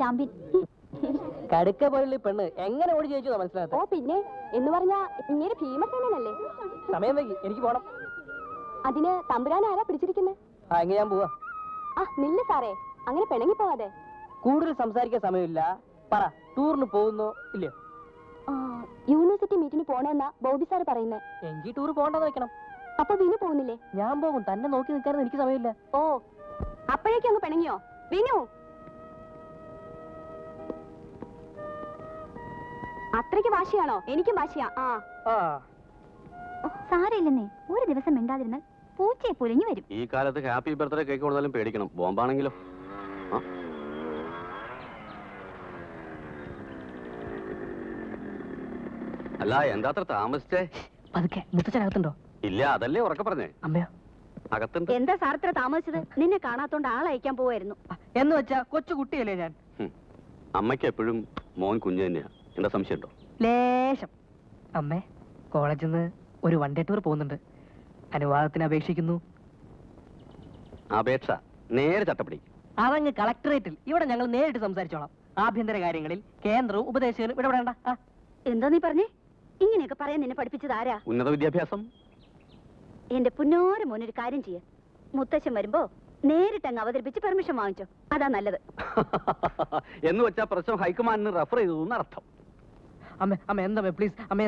Champion. കടുക്ക പോലുള്ള പെണ്ണ് എങ്ങനെ ഓടി ജയിച്ചു ഓ മനസ്സിലാകത്ത പിന്നെ എന്ന് പറഞ്ഞാ ഇങ്ങനെ ഭീമസേനല്ലേ സമയം വൈകി എനിക്ക് പോണം. അതിന് തമ്പുരാൻ ആരാ പിടിച്ചിരിക്കുന്നത് ആ എങ്ങനെ ഞാൻ പോവാ. ആ നില്ല സാറേ. അങ്ങനെ പിണങ്ങി പോവാതെ. കൂടുതൽ സംസാരിക്കാൻ സമയമില്ല. പറ ടൂറിന് പോകുന്നോ ഇല്ലയോ? യൂണിവേഴ്സിറ്റി മീറ്റിന് പോണെന്നാ ബോബി സാർ പറയുന്നേ. എങ്കിൽ ടൂർ പോകണ്ടെന്ന് വെക്കണം. അപ്പൊ വിനു പോകുന്നില്ലേ? ഞാൻ പോകും. തന്നെ നോക്കി നിൽക്കാനും എനിക്ക് സമയമില്ല. ഓ അപ്പോഴേക്കും അങ്ങ് പിണങ്ങിയോ? വിനു! അത്രയ്ക്ക് വാശിയാണോ? എനിക്കും വാശിയാ. ആ. ആ. സാരയില്ലെന്നേ ഒരു ദിവസം മിണ്ടാതിരുന്നാൽ പൂച്ചയെ പൊലിഞ്ഞു വരും. ഈ കാലത്ത് ഹാപ്പി ബർത്ത്ഡേ കേക്ക് കൊടുത്താലും പേടിക്കണം. ബോംബാണെങ്കിലോ? അല്ല എന്താ അത്ര താമസിച്ചേ? പതുക്കെ. മുത്തച്ഛനകത്തുണ്ടോ ഇല്ല അതല്ലേ ഉറക്കെ പറഞ്ഞേ. അമ്മയോ? അകത്തുണ്ട്. എന്താ സാർ ഇത്ര താമസിച്ചത്? നിന്നെ കാണാത്തോണ്ട് ആളയക്കാൻ പോവായിരുന്നു. എന്ന് വെച്ചാ കൊച്ചു കുട്ടിയല്ലേ ഞാൻ? അമ്മയ്ക്ക് എപ്പോഴും മോൻ കുഞ്ഞു തന്നെയാ. എന്താ സംശയം സംശയമുണ്ടോ? ലേശം. അമ്മേ കോളേജിൽ നിന്ന് ഒരു വൺ ഡേ ടൂർ പോകുന്നുണ്ട്. അനുവാദത്തിന് അപേക്ഷിക്കുന്നു. അപേക്ഷ. നേരെ ചട്ടപ്പടി. അതങ്ങ് കളക്ടറേറ്റിൽ ഇവിടെ ഞങ്ങൾ നേരിട്ട് സംസാരിച്ചോളാം. ആഭ്യന്തര കാര്യങ്ങളിൽ കേന്ദ്രവും ഉപദേശകനും ഇടപെടേണ്ട. വേണ്ട എന്താ നീ പറഞ്ഞേ? ഇങ്ങനെയൊക്കെ പറയാൻ നിന്നെ പഠിപ്പിച്ചത് ആരാ? ഉന്നത വിദ്യാഭ്യാസം. എന്റെ പുന്നോര മോനൊരു കാര്യം ചെയ്യ. മുത്തശ്ശൻ വരുമ്പോ നേരിട്ട് അങ്ങ് അവതരിപ്പിച്ച് പെർമിഷൻ വാങ്ങിച്ചോ. അതാ നല്ലത്. എന്ന് വെച്ചാ പ്രശ്നം ഹൈക്കമാൻഡിന് റെഫർ ചെയ്തു എന്നർത്ഥം. അമ്മ അമ്മ എന്താ പ്ലീസ് അമ്മേ.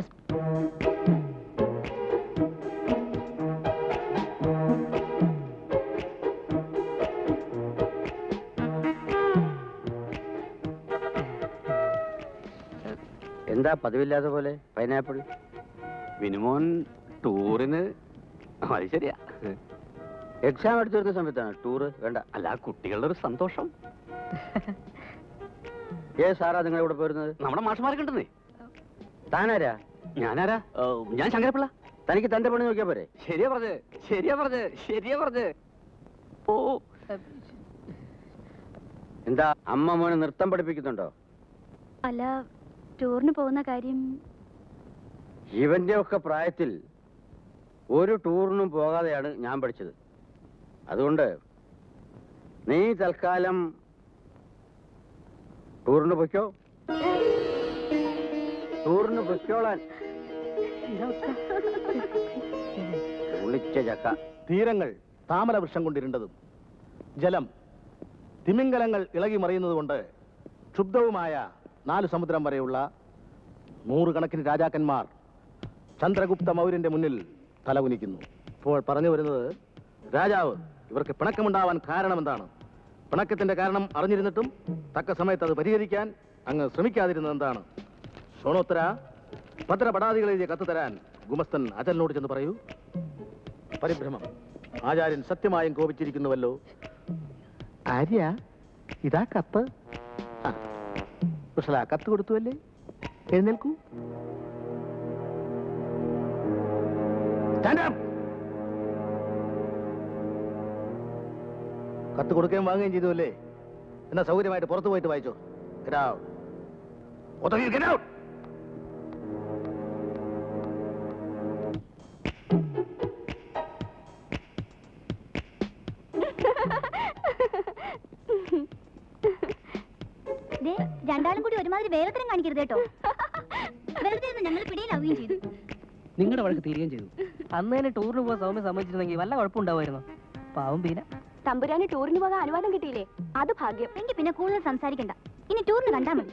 എന്താ പതിവില്ലാത്ത പോലെ? പൈനാപ്പിൾ വിനുമോൻ ടൂറിന് അത് ശരിയാ. എക്സാം എടുത്തു വരുന്ന സമയത്താണ് ടൂറ് വേണ്ട. അല്ല കുട്ടികളുടെ ഒരു സന്തോഷം. ഏ സാറാ നിങ്ങളെ ഇവിടെ പോരുന്നത്? നമ്മുടെ മാഷമാർക്കുണ്ടെന്നേ താനാരാ? ഞാനാരാ? ഞാൻ ശങ്കരപ്പിള്ള. തനിക്ക് തന്റെ പണി നോക്കിയാ പോരെ. ശരിയാ പറഞ്ഞത് ശരിയാ പറഞ്ഞത് ശരിയാ പറഞ്ഞത് ഓ. എന്താ അമ്മ മോനെ നൃത്തം പഠിപ്പിക്കുന്നുണ്ടോ? അല്ല ടൂറിന് പോകുന്ന കാര്യം ഇവന്റെ ഒക്കെ പ്രായത്തിൽ ഒരു ടൂറിനും പോകാതെയാണ് ഞാൻ പഠിച്ചത്. അതുകൊണ്ട് നീ തൽക്കാലം ടൂറിന് പൊയ്ക്കോ. ടൂറിന് ചക്ക. തീരങ്ങൾ താമരവൃക്ഷം കൊണ്ടിരുണ്ടതും ജലം തിമിംഗലങ്ങൾ ഇളകി മറിയുന്നതുകൊണ്ട് ക്ഷുബ്ധവുമായ നാല് സമുദ്രം വരെയുള്ള നൂറുകണക്കിന് രാജാക്കന്മാർ ചന്ദ്രഗുപ്ത മൗര്യന്റെ മുന്നിൽ തലകുനിക്കുന്നു. ഇപ്പോൾ പറഞ്ഞു വരുന്നത് രാജാവ് ഇവർക്ക് പിണക്കമുണ്ടാവാൻ കാരണമെന്താണ്? പിണക്കത്തിന്റെ കാരണം അറിഞ്ഞിരുന്നിട്ടും തക്ക സമയത്ത് അത് പരിഹരിക്കാൻ അങ്ങ് ശ്രമിക്കാതിരുന്നത് എന്താണ് ഷോണോത്തര ഭദ്രപടാദികൾ എഴുതിയ കത്ത് തരാൻ ഗുമസ്തൻ അചലിനോട് ചെന്ന് പറയൂ. പരിഭ്രമം. ആചാര്യൻ സത്യമായും കോപിച്ചിരിക്കുന്നുവല്ലോ. ആര്യ ഇതാ കത്ത്. കുശല കത്ത് കൊടുത്തുവല്ലേ? എഴുന്നേൽക്കൂ. കത്ത് കൊടുക്കുകയും വാങ്ങുകയും ചെയ്തു അല്ലേ എന്നാ സൗകര്യമായിട്ട് പുറത്തു പോയിട്ട് വായിച്ചോ ഗെറ്റ് out. കാണിക്കരുത് കേട്ടോ. വെറുതെ ഞങ്ങൾ പിടിയിലാവുകയും ചെയ്തു. നിങ്ങളുടെ വഴക്ക് തീരുകയും ചെയ്തു. അന്ന് തന്നെ ടൂറിന് പോകാൻ സൗമ്യ സമ്മതിച്ചിരുന്നെങ്കിൽ വല്ല കുഴപ്പമുണ്ടാവുമായിരുന്നു? പാവം പീന. തമ്പുരാന് ടൂറിന് പോകാൻ അനുവാദം കിട്ടിയില്ലേ? അത് ഭാഗ്യം. എങ്കിൽ പിന്നെ കൂടുതൽ സംസാരിക്കണ്ട. ഇനി ടൂറിന് കണ്ടാ മതി.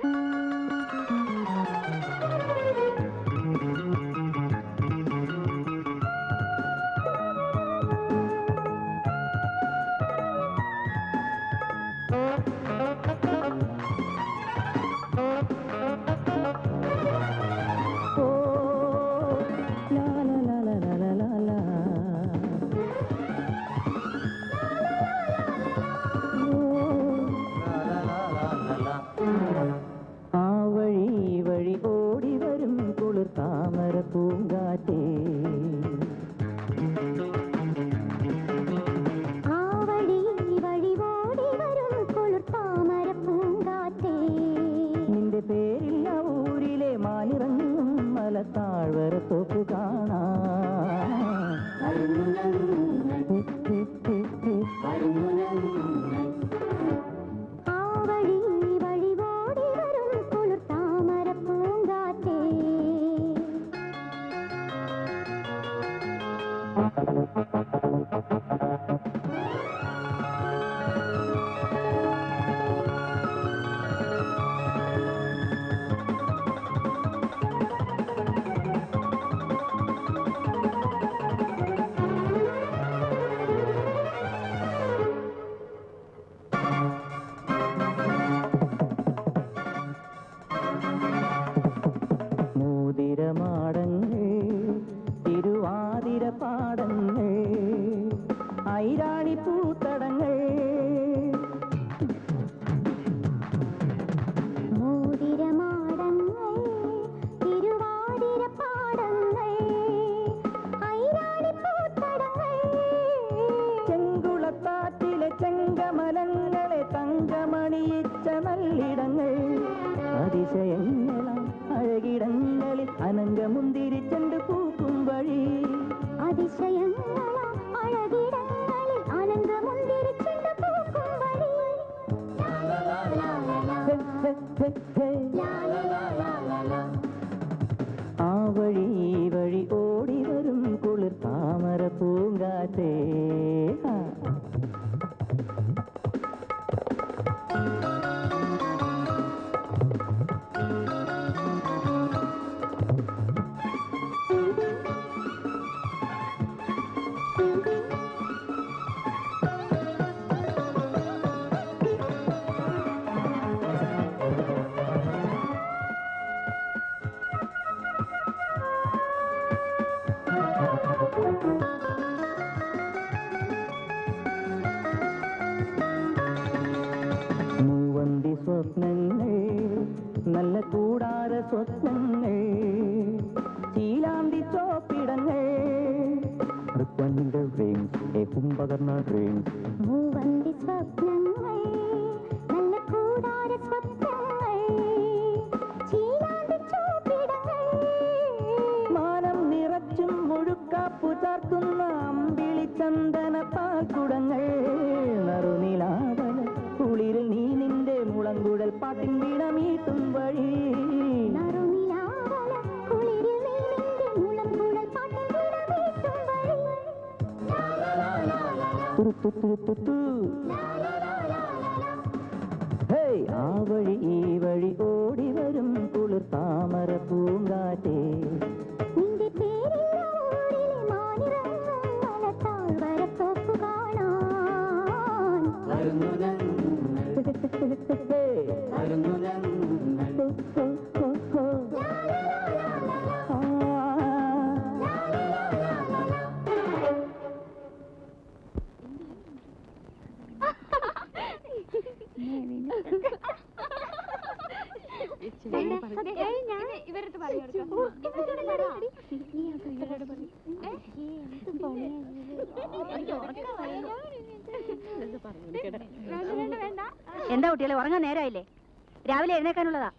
എഴുന്നേക്കാനുള്ളതാ.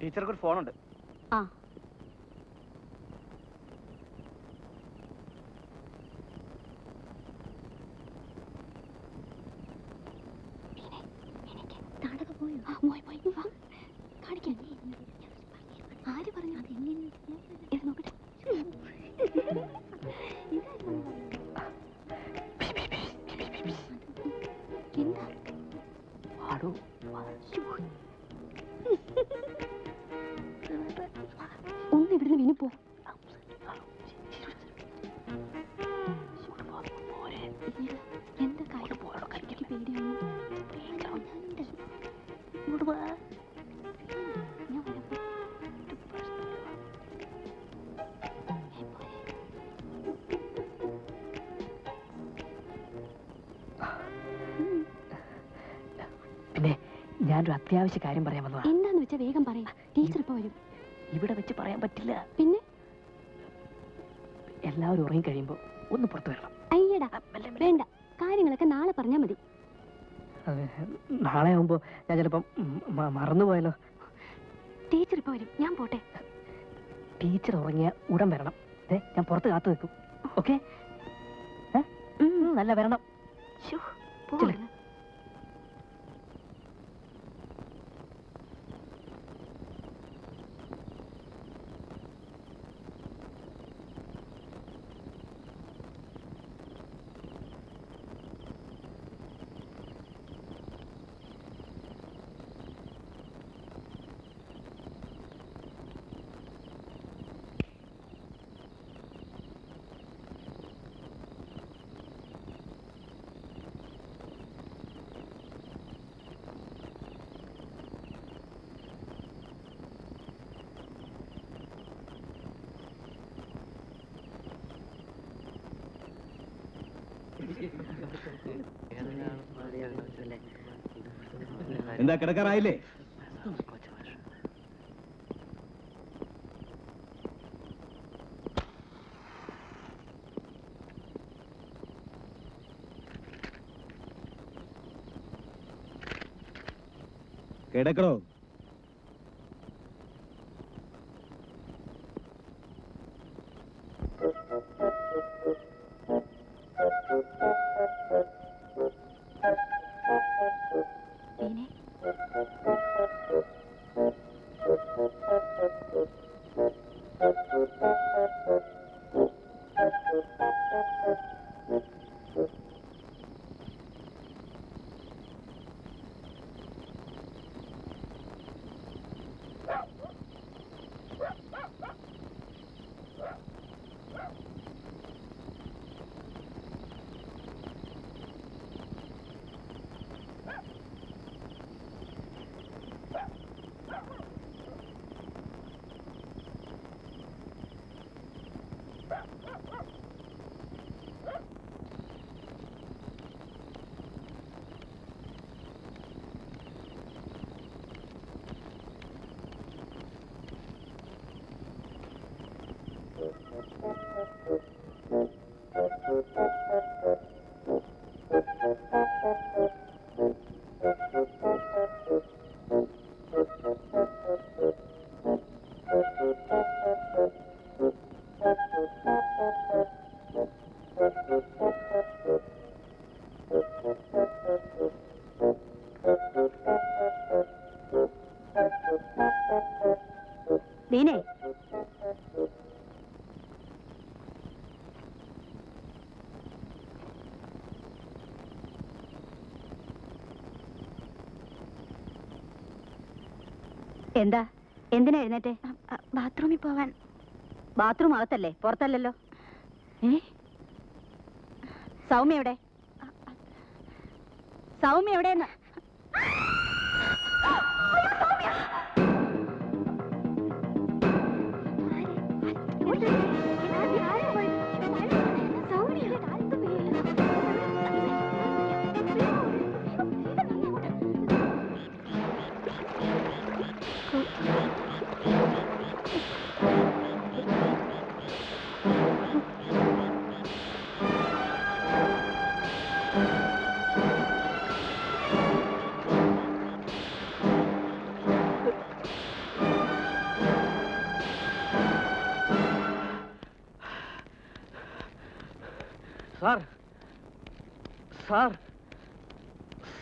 ടീച്ചർക്ക് ഒരു ഫോണുണ്ട്. ആ. ആര് പറഞ്ഞു നോക്കട്ടെ. ഒന്ന് ഇവിടുന്ന് വീണു പോ. ഒരു അത്യാവശ്യ കാര്യം പറയാൻ വന്നതാ. എന്താന്ന് വെച്ചാ വേഗം പറയാ. ടീച്ചർ ഇപ്പൊ വരും. ഇവിടെ വെച്ച് പറയാൻ പറ്റില്ല. പിന്നെ? എല്ലാവരും ഉറങ്ങി കഴിയുമ്പോ ഒന്ന് പുറത്തു വരണം. അയ്യടാ വേണ്ട. കാര്യങ്ങളൊക്കെ നാളെ പറഞ്ഞാ മതി. നാളെ ആവുമ്പോ ഞാൻ ചിലപ്പോ മറന്നുപോയല്ലോ ടീച്ചർ ഇപ്പൊ വരും. ഞാൻ പോട്ടെ. ടീച്ചർ ഉറങ്ങിയ ഉടൻ വരണം. ഞാൻ പുറത്ത് കാത്തു വെക്കും ഓക്കെ? നല്ല വരണം. ശു പോ എന്താ കിടക്കാറായില്ലേ? കിടക്കണോ എന്താ? എന്തിനാ എഴുന്നേറ്റേ? ബാത്റൂമിൽ പോവാൻ. ബാത്റൂം അകത്തല്ലേ? പുറത്തല്ലല്ലോ. ഏ? സൗമ്യ എവിടെ? സൗമ്യ എവിടെയെന്ന്?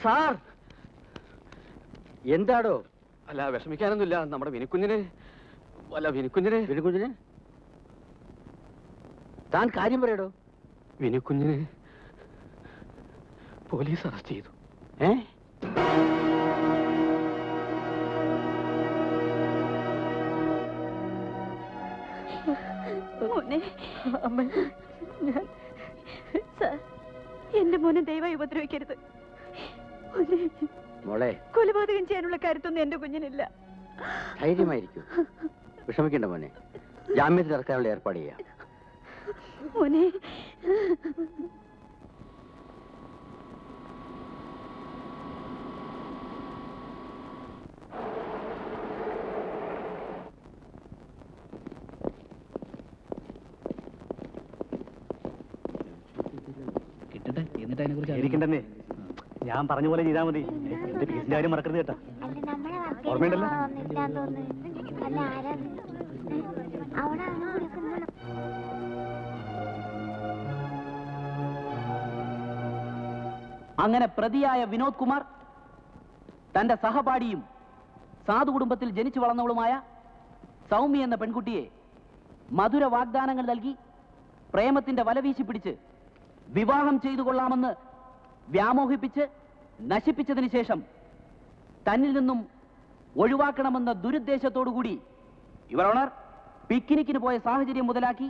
സാർ. എന്താടോ? അല്ല വിഷമിക്കാനൊന്നുമില്ല. നമ്മുടെ വിനിക്കുഞ്ഞിന് അല്ല വിനിക്കുഞ്ഞിന് വിനുകുഞ്ഞിന് താൻ കാര്യം പറയടോ. വിനിക്കുഞ്ഞിന് പോലീസ് അറസ്റ്റ് ചെയ്തു. ഏ? മോനെ അമ്മ ഞാൻ സാർ എന്റെ മോനെ ദയവായി ഉപദ്രവിക്കരുത്. മോളെ. കൊലപാതകം ചെയ്യാനുള്ള കരുത്തൊന്നും എന്റെ കുഞ്ഞിനില്ല. ധൈര്യമായിരിക്കും. വിഷമിക്കണ്ട മോനെ. ജാമ്യത്തിൽ ഇറക്കാനുള്ള ഏർപ്പാട് ചെയ്യാം. മോനെ. കിട്ടട്ടെ എന്നിട്ട് അതിനെ കുറിച്ച് ഇരിക്കണ്ടെന്നേ. ഞാൻ പറഞ്ഞ പോലെ ചെയ്താൽ മതി. എന്റെ ഫീസിന്റെ കാര്യം മറക്കരുത് കേട്ടാ. ഓർമ്മയുണ്ടല്ലോ? അങ്ങനെ പ്രതിയായ വിനോദ് കുമാർ തന്റെ സഹപാഠിയും സാധു കുടുംബത്തിൽ ജനിച്ചു വളർന്നവളുമായ സൗമ്യ എന്ന പെൺകുട്ടിയെ മധുര വാഗ്ദാനങ്ങൾ നൽകി പ്രേമത്തിന്റെ വലവീശി പിടിച്ച് വിവാഹം ചെയ്തു കൊള്ളാമെന്ന് വ്യാമോഹിപ്പിച്ച് നശിപ്പിച്ചതിന് ശേഷം തന്നിൽ നിന്നും ഒഴിവാക്കണമെന്ന ദുരുദ്ദേശത്തോടുകൂടി ഇവർ ഓണർ പിക്നിക്കിന് പോയ സാഹചര്യം മുതലാക്കി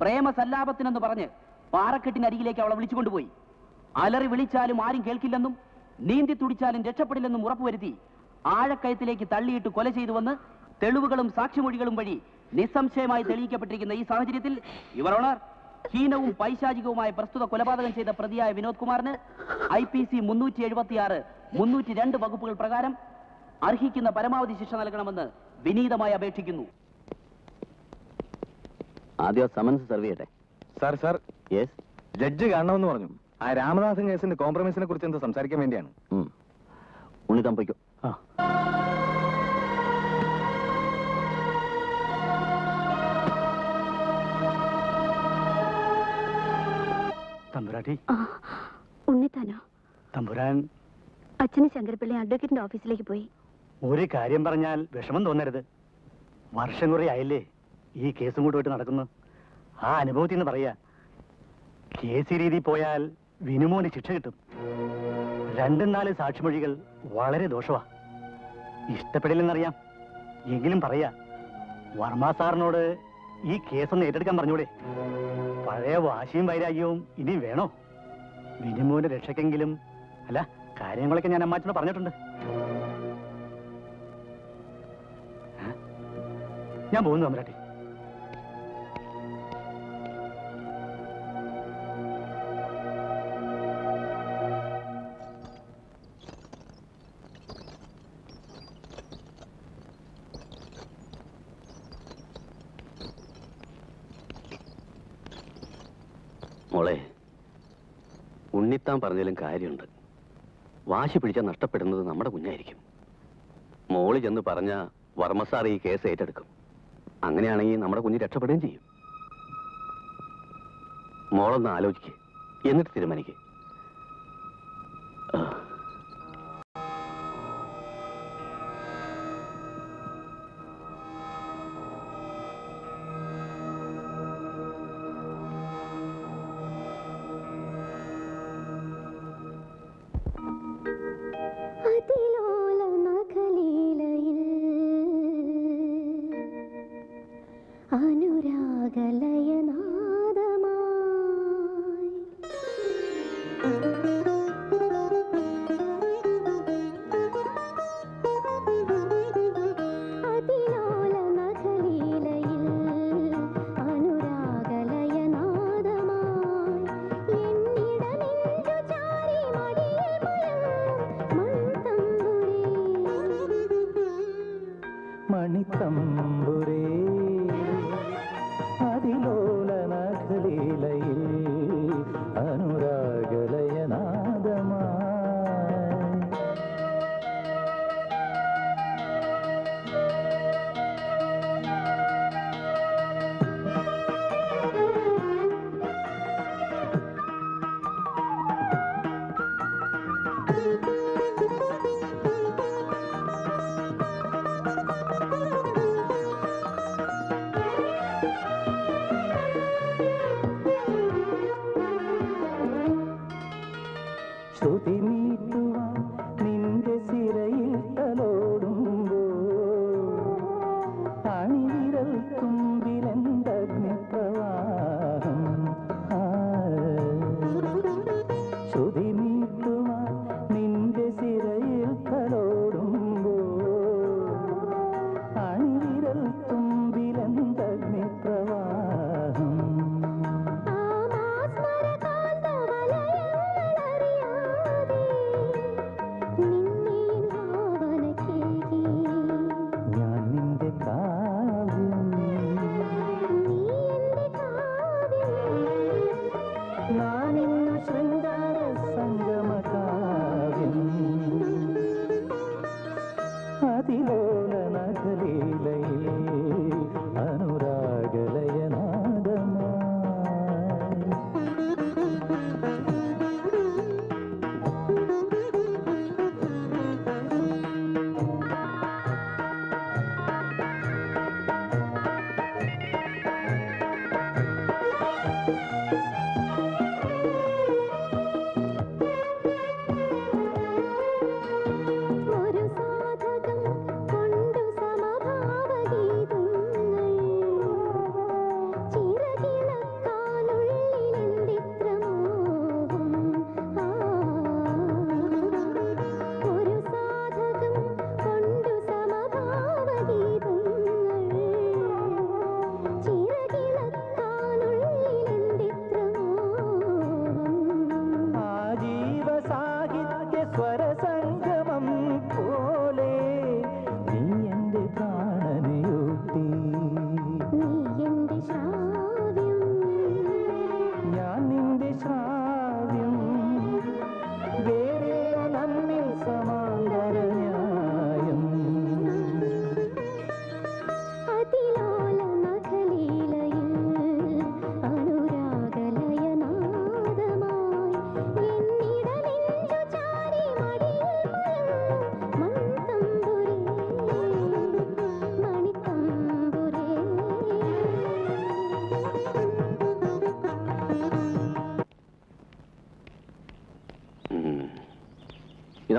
പ്രേമസല്ലാപത്തിനെന്ന് പറഞ്ഞ് പാറക്കെട്ടിനരികിലേക്ക് അവളെ വിളിച്ചുകൊണ്ടുപോയി. അലറി വിളിച്ചാലും ആരും കേൾക്കില്ലെന്നും നീന്തി തുടിച്ചാലും രക്ഷപ്പെടില്ലെന്നും ഉറപ്പുവരുത്തി ആഴക്കയത്തിലേക്ക് തള്ളിയിട്ട് കൊല ചെയ്തുവെന്ന് തെളിവുകളും സാക്ഷിമൊഴികളും വഴി നിസ്സംശയമായി തെളിയിക്കപ്പെട്ടിരിക്കുന്ന ഈ സാഹചര്യത്തിൽ ഇവർ ഓണർ ഹീനവും പൈശാചികവുമായ പ്രസ്തുത കൊലപാതകം ചെയ്ത പ്രതിയായ വിനോദ് കുമാറിന് ഐ പി സി മുന്നൂറ്റി എഴുപത്തിയാറ് മുന്നൂറ്റി രണ്ട് വകുപ്പുകൾ പ്രകാരം അർഹിക്കുന്ന പരമാവധി ശിക്ഷ നൽകണമെന്ന് വിനീതമായി അപേക്ഷിക്കുന്നു. ആദ്യം സമൻസ് സർവ് ചെയ്യട്ടെ. Sir sir. യെസ് ജഡ്ജ് കാണണമെന്ന് പറഞ്ഞു. ആ രാമദാസൻ കേസിന്റെ കോംപ്രമൈസിനെ കുറിച്ച് എന്താ സംസാരിക്കാൻ വേണ്ടിയാണ്? ഉണ്ണി തമ്പയ്ക്കോ തമ്പുരാട്ടി. ഉണ്ണിത്താനോ? തമ്പുരാൻ. അച്ഛന് ശങ്കരപ്പിള്ളി അഡ്വക്കേറ്റിന്റെ ഓഫീസിലേക്ക് പോയി. ഒരു കാര്യം പറഞ്ഞാൽ വിഷമം തോന്നരുത്. വർഷം കുറെ ആയില്ലേ ഈ കേസും കൂടെ പോയിട്ട് നടക്കുന്നു. ആ അനുഭവത്തിൽ നിന്ന് പറയാ കേസ് രീതി പോയാൽ വിനുമോന് ശിക്ഷ കിട്ടും. രണ്ടും നാല് സാക്ഷിമൊഴികൾ വളരെ ദോഷമാ ഇഷ്ടപ്പെടില്ലെന്നറിയാം. എങ്കിലും പറയാ വർമ്മ സാറിനോട് ഈ കേസൊന്ന് ഏറ്റെടുക്കാൻ പറഞ്ഞൂടെ. പഴയ വാശിയും വൈരാഗ്യവും ഇനി വേണോ? വിനുമോന്റെ രക്ഷക്കെങ്കിലും അല്ല കാര്യങ്ങളൊക്കെ ഞാൻ അമ്മാച്ചനോട് പറഞ്ഞിട്ടുണ്ട്. ഞാൻ പോകുന്നു അമരാട്ടി ഉണ്ണിത്താൻ പറഞ്ഞാലും കാര്യമുണ്ട്. വാശി പിടിച്ചാൽ നഷ്ടപ്പെടുന്നത് നമ്മുടെ കുഞ്ഞായിരിക്കും. മോൾ ചെന്ന് പറഞ്ഞ വർമ്മസാർ ഈ കേസ് ഏറ്റെടുക്കും. അങ്ങനെയാണെങ്കിൽ നമ്മുടെ കുഞ്ഞ് രക്ഷപ്പെടുകയും ചെയ്യും. മോളൊന്ന് ആലോചിക്കുക എന്നിട്ട് തീരുമാനിക്ക്.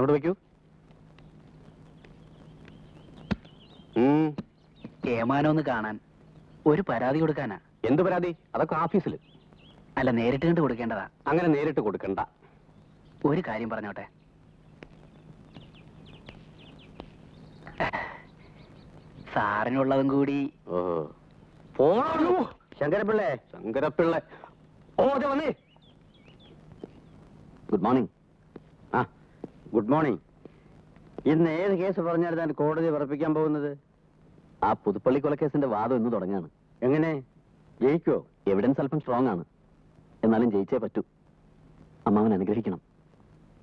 അതവിടെ വെക്കൂ? ഏമാനോന്ന് കാണാൻ. ഒരു പരാതി കൊടുക്കാനാ. എന്ത് പരാതി? അതൊക്കെ ഓഫീസിൽ അല്ല നേരിട്ട് കണ്ട് കൊടുക്കേണ്ടതാ. അങ്ങനെ നേരിട്ട് കൊടുക്കണ്ട. ഒരു കാര്യം പറഞ്ഞോട്ടെ. സാറിനുള്ളതും കൂടി. ശങ്കരപ്പിള്ളേ ശങ്കരപ്പിള്ളേ. ഓ അതെ വന്നേ. Good morning good morning. ഇന്ന് ഏത് കേസ് പറഞ്ഞാൽ താൻ കോടതി ഉറപ്പിക്കാൻ പോകുന്നത്? ആ പുതുപ്പള്ളി കൊലക്കേസിന്റെ വാദം ഇന്ന് തുടങ്ങാണ്. എങ്ങനെ? ജയിക്കോ എവിഡൻസ് അല്പം സ്ട്രോങ് ആണ്. എന്നാലും ജയിച്ചേ പറ്റൂ. അമ്മാവൻ അനുഗ്രഹിക്കണം.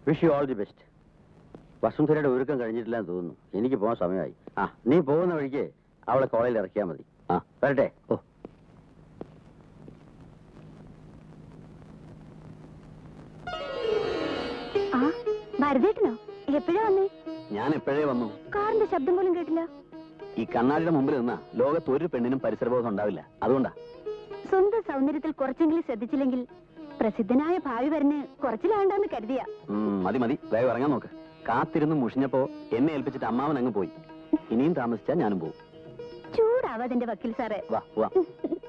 Wish you all the best വസുന്ധരയുടെ ഒരുക്കം കഴിഞ്ഞിട്ടില്ല എന്ന് തോന്നുന്നു. എനിക്ക് പോകാൻ സമയമായി. ആ നീ പോകുന്ന വഴിക്ക് അവളെ കോളേജിൽ ഇറക്കിയാൽ മതി. ആ. വരട്ടെ. ഓ. ഭരതേട്ടനോ എപ്പോഴാ വന്നേ? ഞാൻ എപ്പോഴേ വന്നു. കാറിന്റെ ശബ്ദം പോലും കേട്ടില്ല. ഈ കണ്ണാടിയുടെ മുമ്പിൽ നിന്നാ ലോകത്ത് ഒരു പെണ്ണിനും പരിസരബോധം ഉണ്ടാവില്ല. അതുകൊണ്ടാ. സ്വന്തം സൗന്ദര്യത്തിൽ കുറച്ചെങ്കിലും ശ്രദ്ധിച്ചില്ലെങ്കിൽ പ്രസിദ്ധനായ ഭാവി വരന് കുറച്ചിലാണ്ടെന്ന് കരുതിയ. മതി മതി. വേഗം ഇറങ്ങാൻ നോക്ക്. കാത്തിരുന്ന് മുഷിഞ്ഞപ്പോ എന്നെ ഏൽപ്പിച്ചിട്ട് അമ്മാവൻ അങ്ങ് പോയി. ഇനിയും താമസിച്ചാ ഞാനും പോകും ചൂടാവാതിന്റെ വക്കീൽ സാറേ. വാ വാ.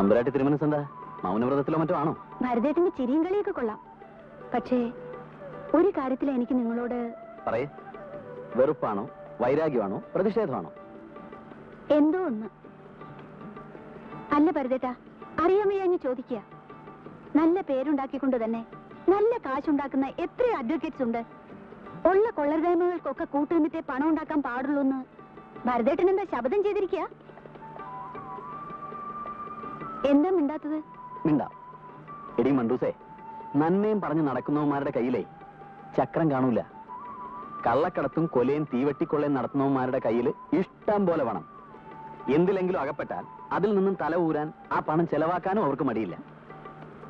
തമ്പുരാട്ടി തിരുമനസ് എന്താ? മൗനവ്രതത്തിലോ മറ്റോ ആണോ? ഭരതേട്ടന്റെ ചിരിയും കളിയൊക്കെ കൊള്ളാം. പക്ഷേ ഒരു കാര്യത്തിൽ എനിക്ക് നിങ്ങളോട് പറയേ. വെറുപ്പാണോ? വൈരാഗ്യമാണോ? പ്രതിഷേധമാണോ? എന്തോ ഒന്ന്. അല്ല ഭരതേട്ടാ അറിയാമയ്യാഞ്ഞ് ചോദിക്കുക നല്ല പേരുണ്ടാക്കിക്കൊണ്ട് തന്നെ നല്ല കാശുണ്ടാക്കുന്ന എത്ര അഡ്വക്കേറ്റ്സ് ഉണ്ട്. ഉള്ള കൊള്ളരുതായ്മകൾക്കൊക്കെ കൂട്ടുനിന്നിട്ടേ പണം ഉണ്ടാക്കാൻ പാടുള്ളൂ എന്ന് ഭരതേട്ടൻ എന്താ ശബ്ദം ചെയ്തിരിക്കുക എന്താ മിണ്ടാത്തത്? മിണ്ടാ. എടി മണ്ടൂസേ നന്മയും പറഞ്ഞ് നടക്കുന്നവന്മാരുടെ കയ്യിലേ ചക്രം കാണൂല. കള്ളക്കടത്തും കൊലയും തീവെട്ടിക്കൊള്ളയും നടത്തുന്നവന്മാരുടെ കയ്യിൽ ഇഷ്ടം പോലെ പണം. എന്തിലെങ്കിലും അകപ്പെട്ടാൽ അതിൽ നിന്നും തല ഊരാൻ ആ പണം ചെലവാക്കാനും അവർക്ക് മടിയില്ല.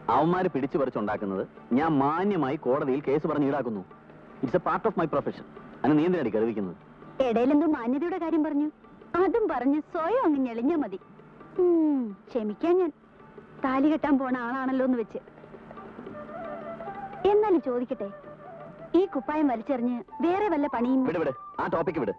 അവന്മാര് പിടിച്ചു പറിച്ചുണ്ടാക്കുന്നത് ഞാൻ മാന്യമായി കോടതിയിൽ കേസ് പറഞ്ഞ് ഈടാക്കുന്നു. It's a part of my profession അതിന് നീ കരുതിക്കുന്നത്? ഇടയിലെന്തോ മാന്യതയുടെ കാര്യം പറഞ്ഞു. അതും പറഞ്ഞ് സ്വയം അങ്ങ് ഞെളിഞ്ഞാ മതി. ക്ഷമിക്കാൻ ഞാൻ താലി കെട്ടാൻ പോണ ആളാണല്ലോ എന്ന് വെച്ച്. എന്നാലും ചോദിക്കട്ടെ ഈ കുപ്പായം വലിച്ചെറിഞ്ഞ് വേറെ വല്ല പണിയും വിട് വിട്. ആ ടോപ്പിക്ക് വിട്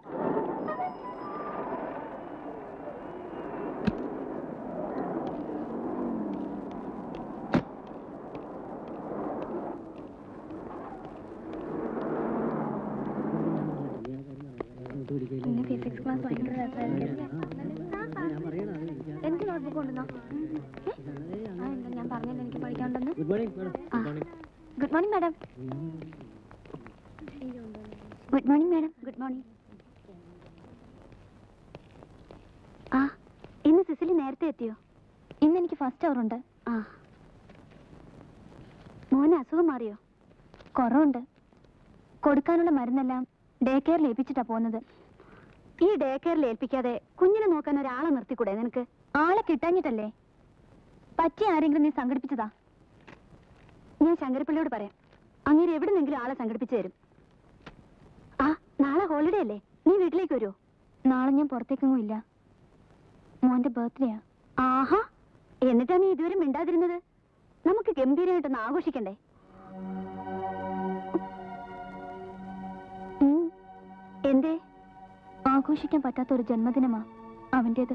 ഫിസിക്സ് ക്ലാസ് ഭയങ്കര എനിക്ക് നോട്ട്ബുക്ക് കൊണ്ടുവന്നോ ആ എന്താ ഞാൻ പറഞ്ഞില്ല എനിക്ക് പഠിക്കാനുണ്ടെന്ന് good morning good morning madam good morning madam good morning ആ ഇന്ന് സിസിലി നേരത്തെ എത്തിയോ ഇന്ന് ഉണ്ട് ആ. മോനെ അസുഖം മാറിയോ? കുറവുണ്ട്. കൊടുക്കാനുള്ള മരുന്നെല്ലാം ഡേ കെയറിൽ ഏൽപ്പിച്ചിട്ടാ പോകുന്നത്. ഈ ഡേ കെയറിൽ ഏൽപ്പിക്കാതെ കുഞ്ഞിനെ നോക്കാൻ ഒരാളെ നിർത്തിക്കൂടെ നിനക്ക്? ആളെ കിട്ടാഞ്ഞിട്ടല്ലേ? പറ്റിയ ആരെങ്കിലും നീ സംഘടിപ്പിച്ചതാ? ഞാൻ ശങ്കരപ്പിള്ളിയോട് പറയാം. അങ്ങനെ എവിടുന്നെങ്കിലും ആളെ സംഘടിപ്പിച്ചു തരും. ആ നാളെ ഹോളിഡേ അല്ലേ? നീ വീട്ടിലേക്ക് വരുമോ നാളെ ഞാൻ പുറത്തേക്കെങ്ങും ഇല്ല. മോന്റെ ബർത്ത്ഡേയാ ആഹാ. എന്നിട്ടാ നീ ഇതുവരെ മിണ്ടാതിരുന്നത്? നമുക്ക് ഗംഭീരമായിട്ടൊന്ന് ആഘോഷിക്കണ്ടേ? എന്തേ? ആഘോഷിക്കാൻ പറ്റാത്ത ഒരു ജന്മദിനമാ അവന്റേത്.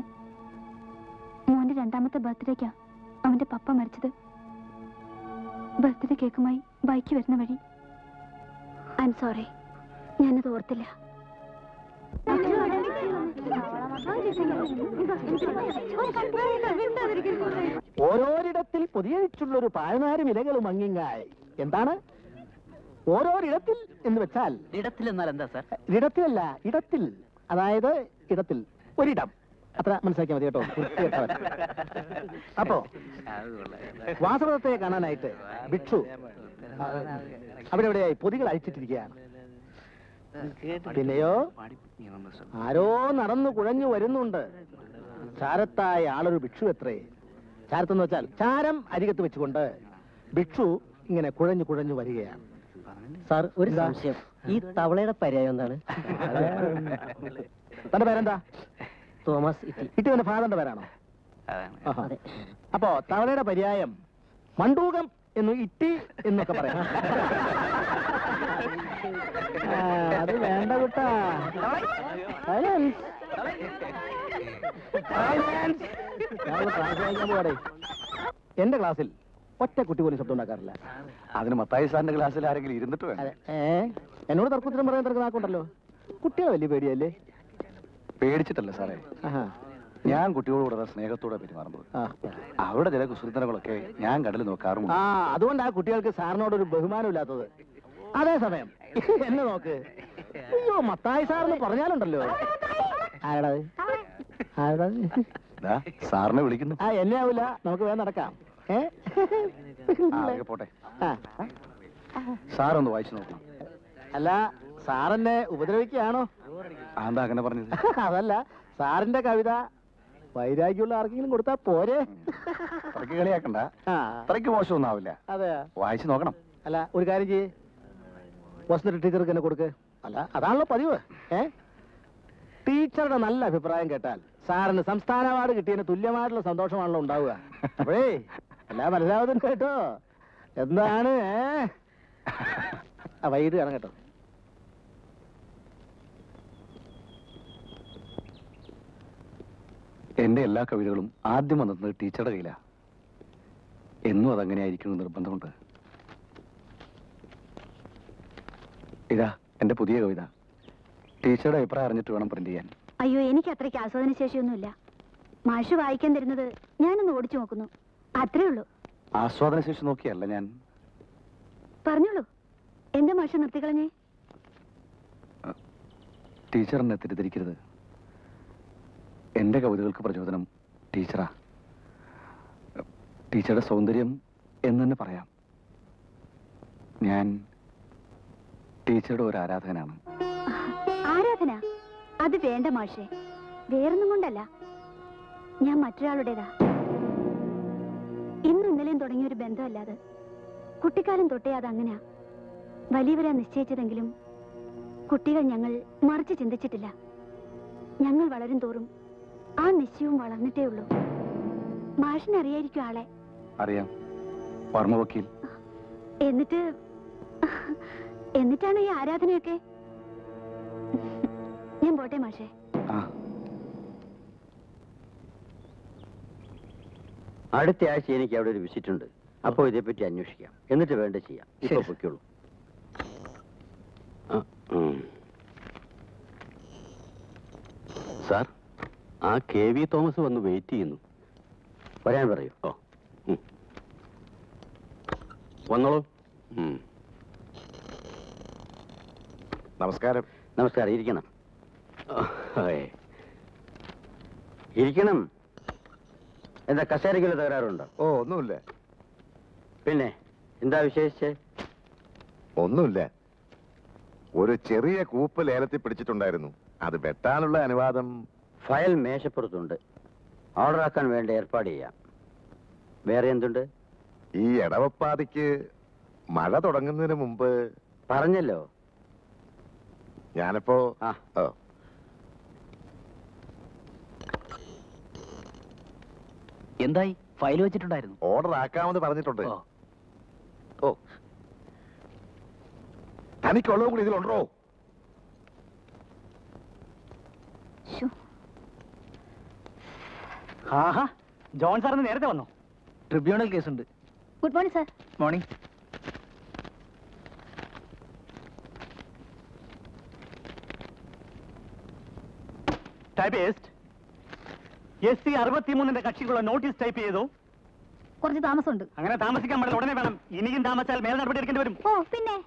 മോന്റെ രണ്ടാമത്തെ ബർത്ത്ഡേക്കാ അവന്റെ പപ്പ മരിച്ചത്. ബർത്ത്ഡേ കേക്കുമായി ബൈക്ക് വരുന്ന വഴി. ഐ എം സോറി ഞാനത് ഓർത്തില്ല. ഓരോരിടത്തിൽ പുതിയച്ചുള്ളൊരു പാഴനാരും ഇലകളും അങ്ങിങ്ങായി എന്താണ്? ഓരോരിടത്തിൽ എന്ന് വെച്ചാൽ ഇടത്തിൽ എന്നാൽ എന്താ സാർ? ഇടത്തിലല്ല ഇടത്തിൽ. അതായത് ഇടത്തിൽ. ഒരിടം. അത്ര മനസ്സിലാക്കിയാൽ മതി കേട്ടോ. അപ്പോ വാസവദത്തെ കാണാനായിട്ട് ഭിക്ഷു അവിടെ എവിടെയായി പൊതികൾ അഴിച്ചിട്ടിരിക്കുകയാണ്. പിന്നെയോ? ആരോ നടന്നു കുഴഞ്ഞു വരുന്നുണ്ട്. ചാരത്തായ ആളൊരു ഭിക്ഷു എത്രേ? ചാരത്തെന്ന് വെച്ചാൽ ചാരം അരികത്ത് വെച്ചുകൊണ്ട് ഭിക്ഷു ഇങ്ങനെ കുഴഞ്ഞു കുഴഞ്ഞു വരികയാണ്. സാർ ഒരു സംശയം. ഈ തവളയുടെ പര്യായം എന്താണ്? തന്റെ പേരെന്താ? തോമസ് ഇറ്റി. ഇട്ടിവന്റെ ഫാദറിന്റെ പേരാണോ. അപ്പോ തവളയുടെ പര്യായം മണ്ടൂകം എന്ന് ഇട്ടി എന്നൊക്കെ പറയാം. അത് വേണ്ട കുട്ടാ. എന്റെ ക്ലാസ്സിൽ ഒറ്റ കുട്ടി പോലും ശബ്ദം ഉണ്ടാക്കാറില്ല. അതിന് മത്തായി സാറിന്റെ ക്ലാസ്സിൽ ആരെങ്കിലും ഇരുന്നിട്ട് വേണം. ഏ? എന്നോട് തർക്കത്തിനും പറയാൻ തിരക്കുന്നാക്കുണ്ടല്ലോ കുട്ടികളെ വലിയ പേടിയല്ലേ? പേടിച്ചിട്ടല്ല സാറേ. ഞാൻ കുട്ടികളോട് വളരെ സ്നേഹത്തോടെ പെരുമാറുന്നത്. അവിടെ ചില കുസൃത്തനങ്ങളൊക്കെ ഞാൻ കടൽ നോക്കാറുണ്ട് ആ അതുകൊണ്ട് ആ കുട്ടികൾക്ക് സാറിനോട് ഒരു ബഹുമാനം ഇല്ലാത്തത്. അതേസമയം എന്നെ നോക്ക്. അയ്യോ മത്തായി സാറിന് പറഞ്ഞാലുണ്ടല്ലോ. ആരടാ ആരടാ ദാ, സാറിനെ വിളിക്കുന്നു. ആ എന്നെ ആവില്ല നമുക്ക് വേഗം നടക്കാം. ഏ? ആ, അതൊക്കെ പോട്ടെ. ആ. സാറൊന്ന് വായിച്ചു നോക്കണം അല്ല സാറെന്നെ ഉപദ്രവിക്കുകയാണോ? അതെന്താ അങ്ങനെ പറഞ്ഞത്? അതല്ല സാറിന്റെ കവിത വൈരാഗ്യമുള്ള ആർക്കെങ്കിലും കൊടുത്താ പോരെ. അത്രയ്ക്ക് കളിയാക്കണ്ട. അത്രയ്ക്ക് മോശമൊന്നും ആവില്ല അതെ വായിച്ചു നോക്കണം. അല്ല ഒരു കാര്യം ചെയ്യേ. വസന്ത ടീച്ചർക്ക് എന്നെ കൊടുക്ക്. അല്ല. അതാണല്ലോ പതിവ്. ഏ? ടീച്ചറുടെ നല്ല അഭിപ്രായം കേട്ടാൽ സാറിന് സംസ്ഥാന അവാർഡ് കിട്ടിയതിന് തുല്യമായിട്ടുള്ള സന്തോഷമാണല്ലോ ഉണ്ടാവുക. അപ്പോഴേ എല്ലാം മനസ്സിലാവുന്നുണ്ട് കേട്ടോ. എന്താണ് വൈകിട്ട് കാണാം കേട്ടോ. എന്റെ എല്ലാ കവിതകളും ആദ്യം വന്നത് ടീച്ചറുടെ കയ്യിലാ. എന്നും അതങ്ങനെ ആയിരിക്കണം നിർബന്ധമുണ്ട്. ഇതാ എന്റെ പുതിയ കവിത. ടീച്ചറുടെ അഭിപ്രായം അറിഞ്ഞിട്ട് വേണം പ്രിന്റ് ചെയ്യാൻ. അയ്യോ എനിക്ക് അത്രയ്ക്ക് ആസ്വാദന ശേഷിയൊന്നുമില്ല. മാഷ് വായിക്കാൻ തരുന്നത് ഞാനൊന്ന് ഓടിച്ചു നോക്കുന്നു. അത്രേ ഉള്ളൂ. ആസ്വാദന ശേഷി നോക്കിയല്ല ഞാൻ. പറഞ്ഞോളൂ. എന്താ മാഷ് നിർത്തിക്കളഞ്ഞേ? ടീച്ചർ എന്നെ തെറ്റിദ്ധരിക്കരുത്. എന്റെ കവിതകൾക്ക് പ്രചോദനം ടീച്ചറാ. ടീച്ചറുടെ സൗന്ദര്യം എന്ന് തന്നെ പറയാം. ഞാൻ ടീച്ചറുടെ ഒരു ആരാധകനാണ്. ആരാധന? അത് വേണ്ട മാഷേ. വേറൊന്നും കൊണ്ടല്ല. ഞാൻ മറ്റൊരാളുടേതാ. ഇന്നും ഇന്നലെയും തുടങ്ങിയ ഒരു ബന്ധമല്ലാതെ കുട്ടിക്കാലം തൊട്ടേ അത് അങ്ങനെയാ വലിയവരാ നിശ്ചയിച്ചതെങ്കിലും കുട്ടികൾ ഞങ്ങൾ മറിച്ച് ചിന്തിച്ചിട്ടില്ല. ഞങ്ങൾ വളരും തോറും ആ നിശ്ചയവും വളർന്നിട്ടേ ഉള്ളൂ. മാഷിനറിയായിരിക്കും ആളെ. അറിയാം. വർമ്മ വക്കീൽ എന്നിട്ട് എന്നിട്ടാണ് ഈ ആരാധനയൊക്കെ? ഞാൻ പോട്ടെ മാഷേ. അടുത്ത ആഴ്ച എനിക്ക് അവിടെ ഒരു വിസിറ്റ് ഉണ്ട് അപ്പോൾ ഇതേപ്പറ്റി അന്വേഷിക്കാം. എന്നിട്ട് വേണ്ട ചെയ്യാം. ഇപ്പൊ ശരി. പൊയ്ക്കോളൂ. ആ, സാർ? ആ കെ വി തോമസ് വന്ന് വെയിറ്റ് ചെയ്യുന്നു. വരാൻ പറയൂ. ഓ. വന്നോളൂ. നമസ്കാരം. നമസ്കാരം. ഇരിക്കണം. ഇരിക്കണം. എന്താ കസേരയ്ക്കുള്ള തകരാറുണ്ടോ? ഓ ഒന്നുമില്ല. പിന്നെ എന്താ വിശേഷിച്ച്? ഒന്നുമില്ല. ഒരു ചെറിയ കൂപ്പ് ലേലത്തിൽ പിടിച്ചിട്ടുണ്ടായിരുന്നു. അത് വെട്ടാനുള്ള അനുവാദം ഫയൽ മേശപ്പുറത്തുണ്ട്. ഓർഡർ ആക്കാൻ വേണ്ട ഏർപ്പാട് ചെയ്യാം. വേറെ എന്തുണ്ട്? ഈ ഇടവപ്പാതിക്ക് മഴ തുടങ്ങുന്നതിന് മുമ്പ് പറഞ്ഞല്ലോ. ഞാനിപ്പോ ആ. ഓ, എന്തായി? ഫയൽ വെച്ചിട്ടുണ്ടായിരുന്നു. ഓർഡർ ആക്കാമെന്ന് പറഞ്ഞിട്ടുണ്ട്. ഓ. ഓ. തനിക്കുള്ളതും കൂടി ഇതിലുണ്ടോ ശ്ശോ. ആഹാ ജോൺ സാറിന് നേരത്തെ വന്നോ? ട്രിബ്യൂണൽ കേസുണ്ട്. Good morning sir. Morning. Typist S C അറുപത്തിമൂന്നിന്റെ കക്ഷിക്കുള്ള നോട്ടീസ് ടൈപ്പ് ചെയ്തു. കുറച്ച് താമസമുണ്ട്. അങ്ങനെ താമസിക്കാൻ പാടില്ല ഉടനെ വേണം. ഇനിയും താമസിച്ചാൽ മേൽ നടപടി എടുക്കേണ്ടി വരും. ഓ പിന്നെ?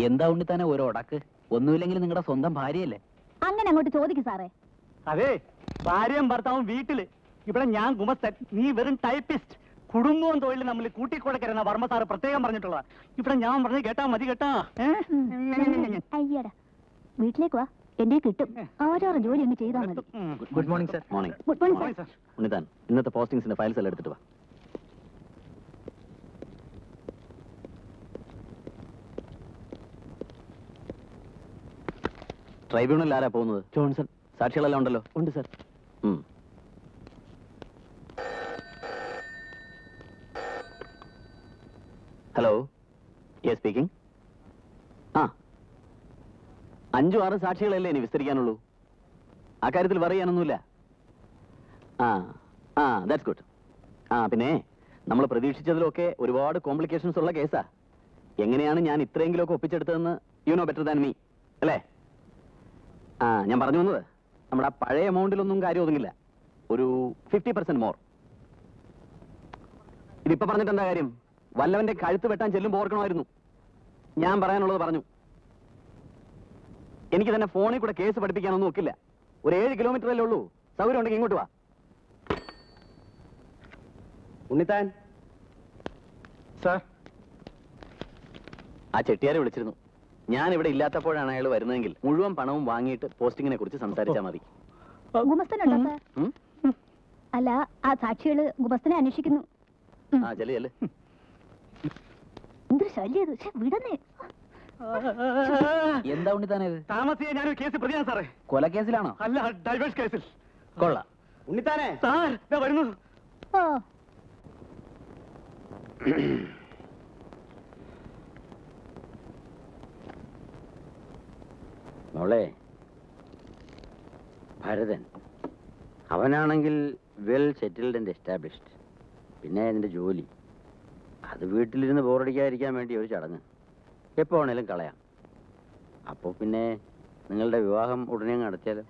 എന്താ തന്നെ ഒരു ഉടക്ക് ഒന്നുമില്ലെങ്കിൽ നിങ്ങളുടെ സ്വന്തം ഭാര്യയല്ലേ? അങ്ങനെ അങ്ങോട്ട് ചോദിക്കും സാറേ. അതെ ഭാര്യയും ഭർത്താവും വീട്ടിൽ. ഇവിടെ ഞാൻ ഗുമസ്തൻ നീ വെറും ടൈപ്പിസ്റ്റ് കുടുംബവും തൊഴിലും നമ്മൾ കൂട്ടിക്കൊടക്കരുന്ന വർമ്മ സാറ് പ്രത്യേകം പറഞ്ഞിട്ടുള്ള ഇവിടെ ഞാൻ പറഞ്ഞു കേട്ടാ മതി കേട്ടാ. അയ്യടാ. വീട്ടിലേക്ക് വാ. എന്റെ കിട്ടും. ഓരോരോ ജോലി ഒന്ന് ചെയ്താൽ മതി. Good morning sir morning good morning sir Unnithan ഇന്നത്തെ പോസ്റ്റിംഗ്സിന്റെ ഫയൽസ് എല്ലാം എടുത്തിട്ട് വാ. ട്രൈബ്യൂണലിൽ ആരാ പോകുന്നത്? ജോൺസൺ. സാക്ഷികളെല്ലാം ഉണ്ടല്ലോ. ഉണ്ട് സാർ. ഹലോ യെസ് സ്പീക്കിംഗ് ആ. അഞ്ചും ആറ് സാക്ഷികളല്ലേ ഇനി വിസ്തരിക്കാനുള്ളൂ? ആ കാര്യത്തിൽ പറയാനൊന്നുമില്ല ആ ആ ദാറ്റ്സ് ഗുഡ് ആ പിന്നെ നമ്മൾ പ്രതീക്ഷിച്ചതിലൊക്കെ ഒരുപാട് കോംപ്ലിക്കേഷൻസ് ഉള്ള കേസാ. എങ്ങനെയാണ് ഞാൻ ഇത്രയെങ്കിലുമൊക്കെ ഒപ്പിച്ചെടുത്തതെന്ന് you know better than me അല്ലേ? ആ ഞാൻ പറഞ്ഞു വന്നത്? നമ്മുടെ ആ പഴയ എമൗണ്ടിലൊന്നും കാര്യം ഒതുങ്ങില്ല. ഒരു ഫിഫ്റ്റി പെർസെന്റ് മോർ ഇതിപ്പോ പറഞ്ഞിട്ട് എന്താ കാര്യം? വല്ലവന്റെ കഴുത്ത് വെട്ടാൻ ചെല്ലും പോർക്കണമായിരുന്നു ഞാൻ പറയാനുള്ളത് പറഞ്ഞു. എനിക്ക് തന്നെ ഫോണിൽ കൂടെ കേസ് പഠിപ്പിക്കാനൊന്നും ഒക്കില്ല. ഒരു ഏഴ് കിലോമീറ്റർ അല്ലേ ഉള്ളൂ. സൗകര്യം ഉണ്ടെങ്കിൽ ഇങ്ങോട്ട് വാ. ഉണ്ണിത്താൻ. സാർ. ആ ചെട്ടിയാരെ വിളിച്ചിരുന്നു. ഞാൻ ഇവിടെ ഇല്ലാത്തപ്പോഴാണ് അയാൾ വരുന്നതെങ്കിൽ മുഴുവൻ പണവും വാങ്ങിയിട്ട് പോസ്റ്റിങ്ങിനെ കുറിച്ച് സംസാരിച്ചാൽ മതി. ഗുമസ്തനുണ്ടോ സാർ ഉം? അല്ല ആ സാക്ഷികൾ ഗുമസ്തനെ അന്വേഷിക്കുന്നു. ആ ചെല്ലു ചെല്ലു. എന്തൊരു ശല്യം ഇത്? ശ്ശെ, വിടന്നേ. എന്താ ഉണ്ണിത്താനത്? താമസിയാൻ ഞാനൊരു കേസ് പ്രതിയാണ് സാറേ. കൊലക്കേസിലാണോ? അല്ല ഡൈവേഴ്സ് കേസിൽ. കൊള്ളാം. ഉണ്ണിത്താനെ. സാർ ഇതാ വരുന്നു. ഓ. മോളെ ഭരതൻ. അവനാണെങ്കിൽ വെൽ സെറ്റിൽഡ് ആൻഡ് എസ്റ്റാബ്ലിഷ്ഡ്. പിന്നെ എന്റെ ജോലി. അത് വീട്ടിലിരുന്ന് ബോറടിക്കാതിരിക്കാൻ വേണ്ടി ഒരു ചടങ്ങ്. എപ്പോൾ വേണേലും കളയാം. അപ്പോൾ പിന്നെ നിങ്ങളുടെ വിവാഹം ഉടനെ നടത്തിയാലോ?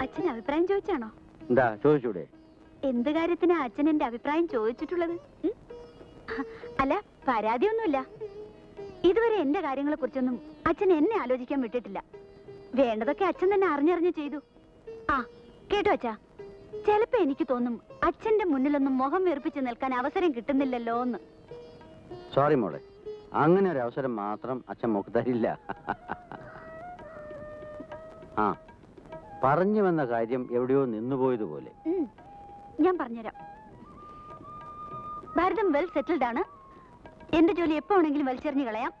അച്ഛൻ അഭിപ്രായം ചോദിച്ചാണോ? എന്താ? ചോദിച്ചൂടെ? എന്ത് കാര്യത്തിനാ അച്ഛൻ എന്റെ അഭിപ്രായം ചോദിച്ചിട്ടുള്ളത്? അല്ല പരാതിയൊന്നുമില്ല. ഇതുവരെ എന്റെ കാര്യങ്ങളെ കുറിച്ചൊന്നും അച്ഛൻ എന്നെ ആലോചിക്കാൻ വിട്ടിട്ടില്ല. വേണ്ടതൊക്കെ അച്ഛൻ തന്നെ അറിഞ്ഞറിഞ്ഞ് ചെയ്തു. ആ കേട്ടോ അച്ഛാ. ചിലപ്പോ എനിക്ക് തോന്നും അച്ഛന്റെ മുന്നിലൊന്നും മുഖം വീർപ്പിച്ച് നിൽക്കാൻ അവസരം കിട്ടുന്നില്ലല്ലോ എന്ന് സോറി മോളെ. അങ്ങനെ ഒരു അവസരം മാത്രം അച്ഛൻ മോക്ക് തരില്ല. ആ പറഞ്ഞു വന്ന കാര്യം എവിടെയോ നിന്നുപോയതുപോലെ ഞാൻ പറഞ്ഞുതരാം. ഭാരതം വെൽ സെറ്റിൽഡ് ആണ്. എന്റെ ജോലി എപ്പോ ആണെങ്കിലും വലിച്ചെറിഞ്ഞു കളയാം.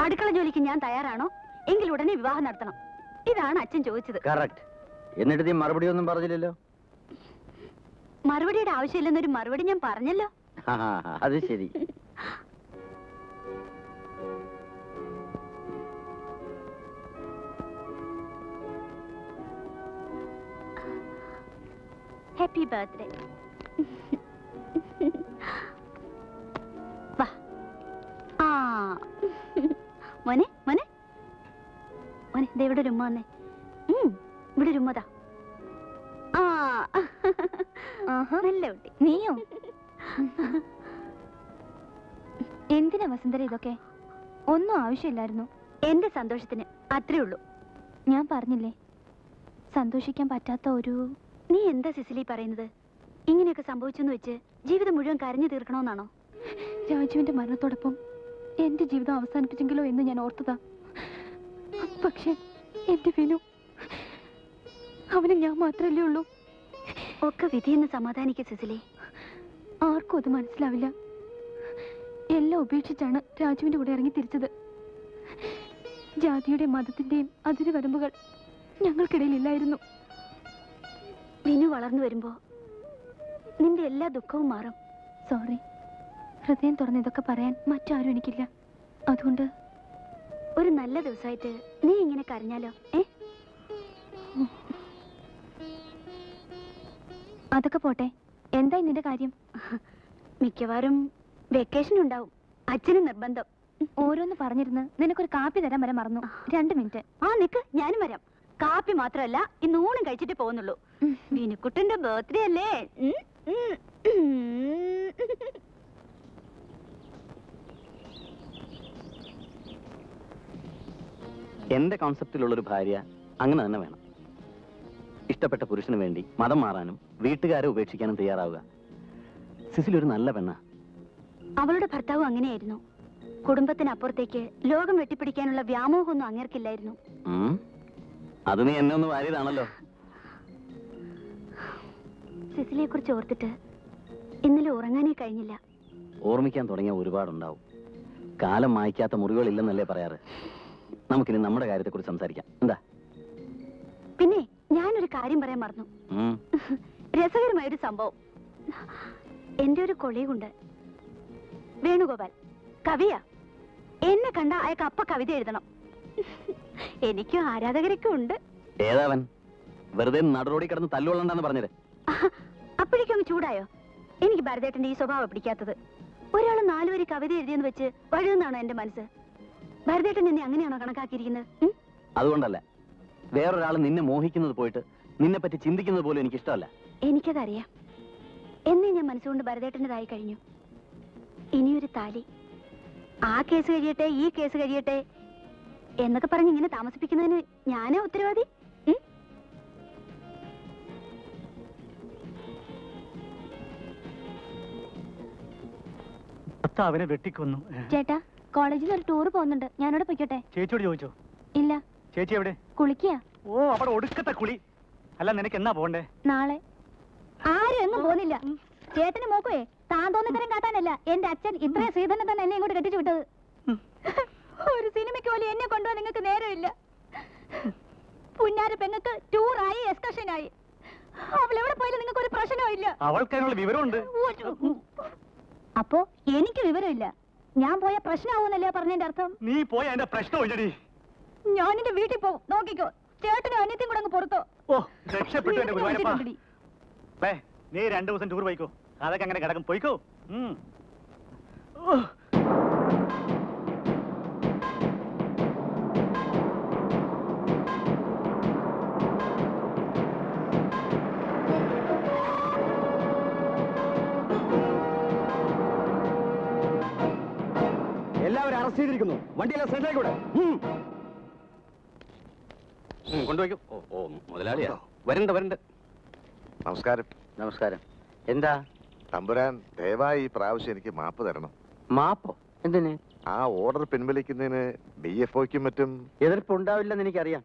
അടുക്കള ജോലിക്ക് ഞാൻ തയ്യാറാണോ? എങ്കിൽ ഉടനെ വിവാഹം നടത്തണം. ഇതാണ് അച്ഛൻ ചോദിച്ചത്. കറക്റ്റ്. എന്നിട്ട് നീ മറുപടി ഒന്നും പറഞ്ഞില്ലല്ലോ? മറുപടിയുടെ ആവശ്യമില്ലെന്നൊരു മറുപടി ഞാൻ പറഞ്ഞല്ലോ. അത് ശരി. ഹാപ്പി ബർത്ത്ഡേ വാ. ആ. മോനെ മോനെ ഇവിടെ ഒരു ഉമ്മ വന്നേ. ഇവിടെ ഒരു ഉമ്മതാ നല്ല കുട്ടി. നീയോ? എന്തിനാ വസുന്ധര ഇതൊക്കെ? ഒന്നും ആവശ്യമില്ലായിരുന്നു. എന്റെ സന്തോഷത്തിന് അത്രേ ഉള്ളൂ. ഞാൻ പറഞ്ഞില്ലേ സന്തോഷിക്കാൻ പറ്റാത്ത ഒരു നീ എന്താ സിസിലി പറയുന്നത്? ഇങ്ങനെയൊക്കെ സംഭവിച്ചെന്ന് വെച്ച് ജീവിതം മുഴുവൻ കരഞ്ഞു തീർക്കണമെന്നാണോ രാജുവിന്റെ മരണത്തോടൊപ്പം എന്റെ ജീവിതം അവസാനിപ്പിച്ചെങ്കിലോ എന്ന് ഞാൻ ഓർത്തതാ. പക്ഷെ എന്റെ വിനു അവന് ഞാൻ മാത്രല്ലേ ഉള്ളൂ. ഒക്കെ വിധിയെന്ന് സമാധാനിക്ക സിസിലി. ആർക്കും അത് മനസ്സിലാവില്ല. എല്ലാം ഉപേക്ഷിച്ചാണ് രാജുവിന്റെ കൂടെ ഇറങ്ങി തിരിച്ചത്. ജാതിയുടെ മതത്തിന്റെയും അതിരുവരമ്പുകൾ ഞങ്ങൾക്കിടയിൽ ഇല്ലായിരുന്നു. വിനു വളർന്നു വരുമ്പോ നിന്റെ എല്ലാ ദുഃഖവും മാറും. സോറി. ഹൃദയം തുറന്ന് ഇതൊക്കെ പറയാൻ മറ്റാരും എനിക്കില്ല. അതുകൊണ്ട് ഒരു നല്ല ദിവസമായിട്ട് നീ ഇങ്ങനെ കരഞ്ഞാലോ? ഏ? അതൊക്കെ പോട്ടെ. എന്താ നിന്റെ കാര്യം? മിക്കവാറും വെക്കേഷൻ ഉണ്ടാവും. അച്ഛന് നിർബന്ധം. ഓരോന്ന് പറഞ്ഞിരുന്ന് നിനക്കൊരു കാപ്പി തരാൻ വരെ മറന്നു. രണ്ട് മിനിറ്റ്. ആ നിക്ക്. ഞാനും വരാം. കാപ്പി മാത്രമല്ല ഇന്ന് ഊണും കഴിച്ചിട്ട് പോകുന്നുള്ളൂ. വിനുക്കുട്ടന്റെ ബർത്ത്ഡേ അല്ലേ? എന്റെ കോൺസെപ്റ്റിലുള്ളൊരു ഭാര്യ അങ്ങനെ തന്നെ വേണം. ഇഷ്ടപ്പെട്ട പുരുഷന് വേണ്ടി മതം മാറാനും വീട്ടുകാരെ ഉപേക്ഷിക്കാനും തയ്യാറാവുക. സിസിൽ ഒരു നല്ല പെണ്ണ. അവളുടെ ഭർത്താവ് അങ്ങനെയായിരുന്നു. കുടുംബത്തിനപ്പുറത്തേക്ക് ലോകം വെട്ടിപ്പിടിക്കാനുള്ള വ്യാമോഹമൊന്നും അങ്ങേർക്കില്ലായിരുന്നു. അത് നീ എന്നെ ഒന്ന് വാരിയതാണല്ലോ. സിസിലിയെ കുറിച്ച് ഓർത്തിട്ട് ഇന്നലെ ഉറങ്ങാനേ കഴിഞ്ഞില്ല. ഓർമ്മിക്കാൻ തുടങ്ങിയ ഒരുപാടുണ്ടാവും. കാലം മായ്ക്കാത്ത മുറികളില്ലെന്നല്ലേ പറയാറ്. നമുക്കിനി നമ്മുടെ കാര്യത്തെക്കുറിച്ച് സംസാരിക്കാം. എന്താ? പിന്നെ ഞാനൊരു കാര്യം പറയാൻ മറന്നു. രസകരമായ ഒരു സംഭവം. എന്റെ ഒരു കൊളീഗുണ്ട്. വേണുഗോപാൽ കവിയാ. എന്നെ കണ്ട അയാൾക്ക് അപ്പ കവിത എഴുതണം. എനിക്കും ആരാധകരൊക്കെ ഉണ്ട്. ഏതാവൻ? വെറുതെ നടുറോടി കിടന്ന് തല്ലുകൊള്ളണ്ടെന്ന് പറഞ്ഞത്. അപ്പോഴേക്കും അങ്ങ് ചൂടായോ? എനിക്ക് ഭരതേട്ടന്റെ ഈ സ്വഭാവം പിടിക്കാത്തത്. ഒരാൾ നാലുവരി കവിത എഴുതിയെന്ന് വെച്ച് വഴുതെന്നാണോ എന്റെ മനസ്സ്? ഭരതേട്ടൻ എന്നെ അങ്ങനെയാണോ കണക്കാക്കിയിരിക്കുന്നത്? അതുകൊണ്ടല്ല. വേറൊരാൾ നിന്നെ മോഹിക്കുന്നത് പോയിട്ട് നിന്നെ പറ്റി ചിന്തിക്കുന്നത് പോലും എനിക്ക് ഇഷ്ടമല്ല എനിക്കതറിയാം. എന്നേ ഞാൻ മനസ്സുകൊണ്ട് ഭരതേട്ടന്റെതായി കഴിഞ്ഞു. ഇനിയൊരു താലി. ആ കേസ് കഴിയട്ടെ ഈ കേസ് കഴിയട്ടെ എന്നൊക്കെ പറഞ്ഞ് ഇങ്ങനെ താമസിപ്പിക്കുന്നതിന് ഞാനാ ഉത്തരവാദി? അവനെ വെട്ടിക്കൊന്നു. ചേട്ടാ കോളേജിൽ നിന്ന് ഒരു ടൂർ പോകുന്നുണ്ട്. ഞാനോട് പൊയ്ക്കോട്ടെ? ചേച്ചിയോട് ചോദിച്ചോ? ഇല്ല. ചേച്ചി എവിടെ? കുളിക്കുക ഓ അവിടെ ഒടുക്കത്തെ കുളി. അല്ല നിനക്ക് എന്നാ പോണ്ടേ നാളെ. ആരും എങ്ങും പോകുന്നില്ല. ചേട്ടന് മോക്കുവേ താൻ തോന്നിത്തരം കാട്ടാനല്ല. എന്റെ അച്ഛൻ ഇത്രയും ശ്രീധരനെ തന്നെ എന്നെ ഇങ്ങോട്ട് കെട്ടിച്ചു വിട്ടത്. ഒരു സിനിമയ്ക്ക് പോലും എന്നെ കൊണ്ടുപോകാൻ നിങ്ങൾക്ക് നേരമില്ല. പുന്നാര പെങ്ങൾക്ക് ടൂറായി എക്സ്കർഷനായി. അവൾ എവിടെ പോയാലും നിങ്ങൾക്ക് ഒരു പ്രശ്നവും ഇല്ല അവൾക്ക് അതിനുള്ള വിവരമുണ്ട്. അപ്പോ എനിക്ക് വിവരമില്ല. ഞാൻ പോയ പ്രശ്നമാവൂന്നല്ലേ പറഞ്ഞതിന്റെ അർത്ഥം? നീ പോയ എന്റെ പ്രശ്നമില്ലടി ഞാൻ എന്റെ വീട്ടിൽ പോകും. നോക്കിക്കോ. ചേട്ടനും അനിയത്തിയും കൂടെ അങ്ങ് പുറത്തോ? ഓ രക്ഷപ്പെട്ടു എന്റെ വിളിച്ചിട്ടുണ്ടെടി. നീ രണ്ടു ദിവസം ടൂർ പോയിക്കോ. അതൊക്കെ അങ്ങനെ കിടക്കും. പോയിക്കോ. ഓ. അറസ്റ്റ് ചെയ്തിരിക്കുന്നു. വണ്ടിയെല്ലാം സെൻട്രേക്ക് കൂടെ കൊണ്ടുപോയിക്കോ. ഓ ഓ മുതലാളിയാ വരണ്ട വരണ്ട. നമസ്കാരം. നമസ്കാരം. എന്താ? തമ്പുരാൻ ദയവായി ഈ പ്രാവശ്യം എനിക്ക് മാപ്പ് തരണം. മാപ്പോ? എന്തിന്? ആ ഓർഡർ പിൻവലിക്കുന്നതിന് ഡി എഫ് ഒക്കും മറ്റും. എതിർപ്പ് ഉണ്ടാവില്ലെന്ന് എനിക്കറിയാം.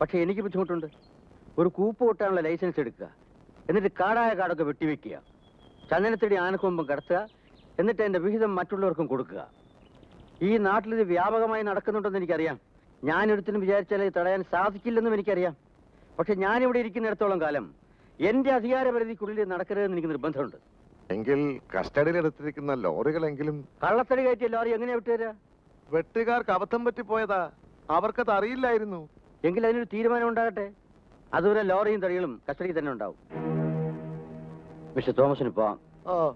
പക്ഷെ എനിക്ക് ബുദ്ധിമുട്ടുണ്ട്. ഒരു കൂപ്പ് കൂട്ടാനുള്ള ലൈസൻസ് എടുക്കുക. എന്നിട്ട് കാടായ കാടൊക്കെ വെട്ടിവെക്കുക. ചന്ദനത്തടി ആനക്കൊമ്പും കടത്തുക. എന്നിട്ട് അതിന്റെ വിഹിതം മറ്റുള്ളവർക്കും കൊടുക്കുക. ഈ നാട്ടിലിത് വ്യാപകമായി നടക്കുന്നുണ്ടെന്ന് എനിക്കറിയാം. ഞാനൊരുത്തിനും വിചാരിച്ചാൽ ഇത് തടയാൻ സാധിക്കില്ലെന്നും എനിക്കറിയാം. പക്ഷെ ഞാനിവിടെ ഇരിക്കുന്നിടത്തോളം കാലം എന്റെ അധികാരപരിധിക്കുള്ളിൽ നടക്കരുതെന്ന് എനിക്ക് നിർബന്ധമുണ്ട്. എങ്കിൽ കസ്റ്റഡിയിൽ എടുത്തിരിക്കുന്ന ലോറികളെങ്കിലും കള്ളത്തടി കയറ്റിയ ലോറി എങ്ങനെയാ വിട്ടുതരാ വെട്ടുകാർക്ക് അബദ്ധം പറ്റിപ്പോയതാ. അവർക്കത് അറിയില്ലായിരുന്നു. എങ്കിൽ അതിനൊരു തീരുമാനം ഉണ്ടാകട്ടെ? അതുവരെ ലോറിയും തടികളും കസ്റ്റഡിയിൽ തന്നെ ഉണ്ടാവും. മിസ്റ്റർ തോമസിന് പോവാം. ഓ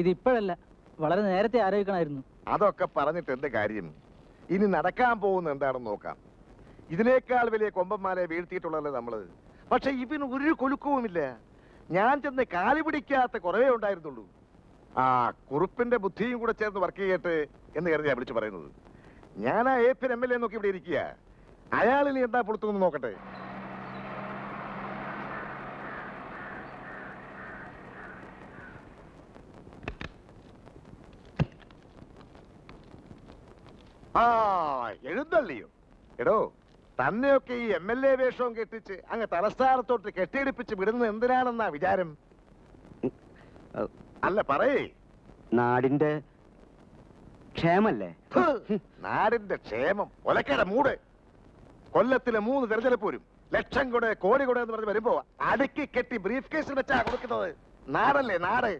ഇതിപ്പോഴല്ല വളരെ നേരത്തെ ആലോചിക്കണമായിരുന്നു. അതൊക്കെ പറഞ്ഞിട്ട് എന്ത് കാര്യം? ഇനി നടക്കാൻ പോകുന്ന എന്താണെന്ന് നോക്കാം. ഇതിനേക്കാൾ വലിയ കൊമ്പന്മാരെ വീഴ്ത്തിയിട്ടുള്ളതല്ലേ നമ്മൾ? പക്ഷെ ഇവന് ഒരു കൊലുക്കവുമില്ല. ഞാൻ ചെന്ന് കാലി പിടിക്കാത്ത കുറവേ ഉണ്ടായിരുന്നുള്ളൂ. ആ കുറുപ്പിന്റെ ബുദ്ധിയും കൂടെ ചേർന്ന് വർക്ക് ചെയ്യട്ടെ എന്ന് കരുതി ഞാൻ വിളിച്ചു പറയുന്നത്. ഞാൻ ആ A P M L A നോക്കി ഇവിടെ ഇരിക്കുക. അയാളിനി എന്താ പുറത്തുനിന്ന് നോക്കട്ടെ? ആ എഴുന്നള്ളിയോ. എടോ തന്നെയൊക്കെ ഈ എം എൽ എ വേഷവും കെട്ടിച്ച് അങ്ങ് തലസ്ഥാനത്തോട്ട് കെട്ടിയിടിപ്പിച്ച് വിടുന്നത് എന്തിനാണെന്നാ വിചാരം? അല്ല പറയേ. നാടിന്റെ ക്ഷേമല്ലേ? നാടിന്റെ ക്ഷേമം. ഒലക്കട മൂട്. കൊല്ലത്തിലെ മൂന്ന് തെരഞ്ഞെടുപ്പ് വരും ലക്ഷം കൂടെ കോടി കൂടെ എന്ന് പറഞ്ഞ് വരുമ്പോ അടുക്കി കെട്ടി ബ്രീഫ് കേസ് വെച്ചാ കൊടുക്കുന്നത്. നാടല്ലേ നാട്?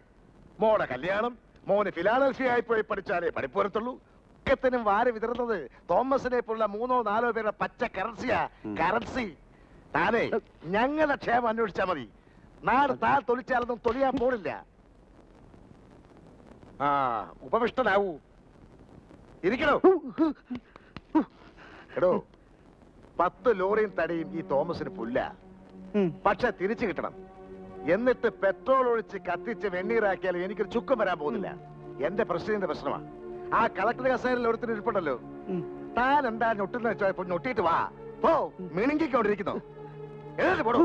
മോടെ കല്യാണം മോന് ഫിലാഡൽഫിയായി പോയി പഠിച്ചാലേ പഠിപ്പ് വരത്തുള്ളൂ. ഒക്കത്തിനും വാരി വിതറുന്നത് തോമസിനെ പോലുള്ള മൂന്നോ നാലോ പേരുടെ പച്ച കറൻസിയാ. കറൻസി. താനേ ഞങ്ങളുടെ ക്ഷേമം അന്വേഷിച്ചാ മതി. നാട് താ തൊളിച്ചാലൊന്നും തൊളിയാൻ പോണില്ല. ആ ഉപവിഷ്ടനാവൂ. ഇരിക്കണോ? എടോ പത്ത് ലോറിയും തടിയും ഈ തോമസിന് പുല്ല. പക്ഷെ തിരിച്ചു കിട്ടണം. എന്നിട്ട് പെട്രോൾ ഒഴിച്ച് കത്തിച്ച് വെണ്ണീറാക്കിയാൽ എനിക്കൊരു ചുക്കം വരാൻ പോകുന്നില്ല. എന്റെ പ്രസിഡന്റ് പ്രശ്നമാണ് ആ കളക്ടർ കസേരയിൽ ഒരുത്തിന് ഇരിപ്പുണ്ടല്ലോ. താൻ എന്താ ഞൊട്ടുന്ന വെച്ചോ ഞൊട്ടിട്ട് ഞൊട്ടിയിട്ട് വാ. പോ മിണുങ്ങിക്കൊണ്ടിരിക്കുന്നു. എഴുതി പോടൂ.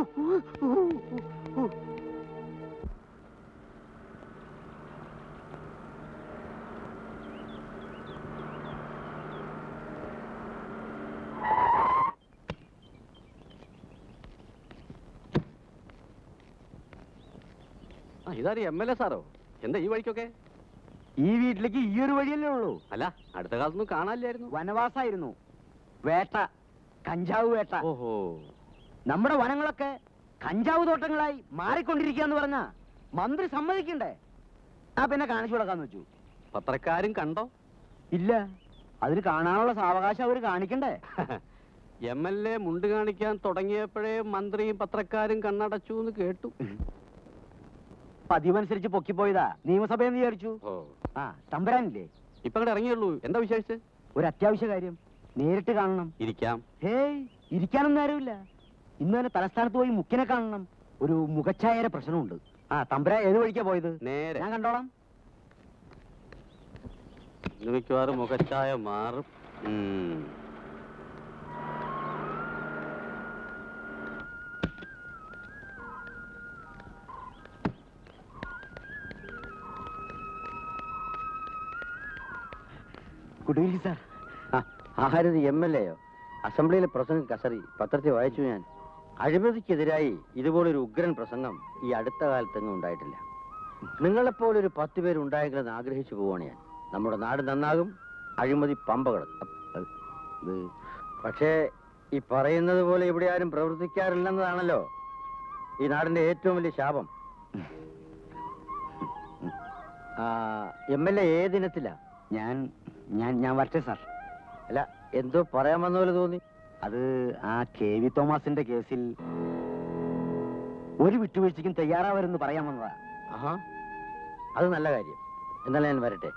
ഇതാരും എം എൽ എ സാറോ? എന്താ ഈ വഴിക്കൊക്കെ? ഈ വീട്ടിലേക്ക് ഈ ഒരു വഴിയല്ലേ ഉള്ളൂ? അല്ല അടുത്ത കാലത്തൊന്നും കാണാനില്ലായിരുന്നു. വനവാസായിരുന്നു. വേട്ട കഞ്ചാവ് വേട്ട. ഓഹോ. നമ്മുടെ വനങ്ങളൊക്കെ കഞ്ചാവ് തോട്ടങ്ങളായി മാറിക്കൊണ്ടിരിക്കുകയെന്ന് പറഞ്ഞ മന്ത്രി സമ്മതിക്കണ്ടേ? ആ പിന്നെ കാണിച്ചു കൊടുക്കാന്ന് വെച്ചു. പത്രക്കാരും കണ്ടോ? ഇല്ല അതിന് കാണാനുള്ള സാവകാശം അവർ കാണിക്കണ്ടേ? എം എൽ എ മുണ്ട് കാണിക്കാൻ തുടങ്ങിയപ്പോഴേ മന്ത്രിയും പത്രക്കാരും കണ്ണടച്ചു എന്ന് കേട്ടു. പതിവനുസരിച്ച് പൊക്കിപ്പോയതാ. നിയമസഭയെന്ന് വിചാരിച്ചു. ആ തമ്പരാനില്ലേ? ഇപ്പൊ ഇവിടെ ഇറങ്ങിയുള്ളൂ. എന്താ വിശേഷിച്ച്? ഒരു അത്യാവശ്യ കാര്യം. നേരിട്ട് കാണണം. ഇരിക്കാം. ഹേയ് ഇരിക്കാനൊന്നും ആരുമില്ല. ഇന്ന് തന്നെ തലസ്ഥാനത്ത് പോയി മുക്കിനെ കാണണം. ഒരു മുഖച്ഛായയുടെ പ്രശ്നമുണ്ട്. ആ തമ്പര ഏത് വഴിക്കാ പോയത്? നേരെ. ഞാൻ കണ്ടോളാം. മിക്കവാറും മുഖച്ഛായ മാറും. Good sir. ആഹാരത് എം എൽ എയോ? അസംബ്ലിയിലെ പ്രസംഗം കസറി. പത്രത്തിൽ വായിച്ചു ഞാൻ. അഴിമതിക്കെതിരായി ഇതുപോലൊരു ഉഗ്രൻ പ്രസംഗം ഈ അടുത്ത കാലത്തെങ്ങും ഉണ്ടായിട്ടില്ല. നിങ്ങളെപ്പോലൊരു പത്ത് പേരുണ്ടായെങ്കിലെന്ന് ആഗ്രഹിച്ചു പോവാണ് ഞാൻ. നമ്മുടെ നാട് നന്നാകും അഴിമതി പമ്പ പക്ഷേ ഈ പറയുന്നത് പോലെ ഇവിടെ ആരും പ്രവർത്തിക്കാറില്ലെന്നതാണല്ലോ ഈ നാടിന്റെ ഏറ്റവും വലിയ ശാപം. എം എൽ എ ഏതിനത്തിലാ ഞാൻ ഞാൻ ഞാൻ വരട്ടെ സാർ. അല്ല എന്തോ പറയാൻ വന്ന പോലെ തോന്നി. അത് ആ കെ വി തോമസിന്റെ കേസിൽ ഒരു വിട്ടുവീഴ്ചയ്ക്കും തയ്യാറാവരെന്ന് പറയാൻ വന്നതാ. ആഹാ. അത് നല്ല കാര്യം. എന്നാലും ഞാൻ വരട്ടെ.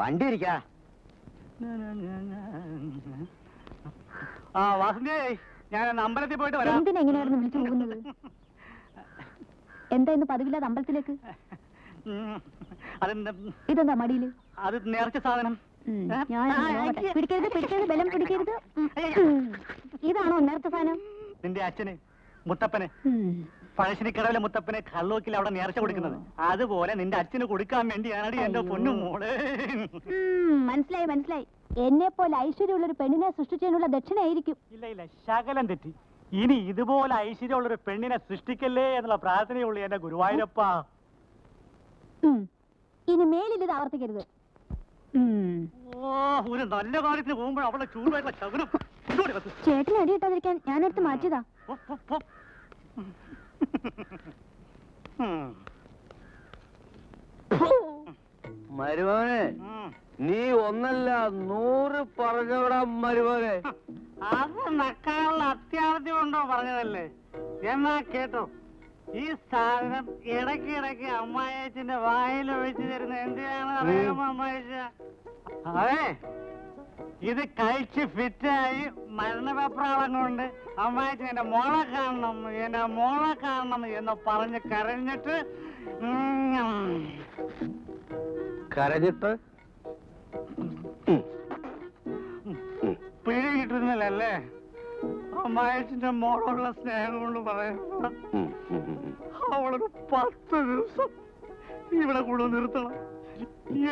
വണ്ടി ഇരിക്കാ. ആ വാസന്തി ഞാൻ അമ്പലത്തിൽ പോയിട്ട് വരാം. എന്തിനാ എങ്ങനെയായിരുന്നു വിളിച്ചു പോകുന്നത്? എന്താ ഇന്ന് പതിവില്ലാതെ അമ്പലത്തിലേക്ക്? ഇതെന്താ മടിയിൽ? അത് നേർച്ച സാധനം. പിടിക്കരുത് പിടിക്കരുത് ബലം പിടിക്കരുത്. ഇതാണോ നേർച്ച സാധനം? നിന്റെ അച്ഛന് മുത്തപ്പന്. പഴശ്ശിനിക്കടവിലെ മുത്തപ്പന് കള്ളോക്കിൽ അവിടെ നേർച്ച കൊടുക്കുന്നത്. അതുപോലെ നിന്റെ അച്ഛന് കൊടുക്കാൻ വേണ്ടിയാണ് എന്റെ പൊന്നു മോൾ. മനസ്സിലായി മനസ്സിലായി. എന്നെ പോലെ ഐശ്വര്യമുള്ള ഒരു പെണ്ണിനെ സൃഷ്ടിച്ചതിനുള്ള ദക്ഷിണയായിരിക്കും. ഇല്ല ഇല്ല ശകലം തെറ്റി. ഇനി ഇതുപോലെ ഐശ്വര്യമുള്ള ഒരു പെണ്ണിനെ സൃഷ്ടിക്കല്ലേ എന്നുള്ള പ്രാർത്ഥനയുള്ളൂ എന്റെ ഗുരുവായൂരപ്പ ഇനി മേലിൽ ഇത് ആവർത്തിക്കരുത് ഓ ഒരു നല്ല കാര്യത്തിന് പോകുമ്പോൾ അവളെ ചൂടായിട്ടുള്ള ശകുനം ഇങ്ങോട്ട് വെക്ക്. ചേട്ടന് അടി ഇട്ടാതിരിക്കാൻ ഞാനെടുത്ത് മാറ്റിയതാ പോ, പോ, പോ. ഉം. മരുമോനെ ഉം. നീ ഒന്നല്ല നൂറ് പറഞ്ഞവിടാ മരുമോനെ അത് നക്കാനുള്ള അത്യാവശ്യം ഉണ്ടോ പറഞ്ഞതല്ലേ? എന്നാ കേട്ടോ ഈ സാധനം ഇടയ്ക്ക് ഇടയ്ക്ക് അമ്മായച്ചന്റെ വായിൽ ഒഴിച്ചു തരുന്ന എന്തിനാണ് അറിയാമോ അമ്മായച്ച അതെ ഇത് കഴിച്ച് ഫിറ്റായി മരണപെപ്രാളം കൊണ്ട് അമ്മായച്ച എന്റെ മോളെ കാണണം എന്റെ മോളെ കാണണം എന്ന് പറഞ്ഞ് കരഞ്ഞിട്ട്. കരഞ്ഞിട്ട്? പിടി കിട്ടുന്നില്ലല്ലേ അമ്മായച്ചന്റെ മോളുള്ള സ്നേഹം കൊണ്ട് പറയുന്നത്. അവളൊരു പത്ത് ദിവസം ഇവിടെ കൂടെ നിർത്തണം.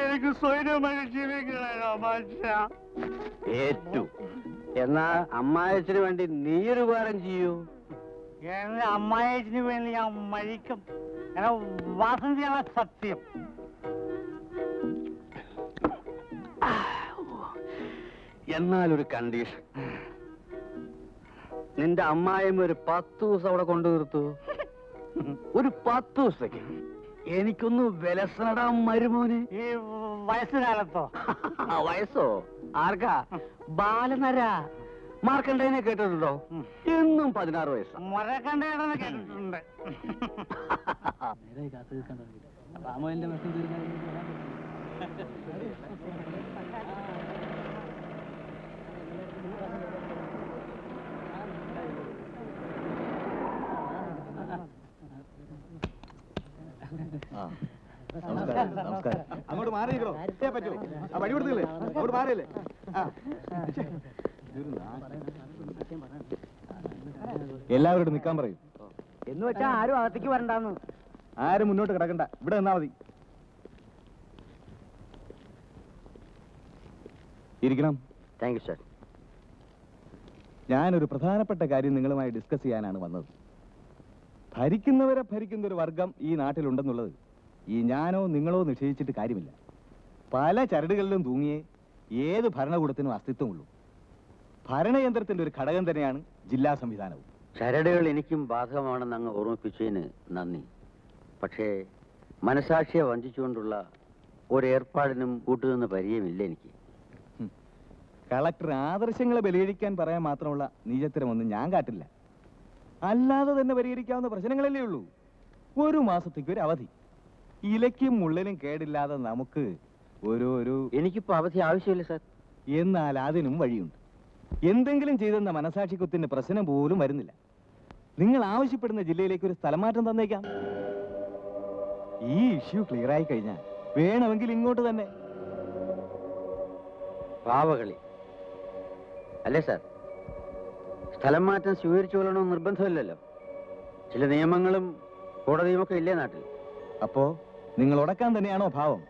എനിക്ക് സ്വൈര്യമായി ജീവിക്കണം അമ്മാച്ച ഏറ്റു. എന്നാ അമ്മായച്ചന് വേണ്ടി നീയൊരു ഉപകാരം ചെയ്യൂ. എന്റെ അമ്മായച്ചിന് വേണ്ടി ഞാൻ മരിക്കും. എന്നെ വാസന്തിയാണ് സത്യം. എന്നാൽ ഒരു കണ്ടീഷൻ നിന്റെ അമ്മായിമ്മ ഒരു പത്ത് ദിവസം അവിടെ കൊണ്ടു നിർത്തൂ. ഒരു പത്ത് ദിവസത്തേക്ക്. എനിക്കൊന്ന് വിലസനടാ മരുമോന്. ഈ വയസ്സുകാലത്തോ? ആ, വയസ്സോ? ആർക്കാ? ബാലനര. മാർക്കണ്ടേനെ കേട്ടിട്ടുണ്ടോ? എന്നും പതിനാറ് വയസ്സ്. മുരക്കണ്ടേടെന്ന് കേട്ടിട്ടുണ്ട്. അങ്ങോട്ട് മാറിയിരിക്കണോ? ഇതേ പറ്റൂ ആ വഴി കൊടുത്തില്ലേ അങ്ങോട്ട് മാറിയല്ലേ? എല്ലാവരോടും നിൽക്കാൻ പറയും. എന്ന് വെച്ചാ ആരും അകത്തേക്ക് വരണ്ടാന്ന്. ആരും മുന്നോട്ട് കിടക്കണ്ട. ഇവിടെ നിന്നാ മതി. ഇരിക്കണം. താങ്ക് യു സാർ ഞാനൊരു പ്രധാനപ്പെട്ട കാര്യം നിങ്ങളുമായി ഡിസ്കസ് ചെയ്യാനാണ് വന്നത്. ഭരിക്കുന്നവരെ ഭരിക്കുന്ന ഒരു വർഗം ഈ നാട്ടിലുണ്ടെന്നുള്ളത് ഈ ഞാനോ നിങ്ങളോ നിശ്ചയിച്ചിട്ട് കാര്യമില്ല. പല ചരടുകളിലും തൂങ്ങിയേ ഏത് ഭരണകൂടത്തിനും അസ്തിത്വമുള്ളൂ. ഭരണയന്ത്രത്തിന്റെ ഒരു ഘടകം തന്നെയാണ് ജില്ലാ സംവിധാനവും. ചരടുകൾ എനിക്കും ബാധകമാണെന്ന് അങ്ങ് ഓർമ്മിപ്പിച്ചതിന് നന്ദി. പക്ഷേ മനസാക്ഷിയെ വഞ്ചിച്ചുകൊണ്ടുള്ള ഒരേർപ്പാടിനും കൂട്ടുനിന്ന് പരിചയമില്ല എനിക്ക്. കളക്ടർ ആദർശങ്ങളെ ബലീകരിക്കാൻ പറയാൻ മാത്രമുള്ള നീചത്തരമൊന്നും ഞാൻ കാട്ടില്ല. അല്ലാതെ തന്നെ പരിഹരിക്കാവുന്ന പ്രശ്നങ്ങളല്ലേ ഉള്ളൂ. ഒരു മാസത്തേക്ക് ഒരു അവധി. ഇലയ്ക്കും മുള്ളിനും കേടില്ലാതെ നമുക്ക് ഒരു ഒരു എനിക്കിപ്പോ അവധി ആവശ്യമില്ല സർ. എന്നാൽ അതിനും വഴിയുണ്ട്. എന്തെങ്കിലും ചെയ്തെന്ന മനസാക്ഷിക്കുത്തിന് പ്രശ്നം പോലും വരുന്നില്ല. നിങ്ങൾ ആവശ്യപ്പെടുന്ന ജില്ലയിലേക്ക് ഒരു സ്ഥലമാറ്റം തന്നേക്കാം. ഈ ഇഷ്യൂ ക്ലിയർ ആയി കഴിഞ്ഞാൽ വേണമെങ്കിൽ ഇങ്ങോട്ട് തന്നെ. പാവകളി. അല്ലേ സാർ? സ്ഥലം മാറ്റം സ്വീകരിച്ചു കൊള്ളണമെന്ന് നിർബന്ധമില്ലല്ലോ. ചില നിയമങ്ങളും കോടതിയുമൊക്കെ ഇല്ലേ നാട്ടിൽ? അപ്പോ നിങ്ങൾ ഉടക്കാൻ തന്നെയാണോ ഭാവം?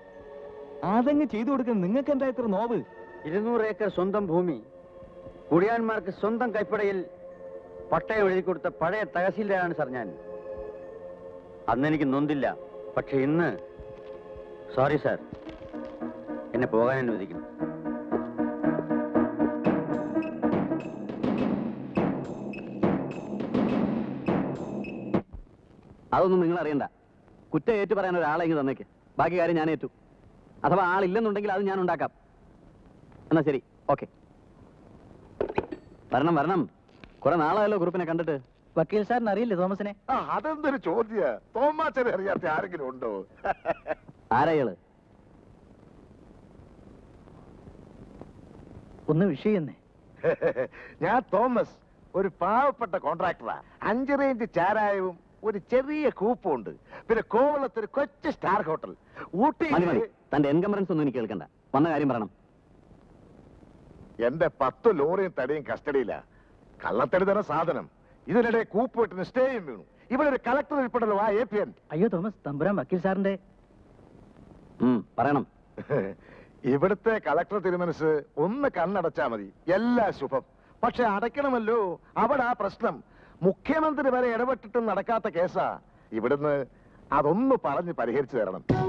അതങ്ങ് ചെയ്തു കൊടുക്കുന്ന നിങ്ങൾക്ക് എന്താ ഇത്ര നോവ്? ഇരുന്നൂറ് ഏക്കർ സ്വന്തം ഭൂമി. കുടിയാന്മാർക്ക് സ്വന്തം കൈപ്പടയിൽ പട്ടയം എഴുതി കൊടുത്ത പഴയ തഹസീൽദാരാണ് സാർ ഞാൻ. അന്ന് എനിക്ക് നൊന്തില്ല. പക്ഷെ ഇന്ന് സോറി സാർ. എന്നെ പോകാൻ അനുവദിക്കണം അതൊന്നും നിങ്ങൾ അറിയണ്ട. കുറ്റം ഏറ്റു പറയാൻ ഒരാളെ ഇങ്ങ് തന്നേക്ക്. ബാക്കി കാര്യം ഞാൻ ഏറ്റു. അഥവാ ആളില്ലെന്നുണ്ടെങ്കിൽ അത് ഞാൻ ഉണ്ടാക്കാം. എന്നാ ശരി ഓക്കെ. വരണം വരണം. കുറെ നാളായല്ലോ ഗ്രൂപ്പിനെ കണ്ടിട്ട്. വക്കീൽ സാറിന് അറിയില്ലേ തോമസിനെ? ആ അതെന്തൊരു ചോദ്യ തോമാച്ചനെ അറിയാത്ത ആരെങ്കിലും ഉണ്ടോ? ആരായാൾ ഒന്ന് വിഷയെന്നേ ഞാൻ തോമസ് ഒരു പാവപ്പെട്ട കോൺട്രാക്ടറാ. അഞ്ച് റേഞ്ച് ചാരായവും ഒരു ചെറിയ കൂപ്പുണ്ട്. പിന്നെ കോവളത്ത് ഒരു കൊച്ചു സ്റ്റാർ ഹോട്ടൽ. ഊട്ടി തന്റെ എൻകംബറൻസ് ഒന്നും എനിക്ക് കേൾക്കണ്ട. വന്ന കാര്യം പറയണം. എന്റെ പത്ത് ലോറിയും തടിയും കസ്റ്റഡിയില്ല കള്ളത്തടി തന്നെ സാധനം. ഇതിനിടെ കൂപ്പ് വെട്ടിന് സ്റ്റേയും വീണു. ഇവിടെ ഒരു കളക്ടർ ഉൾപ്പെടല്ലോ ആ എ പി എൻ അയ്യോ തോമസ് തമ്പുരാൻ വക്കീൽ സാറിന്റെ പറയണം. ഇവിടുത്തെ കളക്ടർ തിരുമനസ് ഒന്ന് കണ്ണടച്ചാ മതി. എല്ലാ ശുഭം. പക്ഷെ അടയ്ക്കണമല്ലോ. അവിടെ ആ പ്രശ്നം. മുഖ്യമന്ത്രി വരെ ഇടപെട്ടിട്ടും നടക്കാത്ത കേസാ. ഇവിടുന്ന് അതൊന്ന് പറഞ്ഞ് പരിഹരിച്ചു തരണം.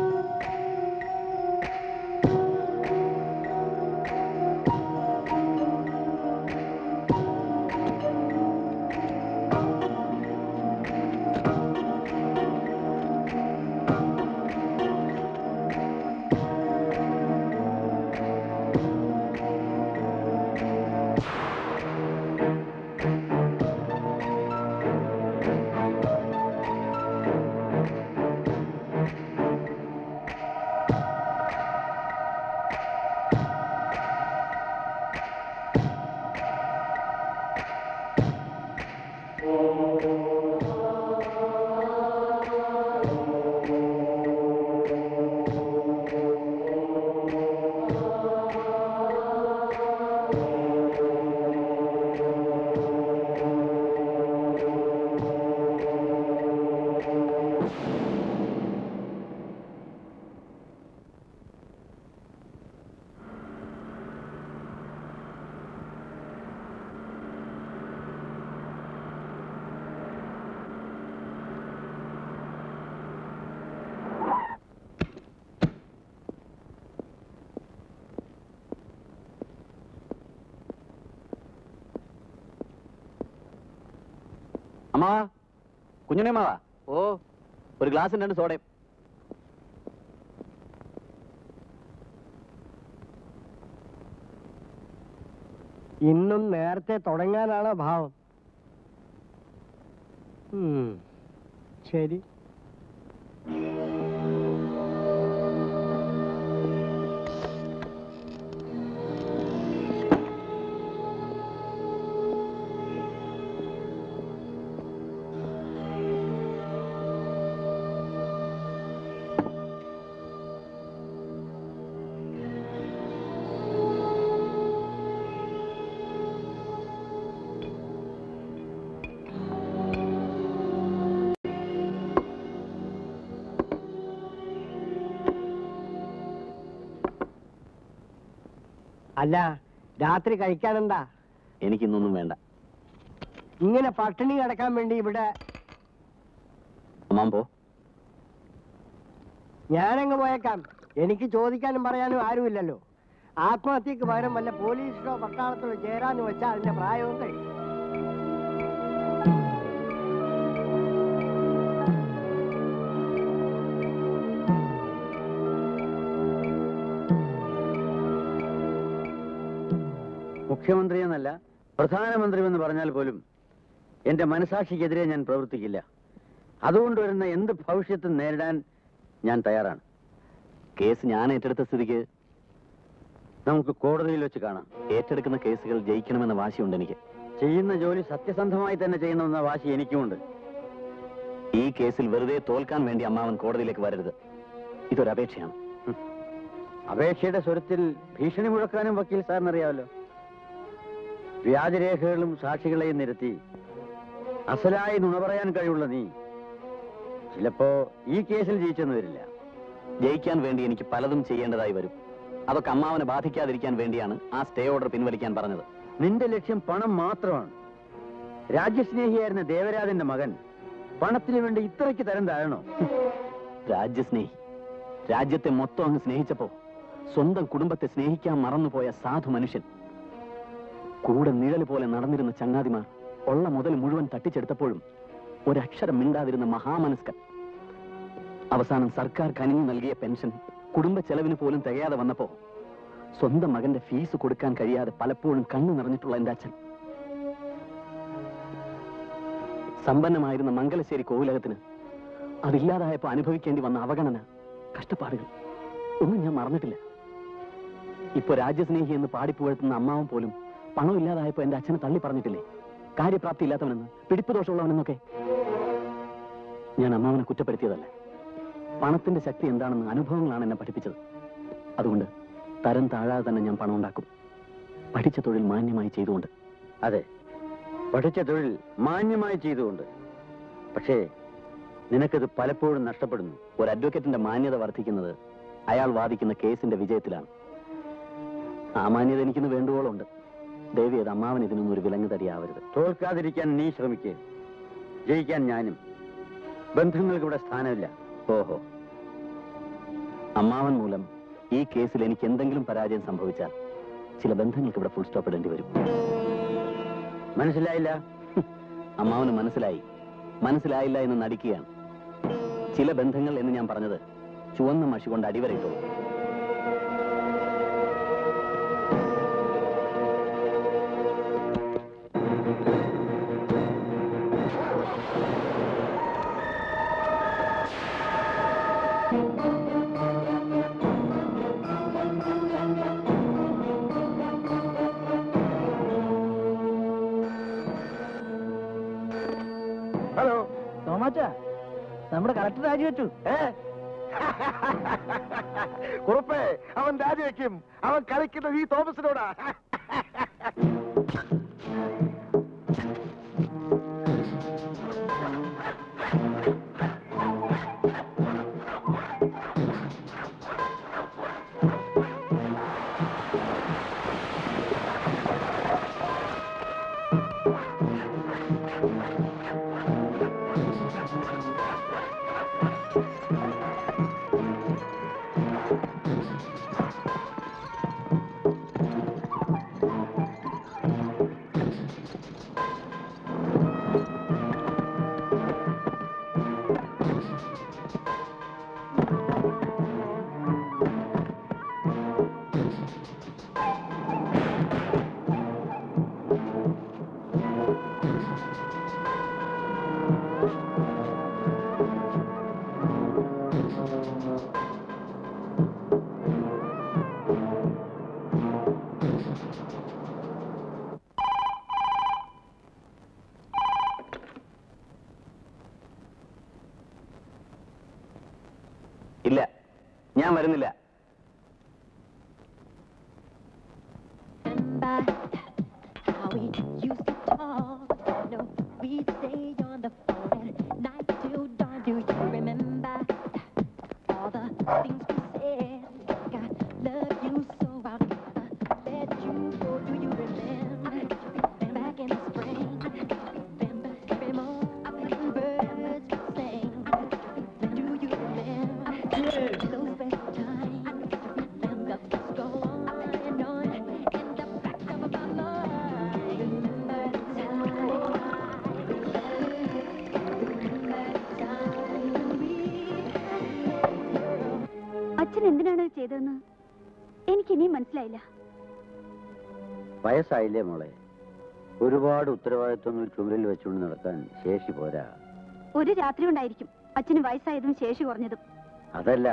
അമ്മാവാ കുഞ്ഞുണ്ണി അമ്മാവാ. ഓ. ഒരു ഗ്ലാസ് രണ്ട് സോഡയും. ഇന്നും നേരത്തെ തുടങ്ങാനാണ് ഭാവം? ശരി. അല്ല രാത്രി കഴിക്കാനെന്താ? എനിക്കിന്നൊന്നും വേണ്ട. ഇങ്ങനെ പട്ടിണി കിടക്കാൻ വേണ്ടി ഇവിടെ പോ. ഞാനങ്ങ് പോയേക്കാം. എനിക്ക് ചോദിക്കാനും പറയാനും ആരുമില്ലല്ലോ. ആത്മഹത്യക്ക് പകരം വല്ല പോലീസിലോ പട്ടാളത്തിലോ ചേരാന്ന് വെച്ചാൽ അതിന്റെ പ്രായവും കഴിയും. മുഖ്യമന്ത്രി എന്നല്ല പ്രധാനമന്ത്രി എന്ന് പറഞ്ഞാൽ പോലും എന്റെ മനസാക്ഷിക്കെതിരെ ഞാൻ പ്രവർത്തിക്കില്ല. അതുകൊണ്ട് വരുന്ന എന്ത് ഭവിഷ്യത്തും നേരിടാൻ ഞാൻ തയ്യാറാണ്. കേസ് ഞാൻ ഏറ്റെടുത്ത സ്ഥിതിക്ക് നമുക്ക് കോടതിയിൽ വെച്ച് കാണാം. ഏറ്റെടുക്കുന്ന കേസുകൾ ജയിക്കണമെന്ന വാശിയുണ്ട് എനിക്ക്. ചെയ്യുന്ന ജോലി സത്യസന്ധമായി തന്നെ ചെയ്യണമെന്ന വാശി എനിക്കുമുണ്ട്. ഈ കേസിൽ വെറുതെ തോൽക്കാൻ വേണ്ടി അമ്മാവൻ കോടതിയിലേക്ക് വരരുത്. ഇതൊരപേക്ഷയാണ്. അപേക്ഷയുടെ സ്വരത്തിൽ ഭീഷണി മുഴക്കാനും വക്കീൽ സാറിനറിയാമല്ലോ. വ്യാജരേഖകളും സാക്ഷികളെയും നിരത്തി അസലായി നുണ പറയാൻ കഴിവുള്ള നീ. ചിലപ്പോ ഈ കേസിൽ ജയിച്ചെന്ന് വരില്ല. ജയിക്കാൻ വേണ്ടി എനിക്ക് പലതും ചെയ്യേണ്ടതായി വരും. അതൊക്കെ അമ്മാവനെ ബാധിക്കാതിരിക്കാൻ വേണ്ടിയാണ് ആ സ്റ്റേ ഓർഡർ പിൻവലിക്കാൻ പറഞ്ഞത്. നിന്റെ ലക്ഷ്യം പണം മാത്രമാണ്. രാജ്യസ്നേഹിയായിരുന്ന ദേവരാജന്റെ മകൻ പണത്തിന് വേണ്ടി ഇത്രയ്ക്ക് തരം താഴണോ? രാജ്യസ്നേഹി. രാജ്യത്തെ മൊത്തം അങ്ങ് സ്നേഹിച്ചപ്പോ സ്വന്തം കുടുംബത്തെ സ്നേഹിക്കാൻ മറന്നുപോയ സാധു മനുഷ്യൻ കൂടെ നിഴൽ പോലെ നടന്നിരുന്ന ചങ്ങാതിമാർ ഉള്ള മുതൽ മുഴുവൻ തട്ടിച്ചെടുത്തപ്പോഴും ഒരക്ഷരം മിണ്ടാതിരുന്ന മഹാമനസ്കൻ. അവസാനം സർക്കാർ കനിഞ്ഞു നൽകിയ പെൻഷൻ കുടുംബ ചെലവിന് പോലും തികയാതെ വന്നപ്പോ സ്വന്തം മകന്റെ ഫീസ് കൊടുക്കാൻ കഴിയാതെ പലപ്പോഴും കണ്ണു നിറഞ്ഞിട്ടുള്ള എന്റെ അച്ഛൻ. സമ്പന്നമായിരുന്ന മംഗലശ്ശേരി കോവിലകത്തിന് അതില്ലാതായപ്പോ അനുഭവിക്കേണ്ടി വന്ന അവഗണന കഷ്ടപ്പാടുകൾ ഒന്നും ഞാൻ മറന്നിട്ടില്ല. ഇപ്പൊ രാജ്യസ്നേഹി എന്ന് പാടിപ്പുഴത്തുന്ന അമ്മാവൻ പോലും പണം ഇല്ലാതായപ്പോ എന്റെ അച്ഛനെ തള്ളി പറഞ്ഞിട്ടില്ലേ? കാര്യപ്രാപ്തി ഇല്ലാത്തവനെന്ന് പിടിപ്പ് ദോഷമുള്ളവനെന്നൊക്കെ? ഞാൻ അമ്മാവനെ കുറ്റപ്പെടുത്തിയതല്ല. പണത്തിന്റെ ശക്തി എന്താണെന്ന് അനുഭവങ്ങളാണ് എന്നെ പഠിപ്പിച്ചത്. അതുകൊണ്ട് തരം താഴാതെ തന്നെ ഞാൻ പണം ഉണ്ടാക്കും. പഠിച്ച തൊഴിൽ മാന്യമായി ചെയ്തുകൊണ്ട്. അതെ. പഠിച്ച തൊഴിൽ മാന്യമായി ചെയ്തുകൊണ്ട്. പക്ഷേ നിനക്കത് പലപ്പോഴും നഷ്ടപ്പെടുന്നു. ഒരു അഡ്വക്കേറ്റിന്റെ മാന്യത വർദ്ധിക്കുന്നത് അയാൾ വാദിക്കുന്ന കേസിന്റെ വിജയത്തിലാണ്. ആ മാന്യത എനിക്കിന്ന് വേണ്ടുവോളുണ്ട് ദേവി അത് അമ്മാവൻ ഇതിനൊന്നും ഒരു വിലങ്ങ് തടിയാവരുത്. തോൽക്കാതിരിക്കാൻ നീ ശ്രമിക്കേ. ജയിക്കാൻ ഞാനും. ബന്ധങ്ങൾക്ക് ഇവിടെ സ്ഥാനമില്ല. ഓഹോ. അമ്മാവൻ മൂലം ഈ കേസിൽ എനിക്ക് എന്തെങ്കിലും പരാജയം സംഭവിച്ചാൽ ചില ബന്ധങ്ങൾക്ക് ഇവിടെ ഫുൾ സ്റ്റോപ്പ് ഇടേണ്ടി വരും. മനസ്സിലായില്ല? അമ്മാവന് മനസ്സിലായി. മനസ്സിലായില്ല എന്ന് നടിക്കുകയാണ്. ചില ബന്ധങ്ങൾ എന്ന് ഞാൻ പറഞ്ഞത് ചുവന്ന മഷി കൊണ്ട് അടിവരയിട്ടുള്ളൂ രാജിവെച്ചു. കുറുപ്പേ അവൻ രാജിവെക്കും. അവൻ കളിക്കുന്നത് ഈ തോമസിനോടാ. വയസ്സായില്ലേ മോളെ? ഒരുപാട് ഉത്തരവാദിത്വങ്ങൾ ചുമരിൽ വെച്ചുകൊണ്ട് നടക്കാൻ ശേഷി പോരാ. ഒരു രാത്രി ഉണ്ടായിരിക്കും അച്ഛന് വയസ്സായതും ശേഷി കുറഞ്ഞതും. അതല്ല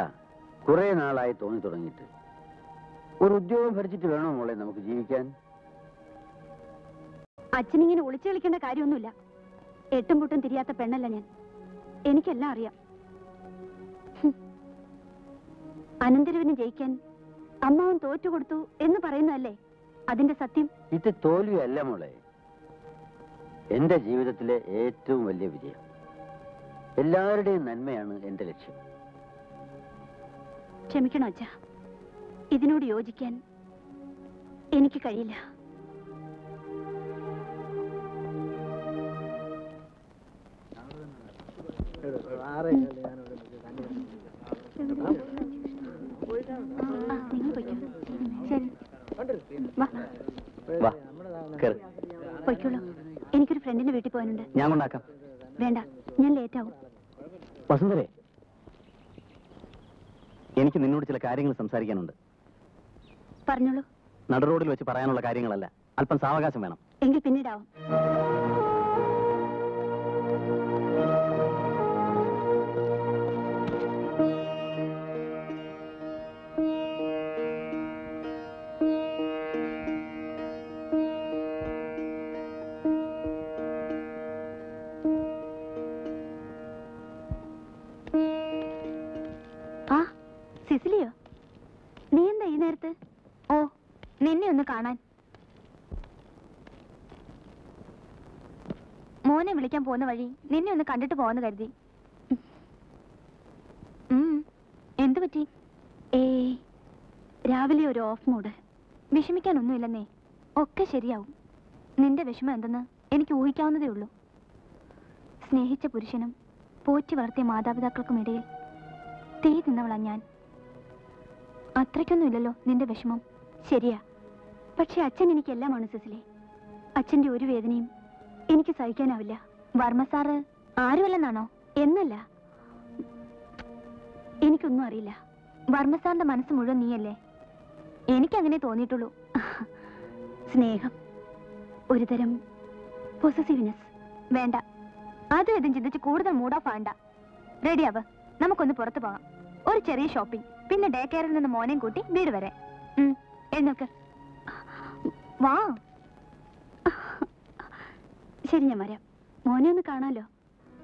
കുറെ നാളായി തോന്നി തുടങ്ങിയിട്ട്. ഒരു ഉദ്യോഗം ഭരിച്ചിട്ട് വേണോ മോളെ നമുക്ക് ജീവിക്കാൻ? അച്ഛനിങ്ങനെ ഒളിച്ചു കളിക്കേണ്ട കാര്യമൊന്നുമില്ല. എട്ടും പൊട്ടും തിരിയാത്ത പെണ്ണല്ല ഞാൻ. എനിക്കെല്ലാം അറിയാം. അനന്തരവിനെ ജയിക്കാൻ അമ്മാവൻ തോറ്റു കൊടുത്തു എന്ന് പറയുന്നതല്ലേ? അതിന്റെ സത്യം ഇത് തോൽവിയല്ല മോളെ എന്റെ ജീവിതത്തിലെ ഏറ്റവും വലിയ വിജയം എല്ലാവരുടെയും നന്മയാണ് എന്റെ ലക്ഷ്യം ക്ഷമിക്കണോ അച്ഛ ഇതിനോട് യോജിക്കാൻ എനിക്ക് കഴിയില്ല ആ, നിങ്ങൾ പൊയ്ക്കോ. ശരി പൊയ്ക്കോളൂ. എനിക്കൊരു ഫ്രണ്ടിന്റെ വീട്ടിൽ പോകാനുണ്ട്. ഞാൻ കൊണ്ടാക്കാം. വേണ്ട ഞാൻ ലേറ്റ് ആവും. വസുന്ധരേ എനിക്ക് നിന്നോട് ചില കാര്യങ്ങൾ സംസാരിക്കാനുണ്ട്. പറഞ്ഞോളൂ. നട റോഡിൽ വെച്ച് പറയാനുള്ള കാര്യങ്ങളല്ല അല്പം സാവകാശം വേണം. എങ്കിൽ പിന്നീടാവും. മോനെ വിളിക്കാൻ പോകുന്ന വഴി നിന്നെ ഒന്ന് കണ്ടിട്ട് പോവാന്ന് കരുതി. എന്തു പറ്റി? ഏ രാവിലെ ഒരു ഓഫ് മൂഡ്. വിഷമിക്കാനൊന്നുമില്ലെന്നേ. ഒക്കെ ശരിയാവും. നിന്റെ വിഷമം എന്തെന്ന് എനിക്ക് ഊഹിക്കാവുന്നതേ ഉള്ളൂ. സ്നേഹിച്ച പുരുഷനും പോറ്റി വളർത്തിയ മാതാപിതാക്കൾക്കും ഇടയിൽ തീ തിന്നവളാ ഞാൻ. അത്രയ്ക്കൊന്നുമില്ലല്ലോ നിന്റെ വിഷമം. ശരിയാ. പക്ഷെ അച്ഛൻ എനിക്കെല്ലാമാണ് സിസിലെ. അച്ഛന്റെ ഒരു വേദനയും എനിക്ക് സഹിക്കാനാവില്ല. വർമ്മ സാറ് ആരുമല്ലെന്നാണോ? എന്നല്ല. എനിക്കൊന്നും അറിയില്ല. വർമ്മ സാറിന്റെ മനസ്സ് മുഴുവൻ നീയല്ലേ? എനിക്കങ്ങനെ തോന്നിയിട്ടുള്ളൂ. സ്നേഹം. ഒരുതരം പൊസസീവ്നെസ് വേണ്ട. അതും ഇതും ചിന്തിച്ച് കൂടുതൽ മൂഡ് ഓഫ് ആണ്ട റെഡിയാവ് നമുക്കൊന്ന് പുറത്തു പോകാം. ഒരു ചെറിയ ഷോപ്പിംഗ് പിന്നെ ഡേ കെയറിൽ നിന്ന് മോനെയും കൂട്ടി വീട് വരെ. എന്നൊക്കെ വാ. ശരി ഞാൻ വരാം. മോനെ ഒന്ന് കാണാലോ?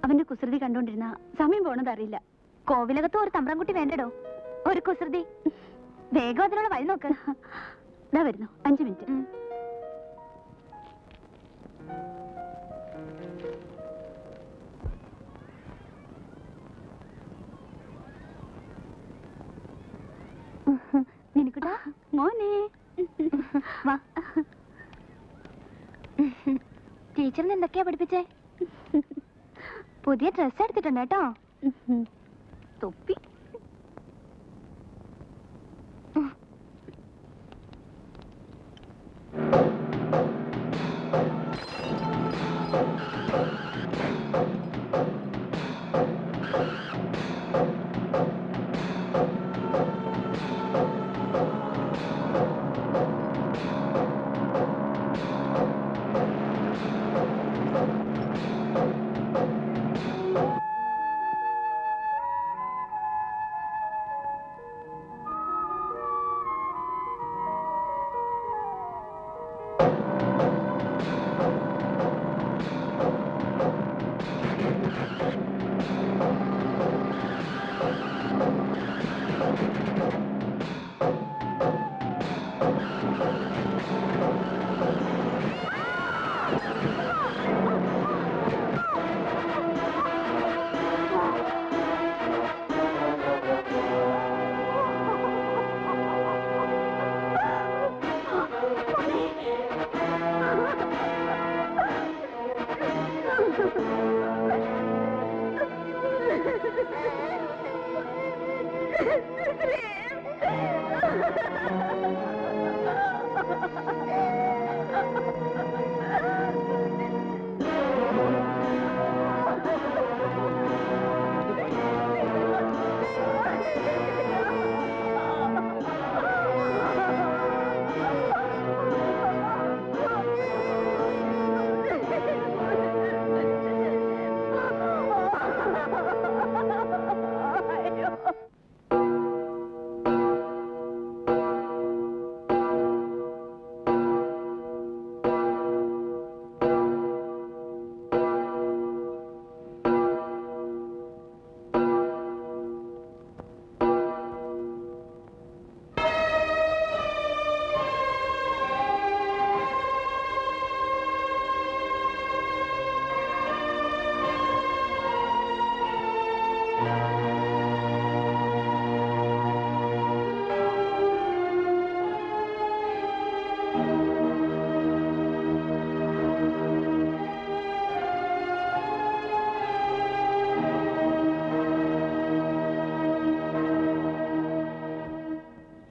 അവന്റെ കുസൃതി കണ്ടോണ്ടിരുന്ന സമയം പോണത് അറിയില്ല. കോവിലകത്ത് ഒരു തമ്പ്രാൻകുട്ടി വേണ്ടടോ? ഒരു കുസൃതി. വേഗം അതിനുള്ള വഴി നോക്ക്. ഇതാ വരുന്നു. അഞ്ചു മിനിറ്റ്. നിനക്കുട്ടാ? മോനെ. വാ. ടീച്ചറിന് എന്തൊക്കെയാ പഠിപ്പിച്ചേ? പുതിയ ഡ്രസ് എടുത്തിട്ടുണ്ട് കേട്ടോ. തൊപ്പി.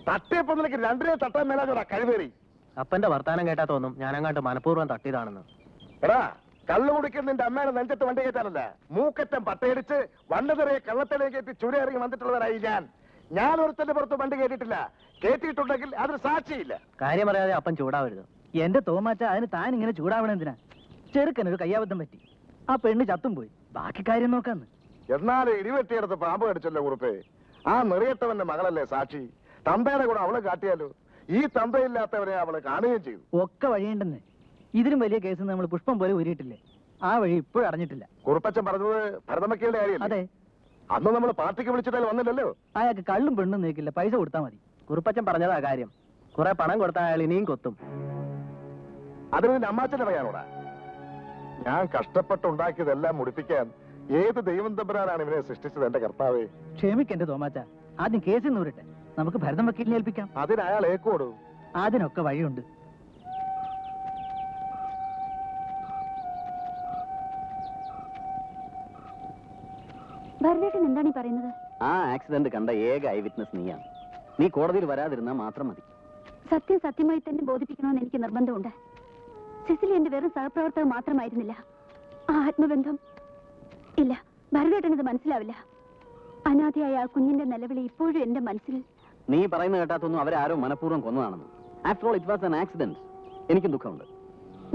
തട്ടിയപ്പോ രണ്ടിനെ തട്ടാൻ മേലാ കഴിവേറി അപ്പന്റെ വർത്താനം കേട്ടാ തോന്നും ഞാനങ്ങാണ്ട് മനഃപൂർവം തട്ടിയതാണെന്ന്. എടാ കള്ളു കുടിക്കുന്ന നിന്റെ അമ്മേനെ നെഞ്ചത്ത് വണ്ടി കയറ്റാനല്ല. മൂക്കറ്റം പട്ടയടിച്ച് വണ്ടതെറിയെ കള്ളത്തലേ കയറ്റി ചുര ഇറങ്ങി വന്നിട്ടുള്ളവരായി ഞാൻ. ഞാൻ ഒരുത്തന്റെ പുറത്ത് വണ്ടി കയറ്റിയിട്ടില്ല. കയറ്റിയിട്ടുണ്ടെങ്കിൽ അതിന് സാക്ഷിയില്ല. കാര്യം പറയാതെ അപ്പൻ ചൂടാവരുത്. എന്റെ തോമാച്ച അതിന് താൻ ഇങ്ങനെ ചൂടാവണം എന്തിനാ? ചെറുക്കനൊരു കയ്യാബദ്ധം പറ്റി. ആ പെണ്ണ് ചത്തും പോയി. ബാക്കി കാര്യം നോക്കാന്ന്. എന്നാലും ഇടിവെട്ടിയെടുത്ത് പാമ്പ് കടിച്ചല്ലോ കുറുപ്പേ. ആ നിറയത്തവന്റെ മകളല്ലേ സാക്ഷി? തന്തയുടെ കൂടെ അവളെ കാട്ടിയാലോ? ഈ തന്തയില്ലാത്തവരെ അവളെ കാണുകയും ചെയ്തു ഒക്കെ വഴിയുണ്ടെന്ന്. ഇതിനും വലിയ കേസ് നമ്മൾ പുഷ്പം പോലെ ഉരിയിട്ടില്ലേ ആ വഴി ഇപ്പോഴും അറിഞ്ഞിട്ടില്ല. കുറുപ്പച്ചൻ പറഞ്ഞത് ഭരതമക്കയുടെ കാര്യമല്ലേ? അതെ. അന്ന് നമ്മൾ പാർട്ടിക്ക് വിളിച്ചിട്ടാൽ വന്നില്ലല്ലോ? അയാൾക്ക് കള്ളും പെണ്ണും നീക്കില്ല. പൈസ കൊടുത്താൽ മതി. കുറുപ്പച്ചൻ പറഞ്ഞതാ കാര്യം. കുറെ പണം കൊടുത്താൽ അയാൾ ഇനിയും കൊത്തും. അതിന് നിന്റെ അമ്മാച്ചന്റെ പറയാനോടാ ഞാൻ കഷ്ടപ്പെട്ടുണ്ടാക്കിയതെല്ലാം മുടിപ്പിക്കാൻ ഏത് ദൈവം തമ്പുരാനാണ് ഇവനെ സൃഷ്ടിച്ചത് എന്റെ കർത്താവേ? ക്ഷമിക്കെന്റെ തോമാച്ച. ആദ്യം കേസിൽ നൂരട്ടെ നമുക്ക് ഭരതം വക്കീലിനെ ഏൽപ്പിക്കാം. അതിന് അയാൾ ഏക്കോടും അതിനൊക്കെ വഴിയുണ്ട്. ഭരതേട്ടൻ എന്താണ് ഈ പറയുന്നത്? ആ ആക്സിഡന്റ് കണ്ട ഏക ഐ വിറ്റ്നസ് നീയാണ്. നീ കോടതിയിൽ വരാതിരുന്നാൽ മാത്രം മതി. സത്യം സത്യമായി തന്നെ ബോധിപ്പിക്കണമെന്ന് എനിക്ക് നിർബന്ധമുണ്ട്. സിസിലി എന്റെ വെറും സഹപ്രവർത്തകർ മാത്രമായിരുന്നില്ല. ആ ആത്മബന്ധം ഇല്ല ഭരതേട്ടനത് മനസ്സിലാവില്ല. അനാഥയായ ആ കുഞ്ഞിന്റെ നിലവിളി ഇപ്പോഴും എന്റെ മനസ്സിൽ നീ പറയുന്ന കേട്ടാത്തൊന്നും അവരാരോ മനഃപൂർവം കൊന്നതാണെന്ന്. After all it was an accident എനിക്കും ദുഃഖമുണ്ട്.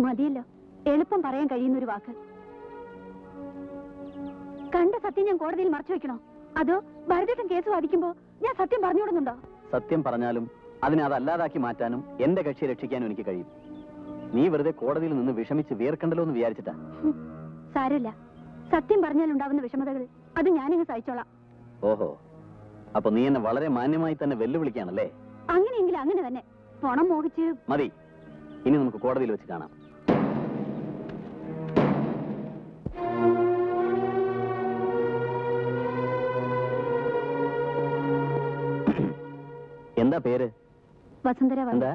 മതിയല്ലോ. എളുപ്പം പറയാൻ കഴിയുന്ന ഒരു വാക്ക്. കണ്ട സത്യം ഞാൻ കോടതിയിൽ മറച്ചു വെക്കണോ? അതോ ഭരതേട്ടൻ കേസ് വാദിക്കുമ്പോ ഞാൻ സത്യം പറഞ്ഞുവിടുന്നുണ്ടോ? സത്യം പറഞ്ഞാലും അതിനെ അതല്ലാതാക്കി മാറ്റാനും എന്റെ കക്ഷി രക്ഷിക്കാനും എനിക്ക് കഴിയും. നീ വെറുതെ കോടതിയിൽ നിന്ന് വിഷമിച്ച് വീർക്കണ്ടല്ലോ എന്ന് വിചാരിച്ചിട്ടാ. സാരമില്ല. സത്യം പറഞ്ഞാൽ ഉണ്ടാവുന്ന വിഷമതകൾ അത് ഞാനിങ്ങ് സഹിച്ചോളാം. ഓഹോ. അപ്പൊ നീ എന്നെ വളരെ മാന്യമായി തന്നെ വെല്ലുവിളിക്കാണല്ലേ അങ്ങനെയെങ്കിൽ അങ്ങനെ തന്നെ. പണം മോഹിച്ച്. മതി. ഇനി നമുക്ക് കോടതിയിൽ വെച്ച് കാണാം. എന്താ പേര്? വർമ്മ. എന്താ?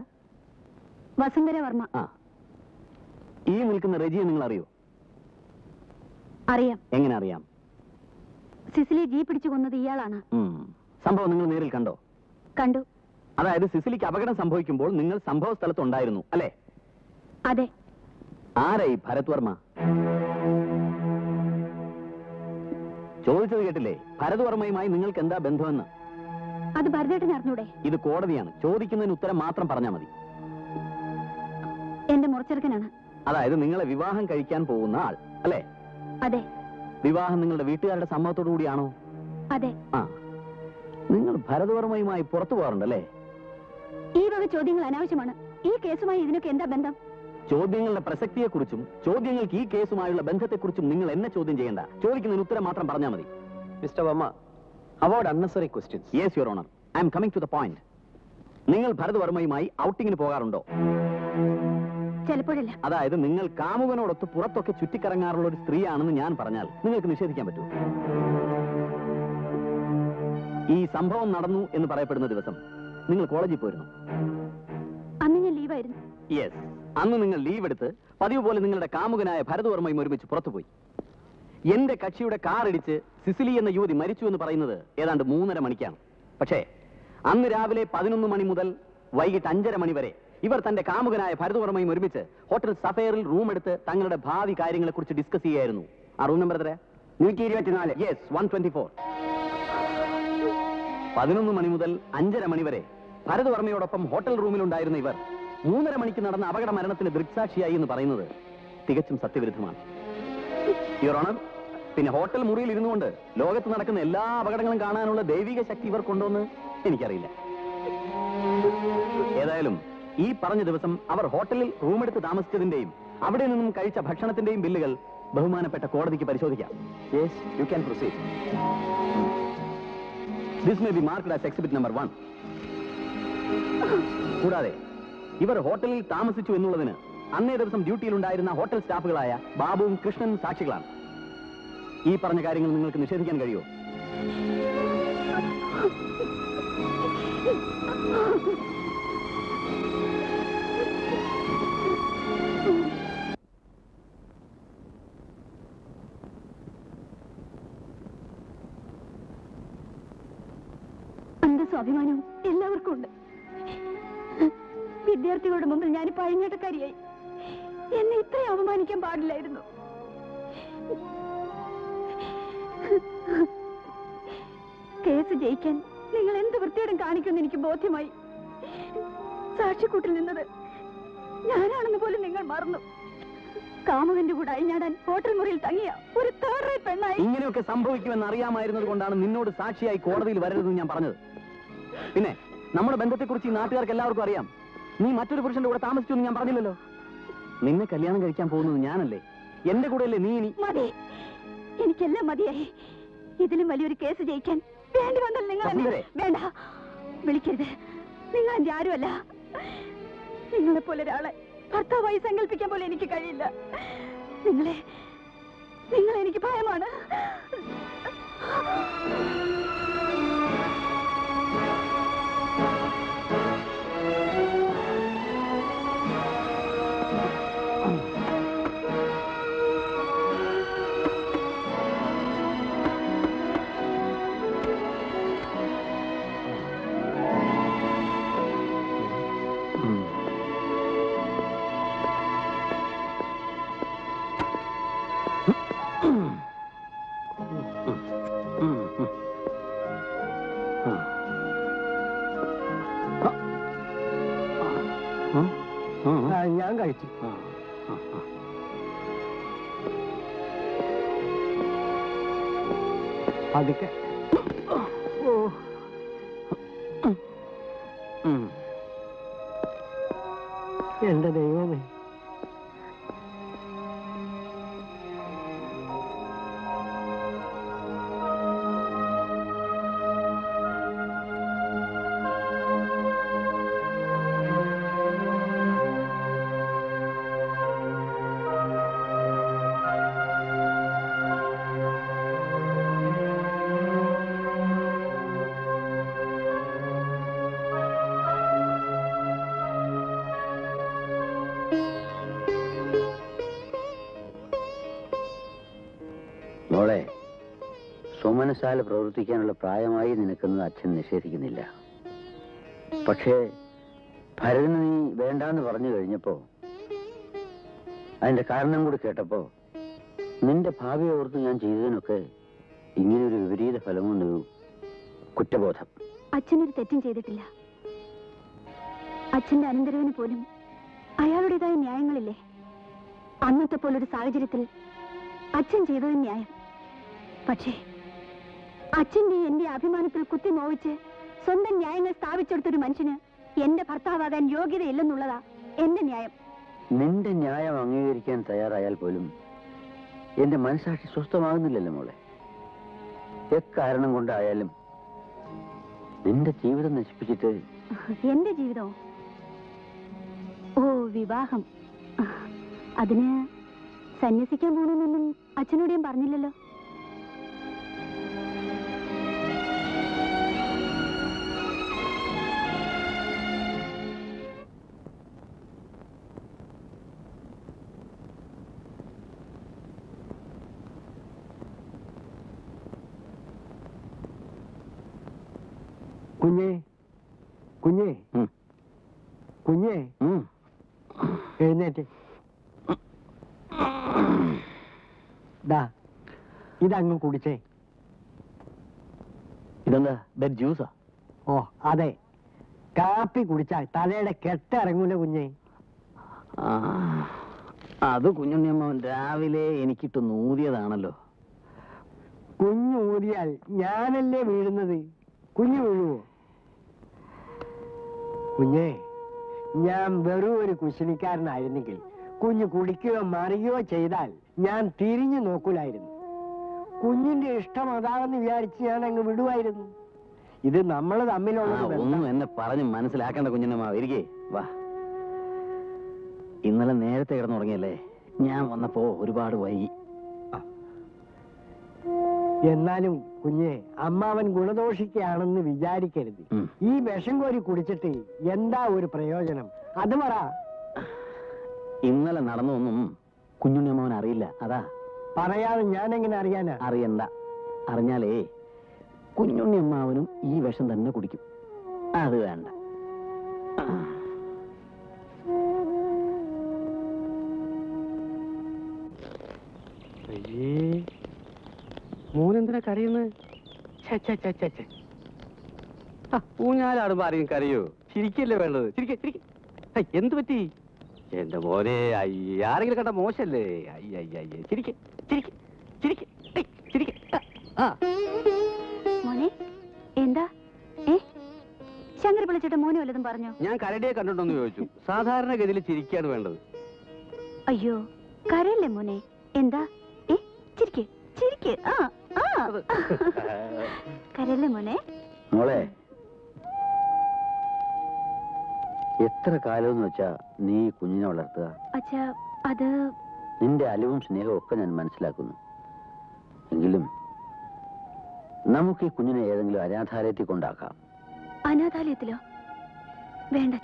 വർമ്മ. ആ. ഈ നിൽക്കുന്ന റെജിയെ നിങ്ങൾ അറിയോ അറിയാം. എങ്ങനെ അറിയാം? സിസിലി ജീ പിടിച്ചു കൊന്നത് ഇയാളാണ്. ഉം. സംഭവം നിങ്ങൾ നേരിൽ കണ്ടോ? കണ്ടു. അതായത് സിസിലിക്ക് അപകടം സംഭവിക്കുമ്പോൾ നിങ്ങൾ സംഭവ സ്ഥലത്ത് ഉണ്ടായിരുന്നു അല്ലേ? അതെ. ആരായി ഭരത് വർമ്മ? ചോദിച്ചത് കേട്ടില്ലേ? ഭരത് വർമ്മയുമായി നിങ്ങൾക്ക് എന്താ ബന്ധമെന്ന്? അത് ഭരതേട്ടൻ അറിഞ്ഞൂടെ? ഇത് കോടതിയാണ്. ചോദിക്കുന്നതിന് ഉത്തരം മാത്രം പറഞ്ഞാൽ മതി. എന്റെ മുറച്ചെറുക്കനാണ്. അതായത് നിങ്ങളെ വിവാഹം കഴിക്കാൻ പോകുന്ന ആൾ അല്ലേ? അതെ. വിവാഹം നിങ്ങളുടെ വീട്ടുകാരുടെ സമ്മതത്തോടു കൂടിയാണോ? അതെ. ആ നിങ്ങൾ ഭരതവർമ്മയുമായി പുറത്തു പോകാറുണ്ടല്ലേ? ഈ വക ചോദ്യങ്ങൾ അനാവശ്യമാണ്. ഈ കേസുമായി ഇതിനൊക്കെ എന്താ ബന്ധം? ചോദ്യങ്ങളുടെ പ്രസക്തിയെക്കുറിച്ചും ചോദ്യങ്ങൾക്ക് ഈ കേസുമായുള്ള ബന്ധത്തെക്കുറിച്ചും നിങ്ങൾ എന്നെ ചോദ്യം ചെയ്യേണ്ട. ചോദിക്കുന്നതിന് ഉത്തരം മാത്രം പറഞ്ഞാൽ മതി. Mister Varma avoid unnecessary questions yes your honour I am coming to the point നിങ്ങൾ ഭരതവർമ്മയുമായി ഔട്ടിങ്ങിന് പോകാറുണ്ടോ? ചിലപ്പോഴില്ല. അതായത് നിങ്ങൾ കാമുകനോടൊത്ത് പുറത്തൊക്കെ ചുറ്റിക്കറങ്ങാറുള്ള ഒരു സ്ത്രീയാണെന്ന് ഞാൻ പറഞ്ഞാൽ നിങ്ങൾക്ക് നിഷേധിക്കാൻ പറ്റൂ ഈ സംഭവം നടന്നു എന്ന് പറയപ്പെടുന്ന ദിവസം നിങ്ങൾ കോളേജിൽ പോയിരുന്നു? അന്ന് ഞാൻ ലീവായിരുന്നു യെസ് അന്ന് നിങ്ങൾ ലീവ് എടുത്ത് പതിവ് പോലെ നിങ്ങളുടെ കാമുകനായ ഭരതവർമ്മയും ഒരുമിച്ച് പുറത്തുപോയി. എന്റെ കക്ഷിയുടെ കാർ ഇടിച്ച് സിസിലി എന്ന യുവതി മരിച്ചു എന്ന് പറയുന്നത് ഏതാണ്ട് മൂന്നര മണിക്കാണ്. പക്ഷേ അന്ന് രാവിലെ പതിനൊന്ന് മണി മുതൽ വൈകിട്ട് അഞ്ചര മണി വരെ ഇവർ തന്റെ കാമുകനായ ഭരതവർമ്മയും ഒരുമിച്ച് ഹോട്ടൽ സഫയറിൽ റൂം എടുത്ത് തങ്ങളുടെ ഭാവി കാര്യങ്ങളെ കുറിച്ച് ഡിസ്കസ് ചെയ്യായിരുന്നു ആ റൂം നമ്പർ എത്ര നൂറ്റി ഇരുപത്തിനാല്. യെസ് വൺ ട്വന്റി ഫോർ പതിനൊന്ന് മണി മുതൽ അഞ്ചര മണി വരെ ഭരതവർമ്മയോടൊപ്പം ഹോട്ടൽ റൂമിലുണ്ടായിരുന്ന ഇവർ മൂന്നര മണിക്ക് നടന്ന അപകട മരണത്തിന് ദൃക്സാക്ഷിയായി എന്ന് പറയുന്നത് തികച്ചും സത്യവിരുദ്ധമാണ്. യുവർ ഓണർ പിന്നെ ഹോട്ടൽ മുറിയിൽ ഇരുന്നുകൊണ്ട് ലോകത്ത് നടക്കുന്ന എല്ലാ അപകടങ്ങളും കാണാനുള്ള ദൈവിക ശക്തി ഇവർക്കുണ്ടോന്ന് എനിക്കറിയില്ല. ഏതായാലും ഈ പറഞ്ഞ ദിവസം അവർ ഹോട്ടലിൽ റൂമെടുത്ത് താമസിച്ചതിന്റെയും അവിടെ നിന്നും കഴിച്ച ഭക്ഷണത്തിന്റെയും ബില്ലുകൾ ബഹുമാനപ്പെട്ട കോടതിക്ക് പരിശോധിക്കാം. Yes you can proceed this may be marked as exhibit number one കൂടാതെ ഇവർ ഹോട്ടലിൽ താമസിച്ചു എന്നുള്ളതിന് അന്നേ ദിവസം ഡ്യൂട്ടിയിലുണ്ടായിരുന്ന ഹോട്ടൽ സ്റ്റാഫുകളായ ബാബുവും കൃഷ്ണനും സാക്ഷികളാണ്. ഈ പറഞ്ഞ കാര്യങ്ങൾ നിങ്ങൾക്ക് നിഷേധിക്കാൻ കഴിയുമോ? അന്തസ്സും അഭിമാനവും എല്ലാവർക്കും ഉണ്ട്. വിദ്യാർത്ഥികളുടെ മുമ്പിൽ ഞാൻ പഴഞ്ഞേട്ടക്കാരിയായി. എന്നെ ഇത്രയും അപമാനിക്കാൻ പാടില്ലായിരുന്നു. കേസ് ജയിക്കാൻ നിങ്ങൾ എന്ത് വൃത്തിയോടും കാണിക്കുമെന്ന് എനിക്ക് ബോധ്യമായി. സാക്ഷിക്കൂട്ടിൽ നിന്നത് ഞാനാണെന്ന് പോലും നിങ്ങൾ മറന്നു. കാമുകന്റെ കൂടെ അഴിഞ്ഞാടാൻ ഹോട്ടൽ മുറിയിൽ തങ്ങിയ ഒരു തേർഡ് പെണ്ണായി. ഇങ്ങനെയൊക്കെ സംഭവിക്കുമെന്ന് അറിയാമായിരുന്നത് കൊണ്ടാണ് നിന്നോട് സാക്ഷിയായി കോടതിയിൽ വരരുതെന്ന് ഞാൻ പറഞ്ഞത്. പിന്നെ നമ്മുടെ ബന്ധത്തെക്കുറിച്ച് ഈ നാട്ടുകാർക്ക് എല്ലാവർക്കും അറിയാം. നീ മറ്റൊരു പുരുഷന്റെ കൂടെ താമസിച്ചു എന്ന് ഞാൻ പറഞ്ഞില്ലല്ലോ. നിന്നെ കല്യാണം കഴിക്കാൻ പോകുന്നത് ഞാനല്ലേ. എന്റെ കൂടെ അല്ലേ നീ ഇനി മതി. എനിക്കെല്ലാം മതിയായി. ഇതിലും വലിയൊരു കേസ് ജയിക്കാൻ വേണ്ടി വന്നാൽ നിങ്ങൾ എന്നെ- വേണ്ട. വിളിക്കരുത്. നിങ്ങൾ എന്റെ ആരുമല്ല. നിങ്ങളെ പോലെ ഒരാളെ ഭർത്താവായി സങ്കല്പിക്കാൻ പോലെ എനിക്ക് കഴിയില്ല. നിങ്ങളെ നിങ്ങൾ എനിക്ക് ഭയമാണ്. പതുക്കെ എന്റെ സുമനസാല പ്രവർത്തിക്കാനുള്ള പ്രായമായി നിനക്കുന്നത് അച്ഛൻ നിഷേധിക്കുന്നില്ല. പക്ഷേ ഭരതന് നീ വേണ്ടാന്ന് പറഞ്ഞു കഴിഞ്ഞപ്പോ അതിന്റെ കാരണം കൂടി കേട്ടപ്പോ നിന്റെ ഭാവി ഓർത്ത് ഞാൻ ചെയ്തതിനൊക്കെ ഇങ്ങനൊരു വിപരീത ഫലമൊന്നൊരു കുറ്റബോധം. അച്ഛനൊരു തെറ്റും ചെയ്തിട്ടില്ല. അച്ഛന്റെ അനന്തരവിന് പോലും അയാളുടേതായ ന്യായങ്ങളില്ലേ? അന്നത്തെ പോലൊരു സാഹചര്യത്തിൽ അച്ഛൻ ചെയ്തത് ന്യായം. പക്ഷേ അച്ഛന്റെ എന്റെ അഭിമാനത്തിൽ കുത്തി നോവിച്ച് സ്വന്തം ന്യായങ്ങൾ സ്ഥാപിച്ചെടുത്തൊരു മനുഷ്യന് എന്റെ ഭർത്താവാകാൻ യോഗ്യതയില്ലെന്നുള്ളതാ എന്റെ ന്യായം. നിന്റെ ന്യായം അംഗീകരിക്കാൻ തയ്യാറായാൽ പോലും എന്റെ മനസ്സാക്ഷി സ്വസ്ഥമാകുന്നില്ലല്ലോ മോളെ. എക്കാരണം കൊണ്ടായാലും നിന്റെ ജീവിതം നശിപ്പിച്ചിട്ട് എന്റെ ജീവിതമോ ഓ വിവാഹം. അതിന് സന്യസിക്കാൻ പോകണമെന്നൊന്നും അച്ഛനോട് ഞാൻ പറഞ്ഞില്ലല്ലോ. കുഞ്ഞേ. കുഞ്ഞേ. കുഞ്ഞേ. എഴുന്നേറ്റ്. ദാ ഇതങ്ങ് കുടിച്ചേ. ഇതെന്താ? ബെഡ് ജ്യൂസാ? ഓ അതെ. കാപ്പി കുടിച്ചാൽ തലയുടെ കെട്ടിറങ്ങൂല കുഞ്ഞേ. അത് കുഞ്ഞുണ്ണിയമ്മ രാവിലെ എനിക്കിട്ട് നൂതിയതാണല്ലോ. കുഞ്ഞു ഊതിയാൽ ഞാനല്ലേ വീഴുന്നത്? കുഞ്ഞു വീഴുവോ? കുഞ്ഞേ ഞാൻ വെറും ഒരു കുശിനിക്കാരനായിരുന്നെങ്കിൽ കുഞ്ഞ് കുടിക്കുകയോ മറിയുകയോ ചെയ്താൽ ഞാൻ തിരിഞ്ഞു നോക്കൂലായിരുന്നു. കുഞ്ഞിന്റെ ഇഷ്ടം അതാണെന്ന് വിചാരിച്ച് ഞാൻ അങ്ങ് വിടുവായിരുന്നു. ഇത് നമ്മൾ തമ്മിലുള്ള. ഒന്നും എന്നെ പറഞ്ഞ് മനസ്സിലാക്കേണ്ട കുഞ്ഞുണ്ണമ്മ ഇരിക്കേ വാ. ഇന്നലെ നേരത്തെ കിടന്നുറങ്ങിയല്ലേ? ഞാൻ വന്നപ്പോ ഒരുപാട് വൈകി. എന്നാലും കുഞ്ഞെ അമ്മാവൻ ഗുണദോഷിക്കാണെന്ന് വിചാരിക്കരുത്. ഈ വിഷം കോരി കുടിച്ചിട്ട് എന്താ ഒരു പ്രയോജനം? അത് പറ. ഇന്നലെ നടന്നൊന്നും കുഞ്ഞുണ്ണി അമ്മാവൻ അറിയില്ല. അതാ. പറയാതെ ഞാൻ എങ്ങനെ അറിയാനാ? അറിയണ്ട. അറിഞ്ഞാലേ കുഞ്ഞുണ്ണി അമ്മാവനും ഈ വിഷം തന്നെ കുടിക്കും. അത് വേണ്ട. ഏ മോനെന്തിനാ കരയുന്നത് ഊഞ്ഞാലാടുമ്പോ ആരെയും കരയോ. ചിരിക്കല്ലേ വേണ്ടത്? ചിരിക്ക ചിരിക്ക. എന്ത് പറ്റി? എന്റെ മോനെ അയ്യ ആരെങ്കിലും കണ്ട മോശല്ലേ? അയ്യ അയ്യ അയ്യ ചിരിക്ക. ചിരിക്ക. ചിരിക്ക ചിരിക്ക മോനെ എന്താ? ശങ്കർ വിളിച്ചിട്ട് മോനെ വല്ലതും പറഞ്ഞോ? ഞാൻ കരടിയെ കണ്ടിട്ടുണ്ടെന്ന് ചോദിച്ചു. സാധാരണഗതിയിൽ ചിരിക്കാണ് വേണ്ടത്. അയ്യോ കരയല്ലേ മോനെ? എന്താ? ഏ ചിരിക്കേ ചിരിക്കേ. ആ. ആ. കരയല്ലേ മോനെ? മോളെ എത്ര കാലം എന്ന് വെച്ചാ നീ കുഞ്ഞിനെ വളർത്തുക? അച്ഛാ അത് നിന്റെ അലിവും സ്നേഹവും ഒക്കെ ഞാൻ മനസ്സിലാക്കുന്നു. എങ്കിലും നമുക്ക് ഈ കുഞ്ഞിനെ ഏതെങ്കിലും അനാഥാലയത്തിൽ കൊണ്ടാക്കാം. അനാഥാലയത്തിലോ? വേണ്ട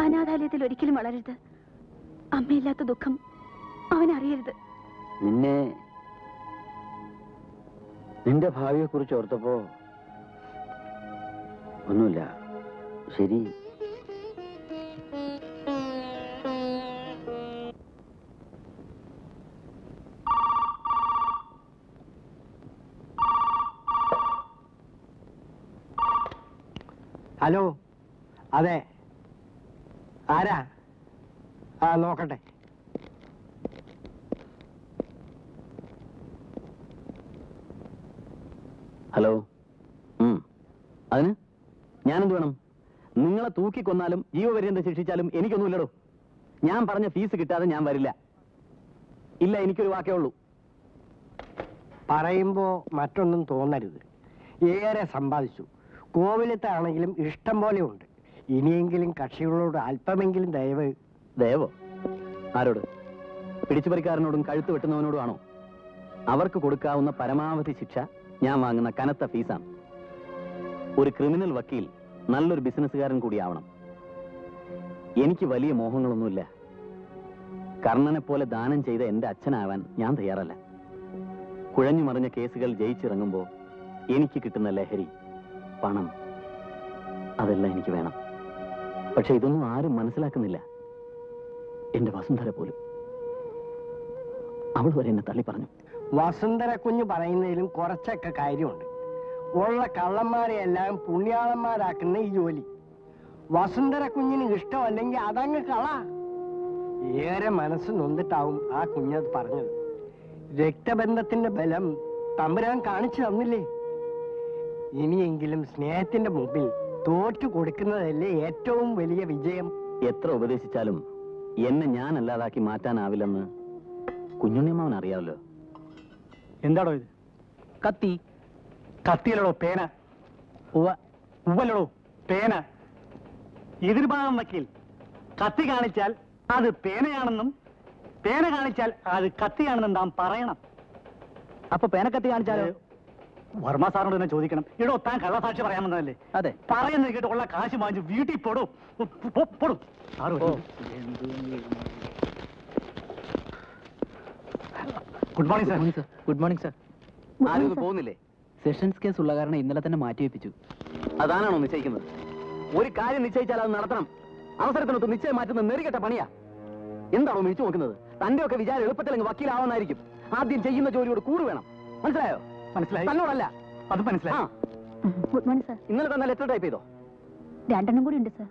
അനാഥാലയത്തിൽ ഒരിക്കലും വളരരുത്. അമ്മയില്ലാത്ത ദുഃഖം അവനറിയരുത്. നിന്നെ നിന്റെ ഭാവിയെ കുറിച്ച് ഓർത്തപ്പോ ഒന്നുമില്ല. ശരി. ഹലോ. അതെ. ആരാ? ആ നോക്കട്ടെ. ഹലോ. അതിന്? ഞാനെന്ത് വേണം? നിങ്ങളെ തൂക്കിക്കൊന്നാലും ജീവപര്യന്തം ശിക്ഷിച്ചാലും എനിക്കൊന്നുമില്ലടോ. ഞാൻ പറഞ്ഞ ഫീസ് കിട്ടാതെ ഞാൻ വരില്ല. ഇല്ല എനിക്കൊരു വാക്കേ ഉള്ളൂ. പറയുമ്പോ മറ്റൊന്നും തോന്നരുത്. ഏറെ സമ്പാദിച്ചു. കോവിലത്താണെങ്കിലും ഇഷ്ടം പോലെ ഉണ്ട്. ഇനിയെങ്കിലും കക്ഷികളോട് അല്പമെങ്കിലും ദയവ്. ദയവോ? ആരോട്? പിടിച്ചുപറിക്കാരനോടും കഴുത്ത് വെട്ടുന്നവനോടുമാണോ അവർക്ക് കൊടുക്കാവുന്ന പരമാവധി ശിക്ഷ ഞാൻ വാങ്ങുന്ന കനത്ത ഫീസാണ്. ഒരു ക്രിമിനൽ വക്കീൽ നല്ലൊരു ബിസിനസ്സുകാരൻ കൂടിയാവണം. എനിക്ക് വലിയ മോഹങ്ങളൊന്നുമില്ല. കർണനെ പോലെ ദാനം ചെയ്ത എന്റെ അച്ഛനാവാൻ ഞാൻ തയ്യാറല്ല. കുഴഞ്ഞു മറിഞ്ഞ കേസുകൾ ജയിച്ചിറങ്ങുമ്പോൾ എനിക്ക് കിട്ടുന്ന ലഹരി പണം അതെല്ലാം എനിക്ക് വേണം. പക്ഷെ ഇതൊന്നും ആരും മനസ്സിലാക്കുന്നില്ല. എന്റെ വസുന്ധര പോലും. അവൾ വരെ എന്നെ തള്ളി പറഞ്ഞു വസുന്ധര കുഞ്ഞ് പറയുന്നതിലും കുറച്ചൊക്കെ കാര്യമുണ്ട്. ഉള്ള കള്ളന്മാരെ എല്ലാം പുണ്യാളന്മാരാക്കുന്ന ഈ ജോലി. വസുന്ധര കുഞ്ഞിന് ഇഷ്ടമല്ലെങ്കിൽ അതങ്ങ് കള. ഏറെ മനസ്സ് നൊന്നിട്ടാവും ആ കുഞ്ഞത് പറഞ്ഞത്. രക്തബന്ധത്തിന്റെ ബലം തമ്പുരാൻ കാണിച്ചു തന്നില്ലേ? ഇനിയെങ്കിലും സ്നേഹത്തിന്റെ മുമ്പിൽ തോറ്റു കൊടുക്കുന്നതല്ലേ ഏറ്റവും വലിയ വിജയം. എത്ര ഉപദേശിച്ചാലും എന്നെ ഞാൻ അല്ലാതാക്കി മാറ്റാനാവില്ലെന്ന് കുഞ്ഞുണ്ണിയമ്മാവൻ അറിയാമല്ലോ എന്താടോ ഇത്? കത്തി. കത്തിയല്ലടോ പേന. ഉവ്വ ഉവ്വല്ലടോ പേന. എതിർഭാഗം വക്കീൽ. കത്തി കാണിച്ചാൽ അത് പേനയാണെന്നും പേന കാണിച്ചാൽ അത് കത്തിയാണെന്നും താൻ പറയണം. അപ്പൊ കത്തി കാണിച്ചാലോ? വർമ്മ സാറിനോട് തന്നെ ചോദിക്കണം. ഇടോ താൻ കള്ളസാക്ഷി പറയാമെന്നതല്ലേ? അതെ. പറയുന്നത് കേട്ട് ഉള്ള കാശ് വാങ്ങിച്ചു വീട്ടിൽ പോടൂ. പോടൂ. Sir. Good morning sir sir good morning sir ആരും പോകുന്നില്ലേ? സെഷൻസ് കേസ് ഉള്ള കാരണം ഇന്നലെ തന്നെ മാറ്റി വെപ്പിച്ചു. അതാണോ നിശ്ചയിക്കുന്നത്? ഒരു കാര്യം നിശ്ചയിച്ചാൽ അത് നടത്തണം. അവസരത്തിനൊത്ത് നിശ്ചയം മാറ്റുന്ന നെറികെട്ട പണിയാ. എന്താണോ മിഴിച്ചു നോക്കുന്നത്? തന്റെ ഒക്കെ വിചാരം എളുപ്പത്തിൽ അങ്ങ് വക്കീലാവുന്നതായിരിക്കും. ആദ്യം ചെയ്യുന്ന ജോലിയോട് കൂറ് വേണം. മനസ്സിലായോ? മനസ്സിലായി. തന്നോടല്ല. അത് മനസ്സിലായി. ഗുഡ് മോർണിംഗ് സർ ഇന്നലെ തന്നെ ലെറ്റർ ടൈപ്പ് ചെയ്തോ? രണ്ടെണ്ണം കൂടി ഉണ്ട് സർ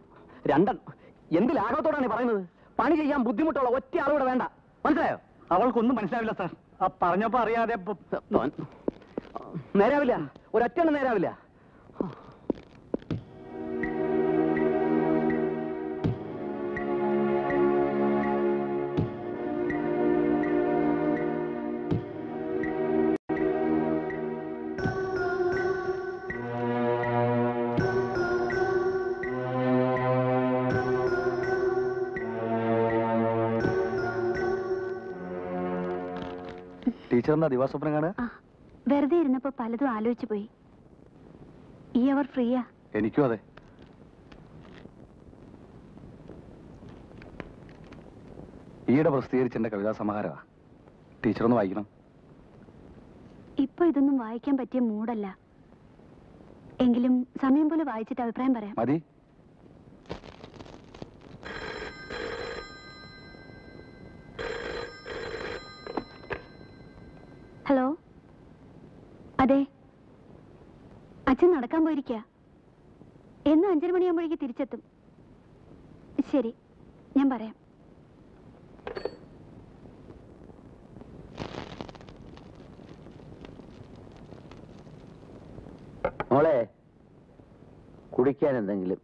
രണ്ടെണ്ണം. എന്ത് ലാഘവത്തോടാണ് പറയുന്നത്? പണി ചെയ്യാൻ ബുദ്ധിമുട്ടുള്ള ഒറ്റ ആളുകൂടെ വേണ്ട. മനസ്സിലായോ? അവൾക്കൊന്നും മനസ്സിലാവില്ല സാർ പറഞ്ഞപ്പോ അറിയാതെ. നേരാവില്ല ഒരൊറ്റ നേരാവില്ല ടീച്ചർ ദിവാസ്വപ്നം കാണുക? വെറുതെ ഇരുന്നപ്പോ പലതും ആലോചിച്ചു പോയി. ഈ അവർ ഫ്രീയാ? എനിക്കും അതെ. ഈയിടെ പ്രസിദ്ധീകരിച്ച എന്റെ കവിതാ സമാഹാരമാ. ടീച്ചറൊന്ന് വായിക്കണം. ഇപ്പൊ ഇതൊന്നും വായിക്കാൻ പറ്റിയ മൂടല്ല എങ്കിലും സമയം പോലെ വായിച്ചിട്ട് അഭിപ്രായം പറയാം. മതി അതെ അച്ഛൻ നടക്കാൻ പോയിരിക്കുക എന്നും അഞ്ചര മണിയാകുമ്പോഴേക്ക് തിരിച്ചെത്തും. ശരി ഞാൻ പറയാം. മോളെ കുടിക്കാൻ എന്തെങ്കിലും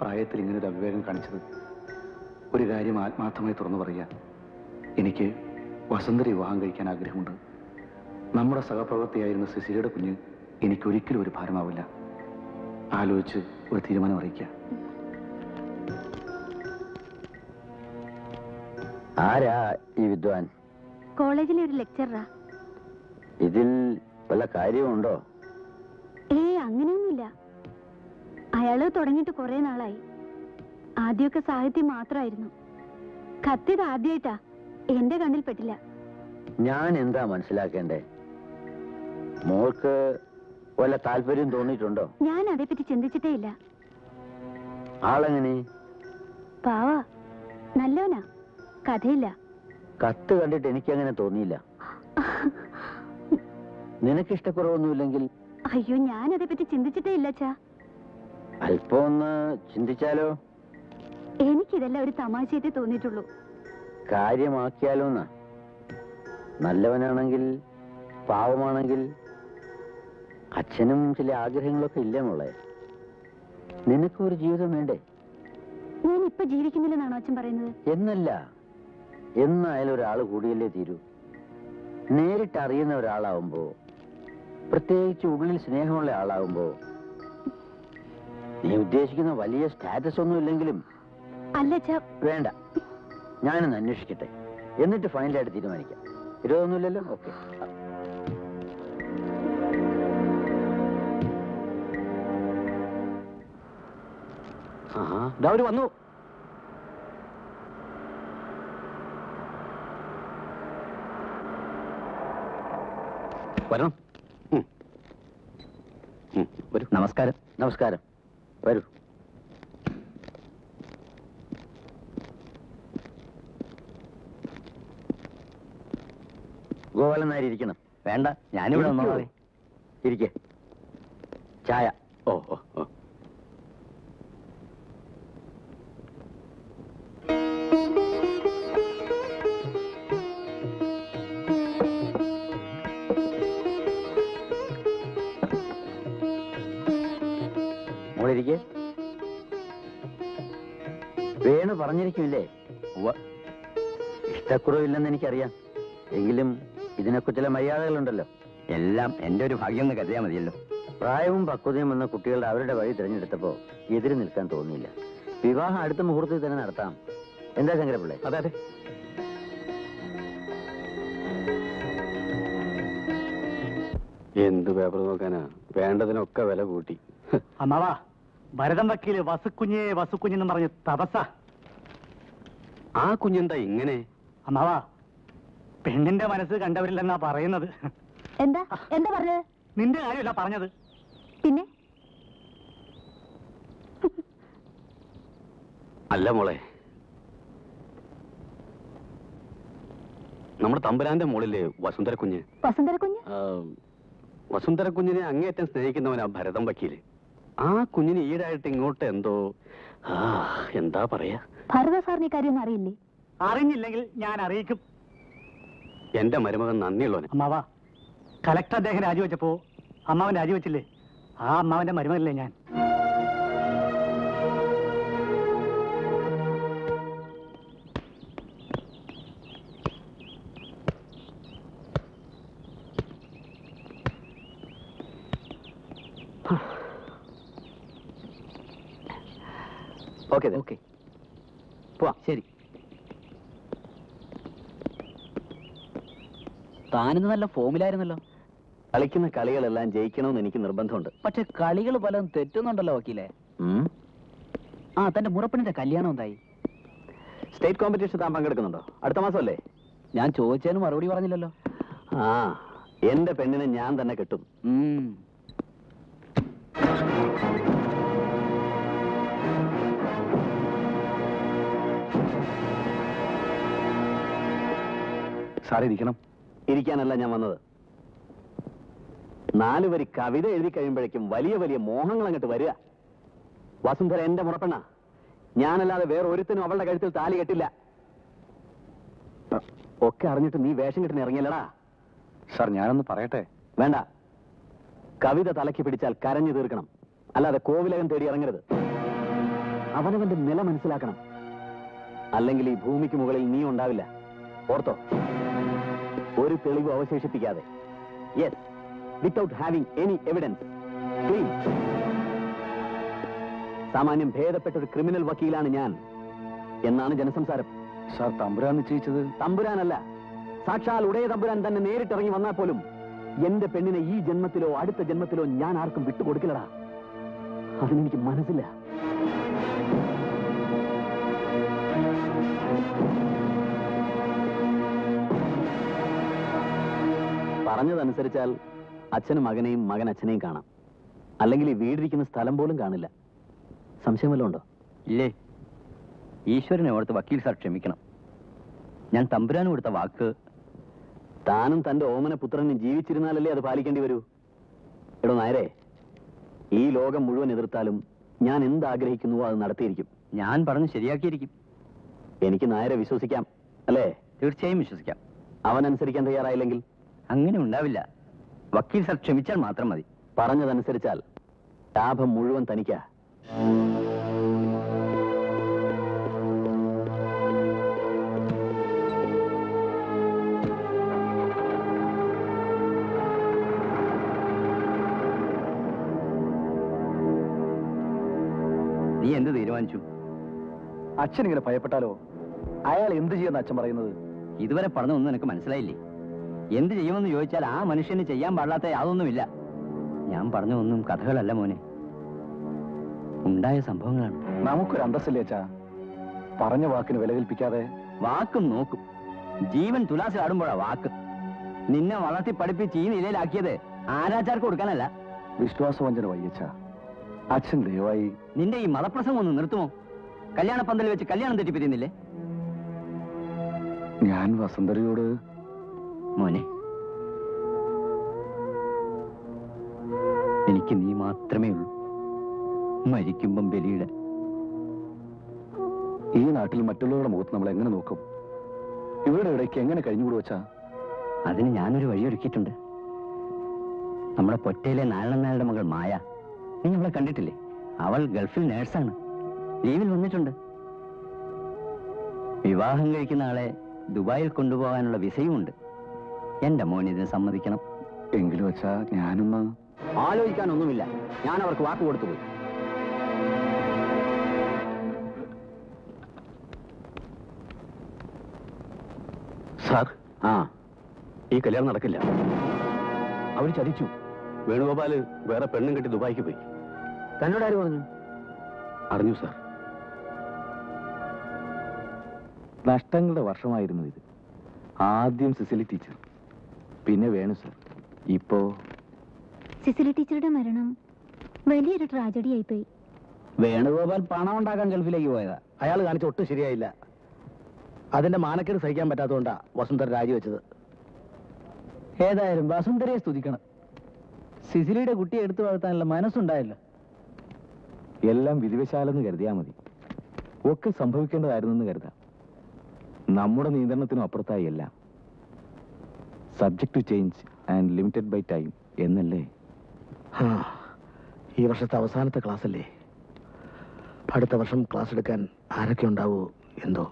പ്രായത്തിൽ ഇങ്ങനെ ഒരു അവിവേകം കാണിച്ചത് ഒരു കാര്യം ആത്മാർത്ഥമായി തുറന്നു പറയുക. എനിക്ക് വസന്തരി വിവാഹം കഴിക്കാൻ ആഗ്രഹമുണ്ട്. നമ്മുടെ സഹപ്രവർത്തിയായിരുന്ന സിസിലിയുടെ കുഞ്ഞ് എനിക്കൊരിക്കലും ഒരു ഭാരമാവില്ല. ആലോചിച്ച് ഒരു തീരുമാനം അറിയിക്കുക. ആരാ ഈ വിദ്വാൻ? കോളേജിലെ ഒരു ലെക്ചറാ ഇതിൽ വല്ല കാര്യമുണ്ടോ ഏ അങ്ങനെയൊന്നുമില്ല അയാൾ തുടങ്ങിയിട്ട് കുറെ നാളായി. ആദ്യമൊക്കെ സാഹിത്യം മാത്രമായിരുന്നു. കത്തിത് ആദ്യമായിട്ടാ. എന്റെ കണ്ണിൽ പെട്ടില്ല. ഞാൻ എന്താ മനസ്സിലാക്കേണ്ടേ? മോൾക്ക് വല്ല താല്പര്യം തോന്നിയിട്ടുണ്ടോ? ഞാൻ അതേപ്പറ്റി ചിന്തിച്ചിട്ടേ ഇല്ല. ആളെങ്ങനെ? പാവാ. നല്ലവനാ. കഥയില്ല. കത്ത് കണ്ടിട്ട് എനിക്ക് അങ്ങനെ തോന്നിയില്ല. നിനക്ക് ഇഷ്ടക്കുറവൊന്നുമില്ലെങ്കിൽ അയ്യോ ഞാൻ അതേപ്പറ്റി ചിന്തിച്ചിട്ടേ ഇല്ല അച്ഛാ. അല്പം ഒന്ന് ചിന്തിച്ചാലോ? എനിക്കിതെല്ലാം ഒരു തമാശയായിട്ട് തോന്നിയിട്ടുള്ളൂ. കാര്യമാക്കിയാലോ എന്നാ നല്ലവനാണെങ്കിൽ പാവമാണെങ്കിൽ അച്ഛനും ചില ആഗ്രഹങ്ങളൊക്കെ ഇല്ലേ മോളെ. നിനക്ക് ഒരു ജീവിതം വേണ്ടേ? ഞാൻ ഇപ്പൊ ജീവിക്കുന്നില്ലെന്നാണോ അച്ഛൻ പറയുന്നത്? എന്നല്ല. എന്നായാലും ഒരാൾ കൂടിയല്ലേ തീരൂ. നേരിട്ട് അറിയുന്ന ഒരാളാവുമ്പോ പ്രത്യേകിച്ച് ഉള്ളിൽ സ്നേഹമുള്ള ആളാവുമ്പോ നീ ഉദ്ദേശിക്കുന്ന വലിയ സ്റ്റാറ്റസ് ഒന്നും ഇല്ലെങ്കിലും അല്ല വേണ്ട. ഞാനൊന്ന് അന്വേഷിക്കട്ടെ. എന്നിട്ട് ഫൈനലായിട്ട് തീരുമാനിക്കാം. ഇരുപതൊന്നുമില്ലല്ലോ ഓക്കെ. അവർ വന്നു. വരണം. വരൂ. നമസ്കാരം. നമസ്കാരം. വരൂ. ഗോപാലൻ നായർ ഇരിക്കണം. വേണ്ട ഞാനിവിടെ വന്നോളാം. ഇരിക്കേ ഇരിക്കെ. ചായ. ഓ ഓ ഓ. പറഞ്ഞിരിക്കുമില്ലേ ഇഷ്ടക്കുറവില്ലെന്ന് എനിക്കറിയാം എങ്കിലും ഇതിനൊക്കെ ചില മര്യാദകളുണ്ടല്ലോ. എല്ലാം എന്റെ ഒരു ഭാഗ്യം എന്ന് കരുതിയാൽ മതിയല്ലോ. പ്രായവും പക്വതയും വന്ന കുട്ടികളുടെ അവരുടെ വഴി തിരഞ്ഞെടുത്തപ്പോ എതിര് നിൽക്കാൻ തോന്നിയില്ല. വിവാഹം അടുത്ത മുഹൂർത്തത്തിൽ തന്നെ നടത്താം. എന്താ ശങ്കരപിള്ളേ? അതെ അതെ. എന്ത് പേപ്പർ നോക്കാനാ? വേണ്ടതിനൊക്കെ വില കൂട്ടി. അമ്മാവാ ഭരതം വക്കീൽ വസുക്കുഞ്ഞേ വസുക്കുഞ്ഞെന്ന് പറഞ്ഞ് തപസ ആ കുഞ്ഞെന്താ ഇങ്ങനെ? അമ്മാവാ പെണ്ണിന്റെ മനസ്സ് കണ്ടവരില്ലെന്നാ പറയുന്നത്. എന്താ? എന്താ പറഞ്ഞത്? നിന്റെ കാര്യമല്ല പറഞ്ഞത്. പിന്നെ? അല്ല മോളെ. നമ്മുടെ തമ്പുരാന്റെ മോളില്ലേ വസുന്ധര കുഞ്ഞ്? വസുന്ധര കുഞ്ഞ്? വസുന്ധര കുഞ്ഞിനെ അങ്ങേയറ്റം സ്നേഹിക്കുന്നവനാ ഭരതം വക്കീൽ. ആ കുഞ്ഞിന് ഈടായിട്ട് ഇങ്ങോട്ട് എന്തോ ആ എന്താ പറയാ? ഭരത സാറിന് കാര്യം അറിയില്ലേ? അറിഞ്ഞില്ലെങ്കിൽ ഞാൻ അറിയിക്കും. എന്റെ മരുമകൻ നന്ദിയുള്ളവന്. അമ്മാവാ കലക്ടർ അദ്ദേഹം രാജിവെച്ചപ്പോ അമ്മാവൻ രാജിവെച്ചില്ലേ? ആ അമ്മാവന്റെ മരുമകനല്ലേ ഞാൻ. Okay okay. ശരി. താനിന്ന് നല്ല ഫോമിലായിരുന്നല്ലോ. കളിക്കുന്ന കളികളെല്ലാം ജയിക്കണമെന്ന് എനിക്ക് നിർബന്ധമുണ്ട്. പക്ഷെ കളികൾ പലതും തെറ്റുന്നുണ്ടല്ലോ വക്കീലെ. ആ തന്റെ മുറപ്പണിന്റെ കല്യാണം എന്തായി? സ്റ്റേറ്റ് കോമ്പറ്റീഷൻ താൻ പങ്കെടുക്കുന്നുണ്ടോ? അടുത്ത മാസമല്ലേ? ഞാൻ ചോദിച്ചതിന് മറുപടി പറഞ്ഞില്ലല്ലോ. ആ എന്റെ പെണ്ണിനെ ഞാൻ തന്നെ കിട്ടും. ഉം. സാറേ ഇരിക്കണം ഇരിക്കാനല്ല ഞാൻ വന്നത്. നാല് വരി കവിത എഴുതി കഴിയുമ്പോഴേക്കും വലിയ വലിയ മോഹങ്ങൾ അങ്ങോട്ട് വരിക. വസുന്ധര എന്റെ മുറപ്പെണ്ണ. ഞാനല്ലാതെ വേറെ ഒരുത്തിനും അവളുടെ കഴുത്തിൽ താലി കെട്ടില്ല. ഒക്കെ അറിഞ്ഞിട്ട് നീ വേഷം കെട്ടിന് ഇറങ്ങിയല്ലടാ. സാർ ഞാനൊന്ന് പറയട്ടെ? വേണ്ട. കവിത തലക്കി പിടിച്ചാൽ കരഞ്ഞു തീർക്കണം. അല്ലാതെ കോവിലകം തേടി ഇറങ്ങരുത്. അവനവന്റെ നില മനസ്സിലാക്കണം. അല്ലെങ്കിൽ ഈ ഭൂമിക്ക് മുകളിൽ നീ ഉണ്ടാവില്ല. ഓർത്തോ? ഒരു തെളിവ് അവശേഷിപ്പിക്കാതെ. Yes without having any evidence clean സാമാന്യം ഭേദപ്പെട്ട ഒരു ക്രിമിനൽ വക്കീലാണ് ഞാൻ എന്നാണ് ജനസംസാരം. സാർ തമ്പുരാൻ നിശ്ചയിച്ചത്? തമ്പുരാനല്ല. സാക്ഷാൽ ഉടയ തമ്പുരാൻ തന്നെ നേരിട്ടിറങ്ങി വന്നാൽ പോലും എന്റെ പെണ്ണിനെ ഈ ജന്മത്തിലോ അടുത്ത ജന്മത്തിലോ ഞാൻ ആർക്കും വിട്ടുകൊടുക്കില്ലടാ. അതിനെനിക്ക് മനസ്സില്ല. പറഞ്ഞതനുസരിച്ചാൽ അച്ഛനും മകനെയും മകൻ അച്ഛനെയും കാണാം. അല്ലെങ്കിൽ ഈ വീടിരിക്കുന്ന സ്ഥലം പോലും കാണില്ല. സംശയം വല്ലതും ഉണ്ടോ? ഇല്ലേ? ഈശ്വരനെ ഓർത്ത് വക്കീൽ സാർ ക്ഷമിക്കണം. ഞാൻ തമ്പുരാനും കൊടുത്ത വാക്ക് താനും തന്റെ ഓമന പുത്രനും ജീവിച്ചിരുന്നാലല്ലേ അത് പാലിക്കേണ്ടി വരൂ? എടോ നായരെ ഈ ലോകം മുഴുവൻ എതിർത്താലും ഞാൻ എന്ത് ആഗ്രഹിക്കുന്നുവോ അത് നടത്തിയിരിക്കും. ഞാൻ പറഞ്ഞ് ശരിയാക്കിയിരിക്കും. എനിക്ക് നായരെ വിശ്വസിക്കാം അല്ലേ? തീർച്ചയായും വിശ്വസിക്കാം. അവൻ അനുസരിക്കാൻ തയ്യാറായില്ലെങ്കിൽ അങ്ങനെ ഉണ്ടാവില്ല. വക്കീൽ സാർ ക്ഷമിച്ചാൽ മാത്രം മതി. പറഞ്ഞതനുസരിച്ചാൽ ലാഭം മുഴുവൻ തനിക്കാ. നീ എന്ത് തീരുമാനിച്ചു? അച്ഛൻ ഇങ്ങനെ ഭയപ്പെട്ടാലോ? അയാൾ എന്ത് ചെയ്യുന്ന അച്ഛൻ പറയുന്നത്? ഇതുവരെ പറഞ്ഞതൊന്നും നിനക്ക് മനസ്സിലായില്ലേ? എന്ത് ചെയ്യുമെന്ന് ചോദിച്ചാൽ ആ മനുഷ്യന് ചെയ്യാൻ പാടില്ലാത്ത യാതൊന്നുമില്ല. ഞാൻ പറഞ്ഞതൊന്നും കഥകളല്ല മോനെ. ഉണ്ടായ സംഭവങ്ങളാണ്. നമുക്കൊരു അന്തസ്സല്ലേ അച്ഛാ? പറഞ്ഞ വാക്കിന് വില കൽപ്പിക്കാതെ. വാക്കും നോക്കും. ജീവൻ തുലാസിലാടുമ്പോഴാ വാക്ക്. നിന്നെ വളർത്തി പഠിപ്പിച്ച് ഈ നിലയിലാക്കിയത് ആരാച്ചാർക്ക് കൊടുക്കാനല്ല? വിശ്വാസവഞ്ചന വയ്യച്ച അച്ഛൻ ദയവായി നിന്റെ ഈ മതപ്രസംഗം ഒന്ന് നിർത്തുമോ? കല്യാണ പന്തൽ വെച്ച് കല്യാണം തെറ്റിപ്പിരിയുന്നില്ലേ? ഞാൻ വസന്തരയോട് മോനെ. എനിക്ക് നീ മാത്രമേ ഉള്ളൂ. മരിക്കുമ്പം ബലിയുടെ ഈ നാട്ടിൽ മറ്റുള്ളവരുടെ മുഖത്ത് നമ്മൾ എങ്ങനെ നോക്കും? ഇവരുടെ ഇടയ്ക്ക് എങ്ങനെ കഴിഞ്ഞുകൂടും വെച്ചാ അതിന് ഞാനൊരു വഴിയൊരുക്കിയിട്ടുണ്ട് നമ്മുടെ പൊറ്റയിലെ നാരായണനായുടെ മകൾ മായ. നീ അവളെ കണ്ടിട്ടില്ലേ? അവൾ ഗൾഫിൽ നേഴ്സാണ്. ലീവിൽ വന്നിട്ടുണ്ട്. വിവാഹം കഴിക്കുന്ന ആളെ ദുബായിൽ കൊണ്ടുപോകാനുള്ള വിസയും ഉണ്ട് എന്റെ മോൻ ഇതിന് സമ്മതിക്കണം. എങ്കിലും വച്ചാ ഞാനൊന്ന് ആലോചിക്കാനൊന്നുമില്ല. ഞാൻ അവർക്ക് വാക്ക് കൊടുത്തു പോയി. സാർ ആ. ഈ കല്യാണം നടക്കില്ല. അവർ ചതിച്ചു. വേണുഗോപാൽ വേറെ പെണ്ണും കെട്ടി ദുബായിക്ക് പോയി. തന്നോട് ആര് പറഞ്ഞു? അറിഞ്ഞു സാർ. നഷ്ടങ്ങളുടെ വർഷമായിരുന്നു ഇത്. ആദ്യം സിസിലി ടീച്ചർ. പിന്നെ വേണു സർ. ഇപ്പോ സിസിലി ടീച്ചറുടെ മരണം വലിയൊരു ട്രാജഡി ആയിപ്പോയി. വേണുഗോപാൽ പണം ഉണ്ടാക്കാൻ ഗൾഫിലേക്ക് പോയതാ. അയാൾ കാണിച്ച ഒട്ടും ശരിയായില്ല. അതിന്റെ മാനക്കേട് സഹിക്കാൻ പറ്റാത്തതുകൊണ്ടാ വസുന്ധര രാജിവെച്ചത്. ഏതായാലും വസുന്ധരയെ സ്തുതിക്കണം. സിസിലിയുടെ കുട്ടിയെ എടുത്തു വളർത്താനുള്ള മനസ്സുണ്ടായല്ലോ. എല്ലാം വിധിവശാലെന്ന് കരുതിയാ മതി. ഒക്കെ സംഭവിക്കേണ്ടതായിരുന്നു എന്ന് കരുതാം. നമ്മുടെ നിയന്ത്രണത്തിനും അപ്പുറത്തായി എല്ലാം. Subject to change and limited by time എന്നല്ലേ? ഈ വർഷത്തെ അവസാനത്തെ ക്ലാസ് അല്ലേ അടുത്ത വർഷം ക്ലാസ് എടുക്കാൻ ആരൊക്കെ ഉണ്ടാവോ എന്തോ?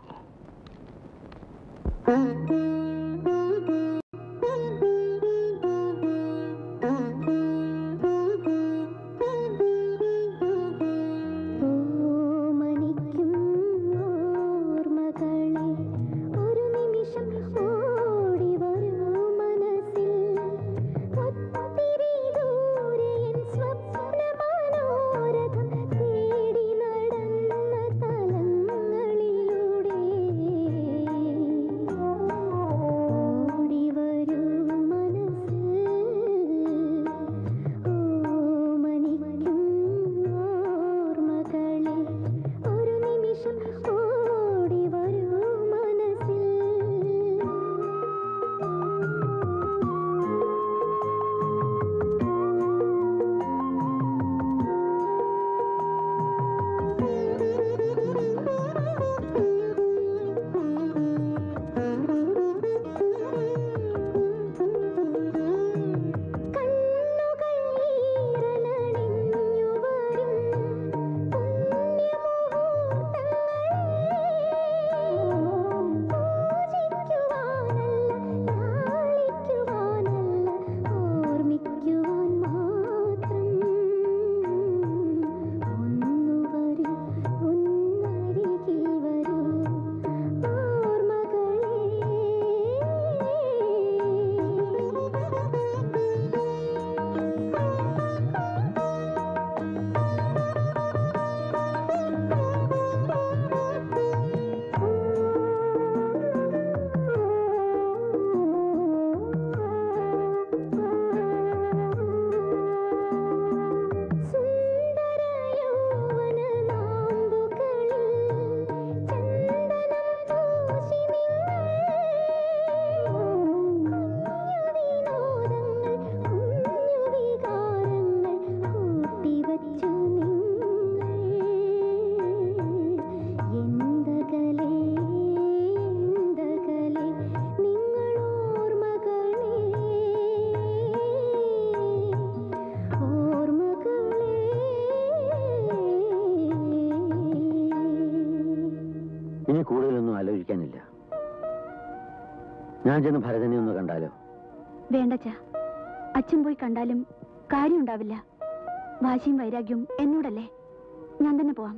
ഞാൻ ചെന്ന് ഭരതനെ ഒന്ന് കണ്ടാലോ? വേണ്ടച്ചാ അച്ഛൻ പോയി കണ്ടാലും കാര്യം ഉണ്ടാവില്ല വാശിയും വൈരാഗ്യവും എന്നോടല്ലേ? ഞാൻ തന്നെ പോവാം.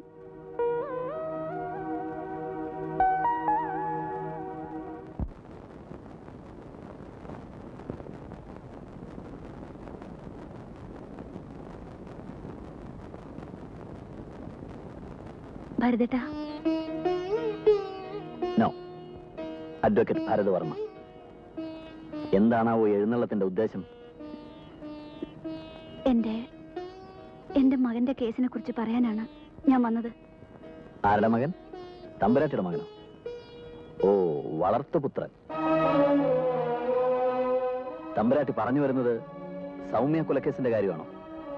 ഭരതേട്ടാ. നോ അഡ്വക്കേറ്റ് ഭാരത് വർമ്മ എന്താണാവോ എഴുന്നള്ളത്തിന്റെ ഉദ്ദേശം? എന്റെ എന്റെ മകന്റെ കേസിനെ കുറിച്ച് പറയാനാണ് ഞാൻ വന്നത്. ആരുടെ മകൻ? തമ്പുരാട്ടിയുടെ മകനോ? ഓ വളർത്തുപുത്രൻ തമ്പരാട്ടി പറഞ്ഞു വരുന്നത് സൗമ്യ കൊലക്കേസിന്റെ കാര്യമാണോ?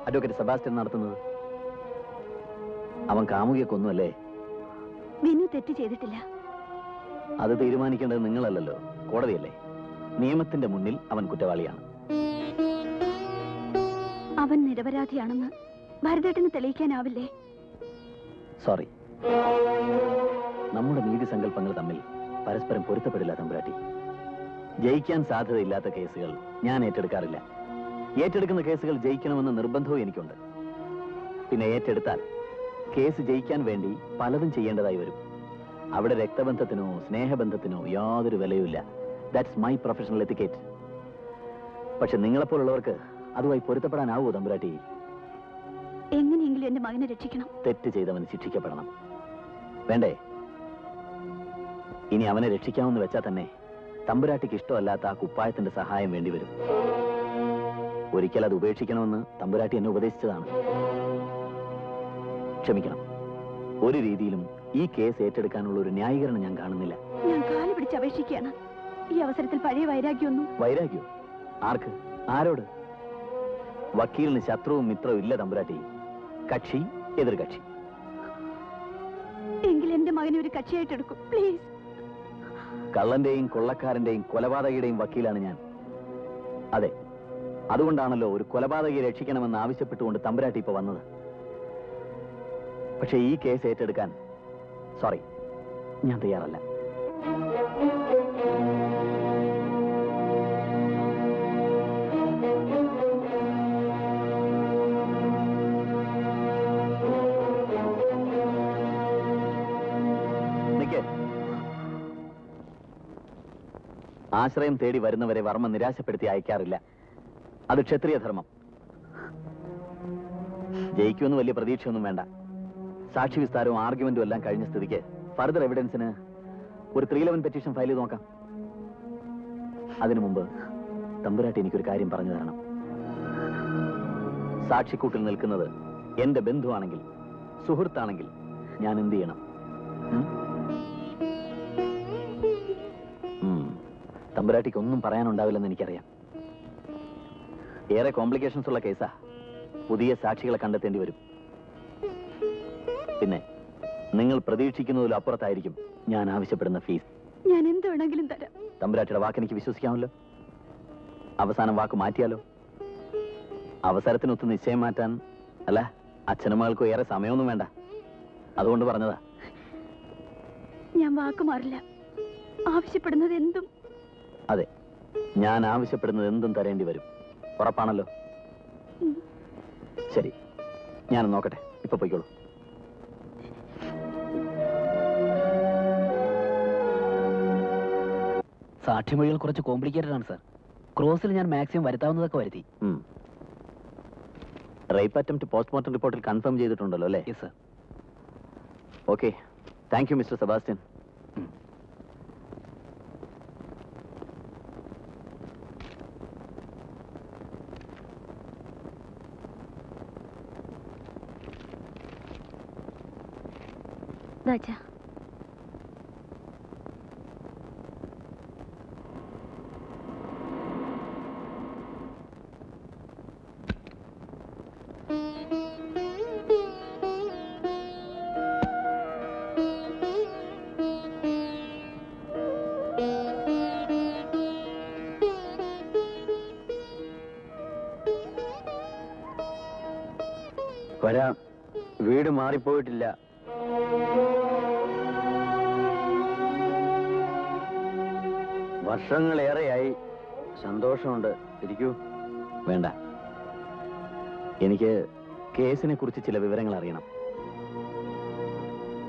അഡ്വക്കേറ്റ് സെബാസ്റ്റ്യൻ നടത്തുന്നത്? അവൻ കാമുകിയെ കൊന്നുവല്ലേ? വിനു തെറ്റ് ചെയ്തിട്ടില്ല. അത് തീരുമാനിക്കേണ്ടത് നിങ്ങളല്ലല്ലോ. കോടതിയല്ലേ? നിയമത്തിന്റെ മുന്നിൽ അവൻ കുറ്റവാളിയാണ്. അവൻ നിരപരാധിയാണെന്ന് ഭരതേട്ടന് തെളിയിക്കാനാവില്ലേ? സോറി നമ്മുടെ നീതി സങ്കല്പങ്ങൾ തമ്മിൽ പരസ്പരം പൊരുത്തപ്പെടില്ല തമ്പുരാട്ടി. ജയിക്കാൻ സാധ്യതയില്ലാത്ത കേസുകൾ ഞാൻ ഏറ്റെടുക്കാറില്ല. ഏറ്റെടുക്കുന്ന കേസുകൾ ജയിക്കണമെന്ന നിർബന്ധവും എനിക്കുണ്ട്. പിന്നെ ഏറ്റെടുത്താൽ കേസ് ജയിക്കാൻ വേണ്ടി പലതും ചെയ്യേണ്ടതായി വരും. അവിടെ രക്തബന്ധത്തിനോ സ്നേഹബന്ധത്തിനോ യാതൊരു വിലയുമില്ല. ദാറ്റ്സ് മൈ പ്രൊഫഷണൽ എത്തിക്കേറ്റ് പക്ഷെ നിങ്ങളെപ്പോലുള്ളവർക്ക് അതുമായി പൊരുത്തപ്പെടാനാവോ തമ്പുരാട്ടി? എങ്ങനെയെങ്കിലും എന്റെ മകനെ രക്ഷിക്കണം. തെറ്റ് ചെയ്തവൻ ശിക്ഷിക്കപ്പെടണം. വേണ്ടേ? ഇനി അവനെ രക്ഷിക്കാമെന്ന് വെച്ചാൽ തന്നെ തമ്പുരാട്ടിക്ക് ഇഷ്ടമല്ലാത്ത ആ കുപ്പായത്തിന്റെ സഹായം വേണ്ടിവരും ഒരിക്കൽ അത് ഉപേക്ഷിക്കണമെന്ന് തമ്പുരാട്ടി എന്നെ ഉപദേശിച്ചതാണ്. ക്ഷമിക്കണം. ഒരു രീതിയിലും ഈ കേസ് ഏറ്റെടുക്കാനുള്ള ഒരു ന്യായീകരണം ഞാൻ കാണുന്നില്ല. ഞാൻ കാലുപിടിച്ച് അപേക്ഷിക്കുകയാണ്. ഈ അവസരത്തിൽ പഴയ വൈരാഗ്യൊന്നും വൈരാഗ്യോ? ആർക്ക്? ആരോട്? വക്കീലിന് ശത്രുവും മിത്രവും ഇല്ല തമ്പുരാട്ടി. കക്ഷി എതിർ കക്ഷി എങ്കിൽ എന്റെ മകനെ ഒരു കക്ഷിയായിട്ട് എടുക്കും. പ്ലീസ് കള്ളന്റെയും കൊള്ളക്കാരന്റെയും കൊലപാതകയുടെയും വക്കീലാണ് ഞാൻ. അതെ അതുകൊണ്ടാണല്ലോ ഒരു കൊലപാതകയെ രക്ഷിക്കണമെന്ന് ആവശ്യപ്പെട്ടുകൊണ്ട് തമ്പുരാട്ടി ഇപ്പൊ വന്നത്. പക്ഷേ ഈ കേസ് ഏറ്റെടുക്കാൻ സോറി ഞാൻ തയ്യാറല്ല. ആശ്രയം തേടി വരുന്നവരെ വർമ്മ നിരാശപ്പെടുത്തി അയക്കാറില്ല. അത് ക്ഷത്രിയ ധർമ്മം. ജയിക്കുമെന്ന് വലിയ പ്രതീക്ഷയൊന്നും വേണ്ട. സാക്ഷി വിസ്താരവും ആർഗ്യുമെന്റും എല്ലാം കഴിഞ്ഞ സ്ഥിതിക്ക് ഫർദർ എവിഡൻസിന് ഒരു ത്രീ ലെവൻ പെറ്റീഷൻ ഫയൽ ചെയ്ത് നോക്കാം. അതിനു മുമ്പ് തമ്പുരാട്ടി എനിക്കൊരു കാര്യം പറഞ്ഞു തരണം. സാക്ഷിക്കൂട്ടിൽ നിൽക്കുന്നത് എന്റെ ബന്ധുവാണെങ്കിൽ സുഹൃത്താണെങ്കിൽ ഞാൻ എന്ത് ചെയ്യണം? തമ്പുരാട്ടിക്ക് ഒന്നും പറയാനുണ്ടാവില്ലെന്ന് എനിക്കറിയാം. ഏറെ കോംപ്ലിക്കേഷൻസ് ഉള്ള കേസാ. പുതിയ സാക്ഷികളെ കണ്ടെത്തേണ്ടി വരും. പിന്നെ നിങ്ങൾ പ്രതീക്ഷിക്കുന്നതിലും അപ്പുറത്തായിരിക്കും ഞാൻ ആവശ്യപ്പെടുന്ന ഫീസ് ഞാൻ എന്ത് വേണമെങ്കിലും തരാം. തമ്പുരാട്ടിയുടെ വാക്കെനിക്ക് വിശ്വസിക്കാമല്ലോ. അവസാനം വാക്ക് മാറ്റിയാലോ? അവസരത്തിനൊത്ത് നിശ്ചയം മാറ്റാൻ അല്ല അച്ഛനും മകൾക്കും ഏറെ സമയമൊന്നും വേണ്ട. അതുകൊണ്ട് പറഞ്ഞതാ. ഞാൻ വാക്ക് മാറില്ല. ആവശ്യപ്പെടുന്നത് എന്തും അതെ. ഞാൻ ആവശ്യപ്പെടുന്നത് എന്തും തരേണ്ടി വരും. ഉറപ്പാണല്ലോ? ശരി. ഞാൻ നോക്കട്ടെ. ഇപ്പൊ പോയിക്കോളൂ. സാക്ഷിമൊഴികൾ കുറച്ച് കോംപ്ലിക്കേറ്റഡ് ആണ് സാർ ക്രോസിൽ ഞാൻ മാക്സിമം വരുത്താവുന്നതൊക്കെ വരുത്തി. റേപ്പ് അറ്റംപ്റ്റ് പോസ്റ്റ്മോർട്ടം റിപ്പോർട്ടിൽ കൺഫേം ചെയ്തിട്ടുണ്ടല്ലോ അല്ലേ? Sir okay thank you mister Sebastian Надя. സന്തോഷമുണ്ട് ഇരിക്കൂ. വേണ്ട. എനിക്ക് കേസിനെ കുറിച്ച് ചില വിവരങ്ങൾ അറിയണം.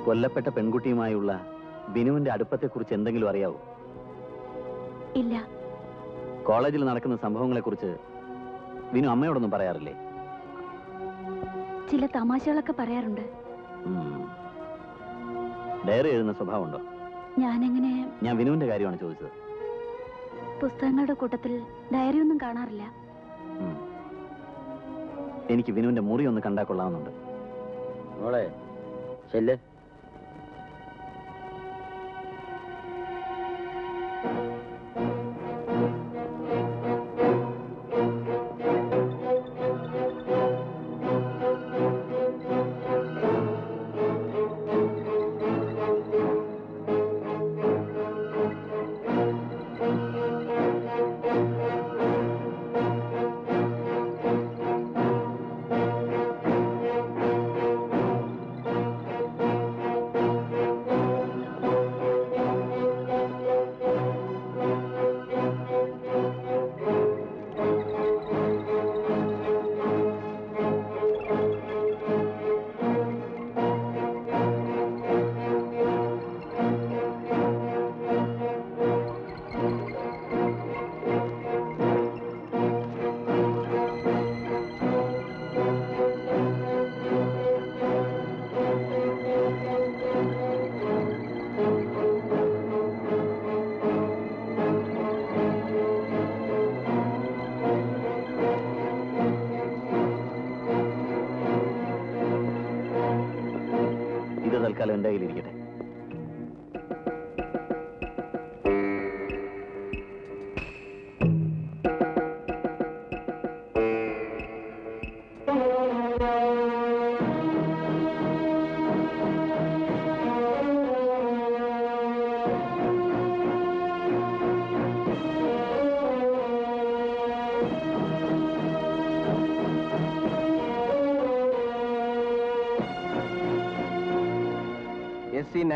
കൊല്ലപ്പെട്ട പെൺകുട്ടിയുമായുള്ള ബിനുവിന്റെ അടുപ്പത്തെക്കുറിച്ച് എന്തെങ്കിലും അറിയാവോ? ഇല്ല. കോളേജിൽ നടക്കുന്ന സംഭവങ്ങളെക്കുറിച്ച് ബിനു അമ്മയോടൊന്നും പറയാറില്ലേ? ചില തമാശകളൊക്കെ പറയാറുണ്ട്. ഡയറി എഴുതുന്ന സ്വഭാവമുണ്ടോ? ഞാനെങ്ങനെ ഞാൻ ബിനുവിന്റെ കാര്യമാണ് ചോദിച്ചത്. പുസ്തകങ്ങളുടെ കൂട്ടത്തിൽ ഡയറി ഒന്നും കാണാറില്ല. എനിക്ക് വിനുവിന്റെ മുറി ഒന്ന് കണ്ടാക്കൊള്ളാവുന്നുണ്ട് മോളെ ചെല്ല്.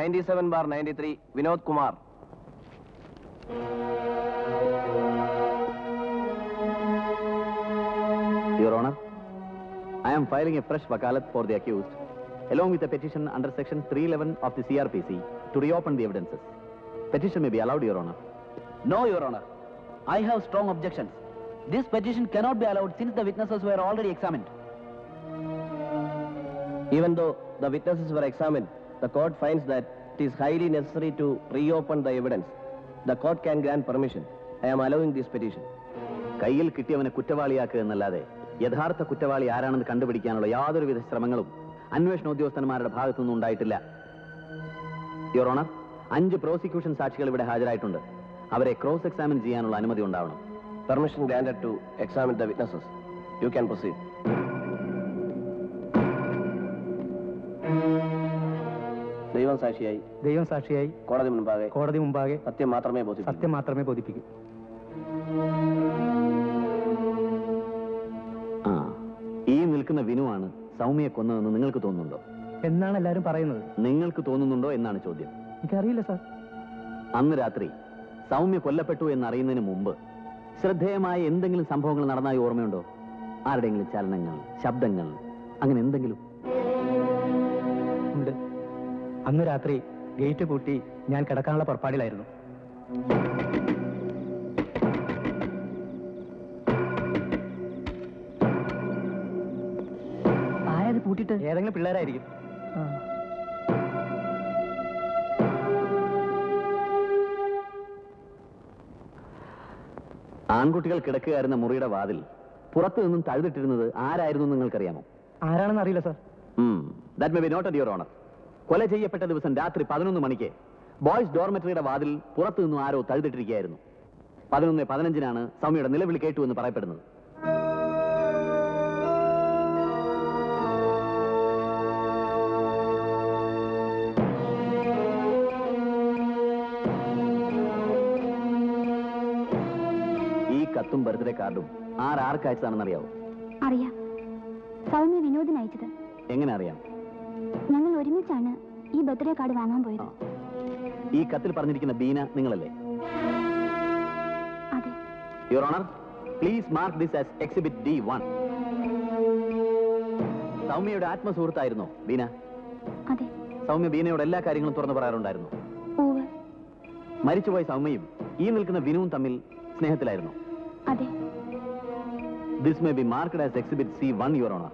97 bar 93, Vinod Kumar. Your Honor, I am filing a fresh vakalat for the accused, along with a petition under section 311 of the CRPC to reopen the evidences. Petition may be allowed, Your Honor. No, Your Honor. I have strong objections. This petition cannot be allowed since the witnesses were already examined. Even though the witnesses were examined, the court finds that it is highly necessary to reopen the evidence. The court can grant permission. I am allowing this petition. കയ്യിൽ കിട്ടിയവനെ കുറ്റവാളിയാക്കുക എന്നല്ലാതെ യഥാർത്ഥ കുറ്റവാളി ആരാണെന്ന് കണ്ടുപിടിക്കാനുള്ള യാതൊരുവിധ ശ്രമങ്ങളും അന്വേഷണ ഉദ്യോഗസ്ഥന്മാരുടെ ഭാഗത്തുനിന്നും ഉണ്ടായിട്ടില്ല യുവർ ഓണർ അഞ്ച് പ്രോസിക്യൂഷൻ സാക്ഷികൾ ഇവിടെ ഹാജരായിട്ടുണ്ട് അവരെ ക്രോസ് എക്സാമിൻ ചെയ്യാനുള്ള അനുമതി ഉണ്ടാവണം Permission granted to examine the witnesses. You can proceed. ദൈവം സാക്ഷിയായി. ദൈവം സാക്ഷിയായി. കോടതി മുൻപാകെ. കോടതി മുമ്പാകെ സത്യം മാത്രമേ ബോധിപ്പിക്കൂ. സത്യം മാത്രമേ ബോധിപ്പിക്കൂ. ആ ഈ നിൽക്കുന്ന വിനുവാണ് സൗമ്യയെ കൊന്നതെന്ന് നിങ്ങൾക്ക് തോന്നുന്നുണ്ടോ? എന്നാണ് എല്ലാവരും പറയുന്നത്. നിങ്ങൾക്ക് തോന്നുന്നുണ്ടോ എന്നാണ് ചോദ്യം. എനിക്കറിയില്ല സാർ. അന്ന് രാത്രി സൗമ്യ കൊല്ലപ്പെട്ടു എന്നറിയുന്നതിന് മുമ്പ് ശ്രദ്ധേയമായ എന്തെങ്കിലും സംഭവങ്ങൾ നടന്നായി ഓർമ്മയുണ്ടോ? ആരുടെയെങ്കിലും ചലനങ്ങൾ ശബ്ദങ്ങൾ അങ്ങനെ എന്തെങ്കിലും? അന്ന് രാത്രി ഗേറ്റ് പൂട്ടി ഞാൻ കിടക്കാനുള്ള പുറപ്പാടിലായിരുന്നു. ആരത് പൂട്ടിട്ട്? ഏതെങ്കിലും പിള്ളേരായിരിക്കും. ആൺകുട്ടികൾ കിടക്കുകയായിരുന്ന മുറിയുടെ വാതിൽ പുറത്തു നിന്നും തഴുതിട്ടിരുന്നത് ആരായിരുന്നു നിങ്ങൾക്കറിയാമോ? ആരാണെന്ന് അറിയില്ല sir. That may be noted your honour കൊല ചെയ്യപ്പെട്ട ദിവസം രാത്രി പതിനൊന്ന് മണിക്ക് ബോയ്സ് ഡോർമെറ്ററിയുടെ വാതിൽ പുറത്തു നിന്നും ആരോ തഴുതിട്ടിരിക്കുകയായിരുന്നു. പതിനൊന്ന് പതിനഞ്ചിനാണ് സൗമ്യയുടെ നിലവിളി കേട്ടു എന്ന് പറയപ്പെടുന്നത്. ഈ കത്തും ബർത്ത്ഡേ കാർഡും ആരാർക്ക് അയച്ചതാണെന്ന് അറിയാവോ അറിയാം. സൗമ്യ വിനോദിന് അയച്ചത്. എങ്ങനെ അറിയാം? ഒരുമിച്ചാണ് ഈ ബർത്ത്ഡേ കാർഡ് വാങ്ങാൻ പോയത്. ഈ കത്തിൽ പറഞ്ഞിരിക്കുന്ന ബീന നിങ്ങളല്ലേ? Your honour please mark this as exhibit D one സൗമ്യയുടെ ആത്മസുഹൃത്തായിരുന്നോ ബീന? അതെ. സൗമ്യ ബീനയോട് എല്ലാ കാര്യങ്ങളും തുറന്നു പറയാറുണ്ടായിരുന്നു. മരിച്ചുപോയ സൗമ്യയും ഈ നിൽക്കുന്ന വിനുവും തമ്മിൽ സ്നേഹത്തിലായിരുന്നു. അതെ. This may be marked as exhibit C one your honour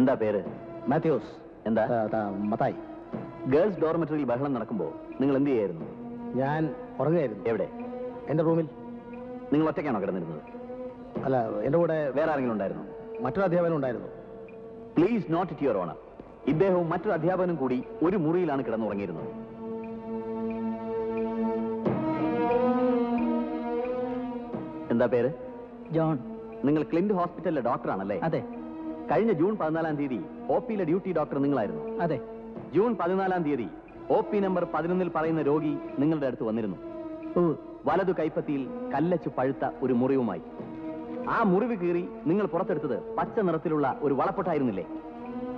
എന്താ പേര്? മാത്യൂസ്. എന്താ? മതായി ഗേൾസ് ഡോർമെറ്ററിയിൽ ബഹളം നടക്കുമ്പോൾ നിങ്ങൾ എന്ത് ചെയ്യായിരുന്നു? ഞാൻ ഉറങ്ങുകയായിരുന്നു. എവിടെ? എന്റെ റൂമിൽ. നിങ്ങൾ ഒറ്റയ്ക്കാണോ കിടന്നിരുന്നത്? അല്ല എന്റെ കൂടെ വേറെ ആരെങ്കിലും ഉണ്ടായിരുന്നു? മറ്റൊരു അധ്യാപകനും ഉണ്ടായിരുന്നു. Please note it your honour ഇദ്ദേഹവും മറ്റൊരു അധ്യാപകനും കൂടി ഒരു മുറിയിലാണ് കിടന്നുറങ്ങിയിരുന്നത്. എന്താ പേര്? ജോൺ. നിങ്ങൾ ക്ലിൻഡ് ഹോസ്പിറ്റലിലെ ഡോക്ടറാണല്ലേ? അതെ. കഴിഞ്ഞ ജൂൺ പതിനാലാം തീയതി ഒ പിയിലെ ഡ്യൂട്ടി ഡോക്ടർ നിങ്ങളായിരുന്നു. അതെ. ജൂൺ പതിനാലാം തീയതി ഒ പി നമ്പർ പതിനൊന്നിൽ പറയുന്ന രോഗി നിങ്ങളുടെ അടുത്ത് വന്നിരുന്നു. വലതു കൈപ്പത്തിയിൽ കല്ലച്ച് പഴുത്ത ഒരു മുറിവുമായി. ആ മുറിവ് കീറി നിങ്ങൾ പുറത്തെടുത്തത് പച്ച നിറത്തിലുള്ള ഒരു വളപ്പൊട്ടായിരുന്നില്ലേ?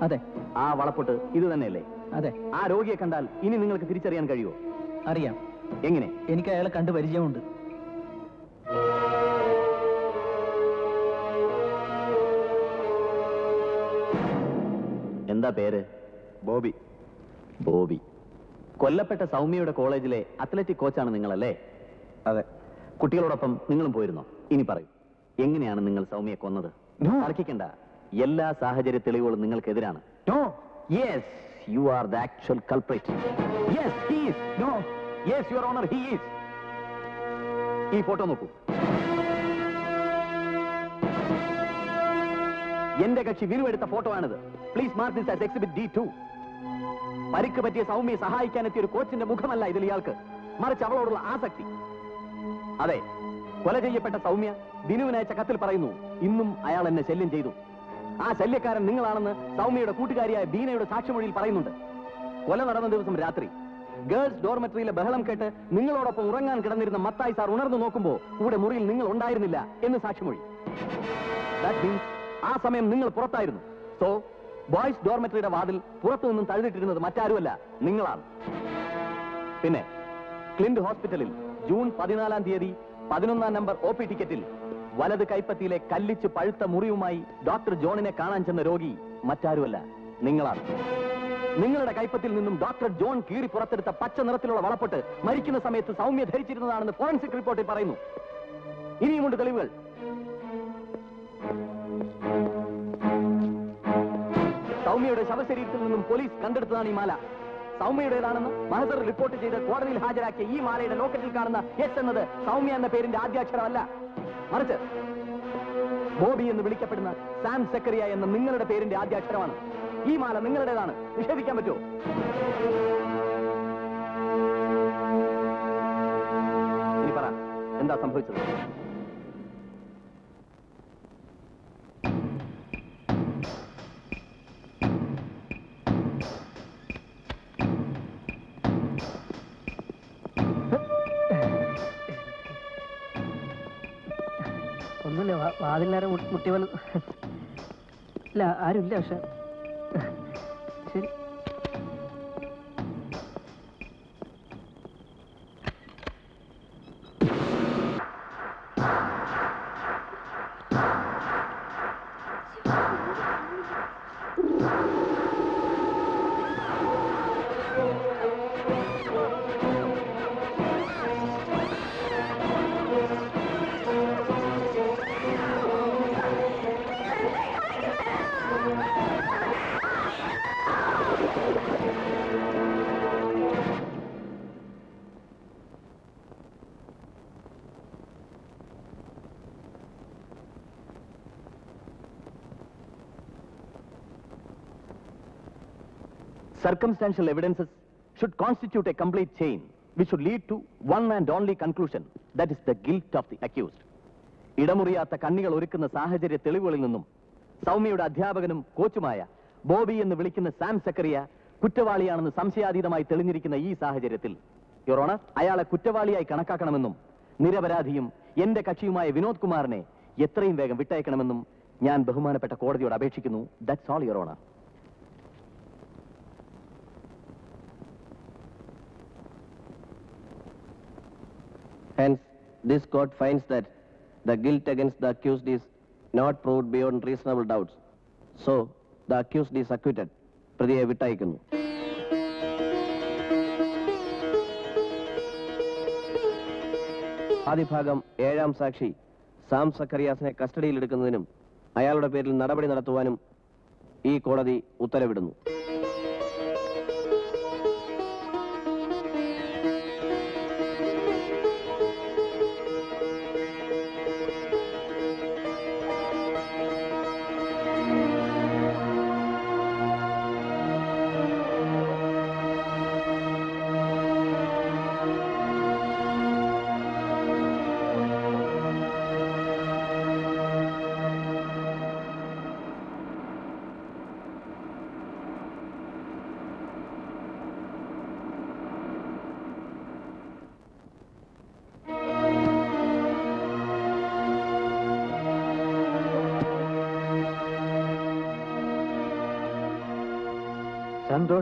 അതെ. ആ വളപ്പൊട്ട് ഇത് തന്നെയല്ലേ? അതെ. ആ രോഗിയെ കണ്ടാൽ ഇനി നിങ്ങൾക്ക് തിരിച്ചറിയാൻ കഴിയുമോ? അറിയാം. എങ്ങനെ? എനിക്ക് അയാളെ കണ്ടു പരിചയമുണ്ട്. എന്താ പേര്? ബോബി. ബോബി. കൊല്ലപ്പെട്ട സൗമ്യയുടെ കോളേജിലെ അത്ലറ്റിക് കോച്ചാണ് നിങ്ങളല്ലേ? അതെ. കുട്ടികളോടൊപ്പം നിങ്ങളും പോയിരുന്നോ? ഇനി പറയൂ. എങ്ങനെയാണ് നിങ്ങൾ സൗമ്യയെ കൊന്നത്? തർക്കിക്കണ്ട. എല്ലാ സാഹചര്യ തെളിവുകളും നിങ്ങൾക്കെതിരാണ്. Yes you are the actual culprit yes he's no yes your honour he is ഈ ഫോട്ടോ നോക്കൂ. എന്റെ കക്ഷി വിരുവെടുത്ത ഫോട്ടോ ആണിത് please mark this as exhibit D two പരിക്ക് പറ്റിയ സൗമ്യയെ സഹായിക്കാനെത്തിയ ഒരു കോച്ചിന്റെ മുഖമല്ല ഇതിൽ ഇയാൾക്ക്. മറിച്ച് അവളോടുള്ള ആസക്തി. അതെ കൊല ചെയ്യപ്പെട്ട സൗമ്യ ദിനുവിനയച്ച കത്തിൽ പറയുന്നു ഇന്നും അയാൾ എന്നെ ശല്യം ചെയ്തു. ആ ശല്യക്കാരൻ നിങ്ങളാണെന്ന് സൗമ്യയുടെ കൂട്ടുകാരിയായ ബീനയുടെ സാക്ഷിമൊഴിയിൽ പറയുന്നുണ്ട്. കൊല നടന്ന ദിവസം രാത്രി ഗേൾസ് ഡോർമെട്രിയിലെ ബഹളം കേട്ട് നിങ്ങളോടൊപ്പം ഉറങ്ങാൻ കിടന്നിരുന്ന മത്തായി സാർ ഉണർന്നു നോക്കുമ്പോൾ കൂടെ മുറിയിൽ നിങ്ങൾ ഉണ്ടായിരുന്നില്ല എന്ന് സാക്ഷിമൊഴി. ദാറ്റ് means ആ സമയം നിങ്ങൾ പുറത്തായിരുന്നു. സോ ബോയ്സ് ഡോർമെറ്ററിയുടെ വാതിൽ പുറത്തു നിന്നും തഴുതിട്ടിരുന്നത് മറ്റാരുമല്ല നിങ്ങളാണ്. പിന്നെ ക്ലിൻഡ് ഹോസ്പിറ്റലിൽ ജൂൺ പതിനാലാം തീയതി പതിനൊന്നാം നമ്പർ ഒ പി ടിക്കറ്റിൽ വലത് കൈപ്പത്തിയിലെ കല്ലിച്ച് പഴുത്ത മുറിവുമായി ഡോക്ടർ ജോണിനെ കാണാൻ ചെന്ന രോഗി മറ്റാരുമല്ല നിങ്ങളാണ്. നിങ്ങളുടെ കൈപ്പത്തിൽ നിന്നും ഡോക്ടർ ജോൺ കീറി പുറത്തെടുത്ത പച്ച നിറത്തിലുള്ള വളപ്പെട്ട് മരിക്കുന്ന സമയത്ത് സൗമ്യ ധരിച്ചിരുന്നതാണെന്ന് ഫോറൻസിക് റിപ്പോർട്ടിൽ പറയുന്നു. ഇനിയുമുണ്ട് തെളിവുകൾ. സൗമ്യയുടെ ശവശരീരത്തിൽ നിന്നും പോലീസ് കണ്ടെടുത്തതാണ് ഈ മാല. സൗമ്യയുടേതാണെന്ന് മഹദർ റിപ്പോർട്ട് ചെയ്ത് കോടതിയിൽ ഹാജരാക്കിയ ഈ മാലയുടെ ലോക്കറ്റിൽ കാണുന്ന എസ് എന്നത് സൗമ്യ എന്ന പേരിന്റെ ആദ്യാക്ഷരമല്ല. മറിച്ച് ബോബി എന്ന് വിളിക്കപ്പെടുന്ന സാം സെക്കറിയ എന്ന നിങ്ങളുടെ പേരിന്റെ ആദ്യാക്ഷരമാണ്. ഈ മാല നിങ്ങളുടേതാണ്. നിഷേധിക്കാൻ പറ്റുമോ? എന്താ സംഭവിച്ചത്? ഒന്നുമില്ല വാതിലിനേരം മുട്ടി വന്നു ഇല്ല ആരുമില്ല പക്ഷെ circumstantial evidences should constitute a complete chain which should lead to one and only conclusion that is the guilt of the accused. ഇടമുറിയാത്ത കണ്ണികൾ ഒരുക്കുന്ന സാഹചര്യ തെളിവുകളിൽ നിന്നും സൗമ്യയുടെ അധ്യാപകനും കോച്ചുമായ ബോബി എന്ന് വിളിക്കുന്ന സാം സക്കറിയ കുറ്റവാളിയാണെന്ന് സംശയാതീതമായി തെളിഞ്ഞിരിക്കുന്ന ഈ സാഹചര്യത്തിൽ യുറോണർ അയാളെ കുറ്റവാളിയായി കണക്കാക്കണമെന്നും നിരപരാധിയും എന്റെ കക്ഷിയുമായ വിനോദ് കുമാറിനെ എത്രയും വേഗം വിട്ടയക്കണമെന്നും ഞാൻ ബഹുമാനപ്പെട്ട കോടതിയോട് അപേക്ഷിക്കുന്നു. That's all your honour Hence, this court finds that the guilt against the accused is not proved beyond reasonable doubts. So, the accused is acquitted. പ്രതിയെ വിട്ടയക്കുന്നു ആദ്യഭാഗം ഏഴാം സാക്ഷി സാം സക്കറിയാസിനെ കസ്റ്റഡിയിലെടുക്കുന്നതിനും അയാളുടെ പേരിൽ നടപടി നടത്തുവാനും ഈ കോടതി ഉത്തരവിടുന്നു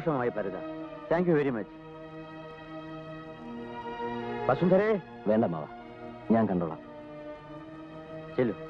സന്തോഷമായി പരുത. താങ്ക് യു വെരി മച്ച് വസുന്ധരേ? വേണ്ട മാവ. ഞാൻ കണ്ടോളാം. ചെല്ലു.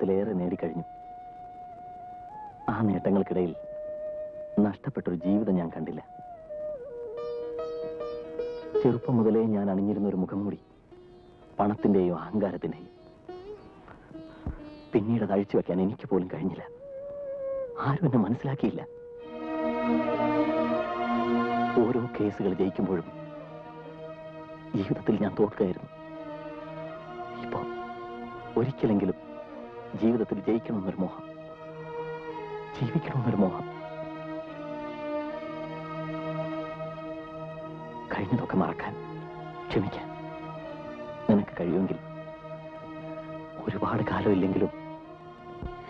ഞാൻ ആവശ്യത്തിലേറെ നേടിക്കഴിഞ്ഞു. ആ നേട്ടങ്ങൾക്കിടയിൽ നഷ്ടപ്പെട്ടൊരു ജീവിതം ഞാൻ കണ്ടില്ല. ചെറുപ്പം മുതലേ ഞാൻ അണിഞ്ഞിരുന്ന ഒരു മുഖംമൂടി പണത്തിന്റെയോ അഹങ്കാരത്തിന്റെയും പിന്നീട് അത് അഴിച്ചു വെക്കാൻ എനിക്ക് പോലും കഴിഞ്ഞില്ല. ആരും എന്നെ മനസ്സിലാക്കിയില്ല. ഓരോ കേസുകൾ ജയിക്കുമ്പോഴും ജീവിതത്തിൽ ഞാൻ തോൽക്കായിരുന്നു ഇപ്പോ ഒരിക്കലെങ്കിലും ജീവിതത്തിൽ ജയിക്കണമെന്നൊരു മോഹം. ജീവിക്കണമെന്നൊരു മോഹം. കഴിഞ്ഞതൊക്കെ മറക്കാൻ ക്ഷമിക്കാൻ നിനക്ക് കഴിയുമെങ്കിൽ ഒരുപാട് കാലമില്ലെങ്കിലും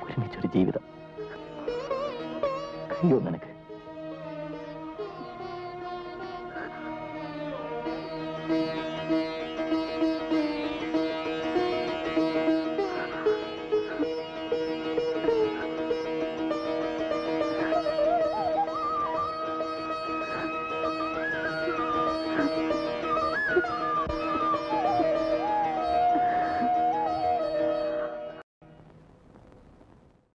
ഒരുമിച്ചൊരു ജീവിതം. കഴിയുമോ നിനക്ക്?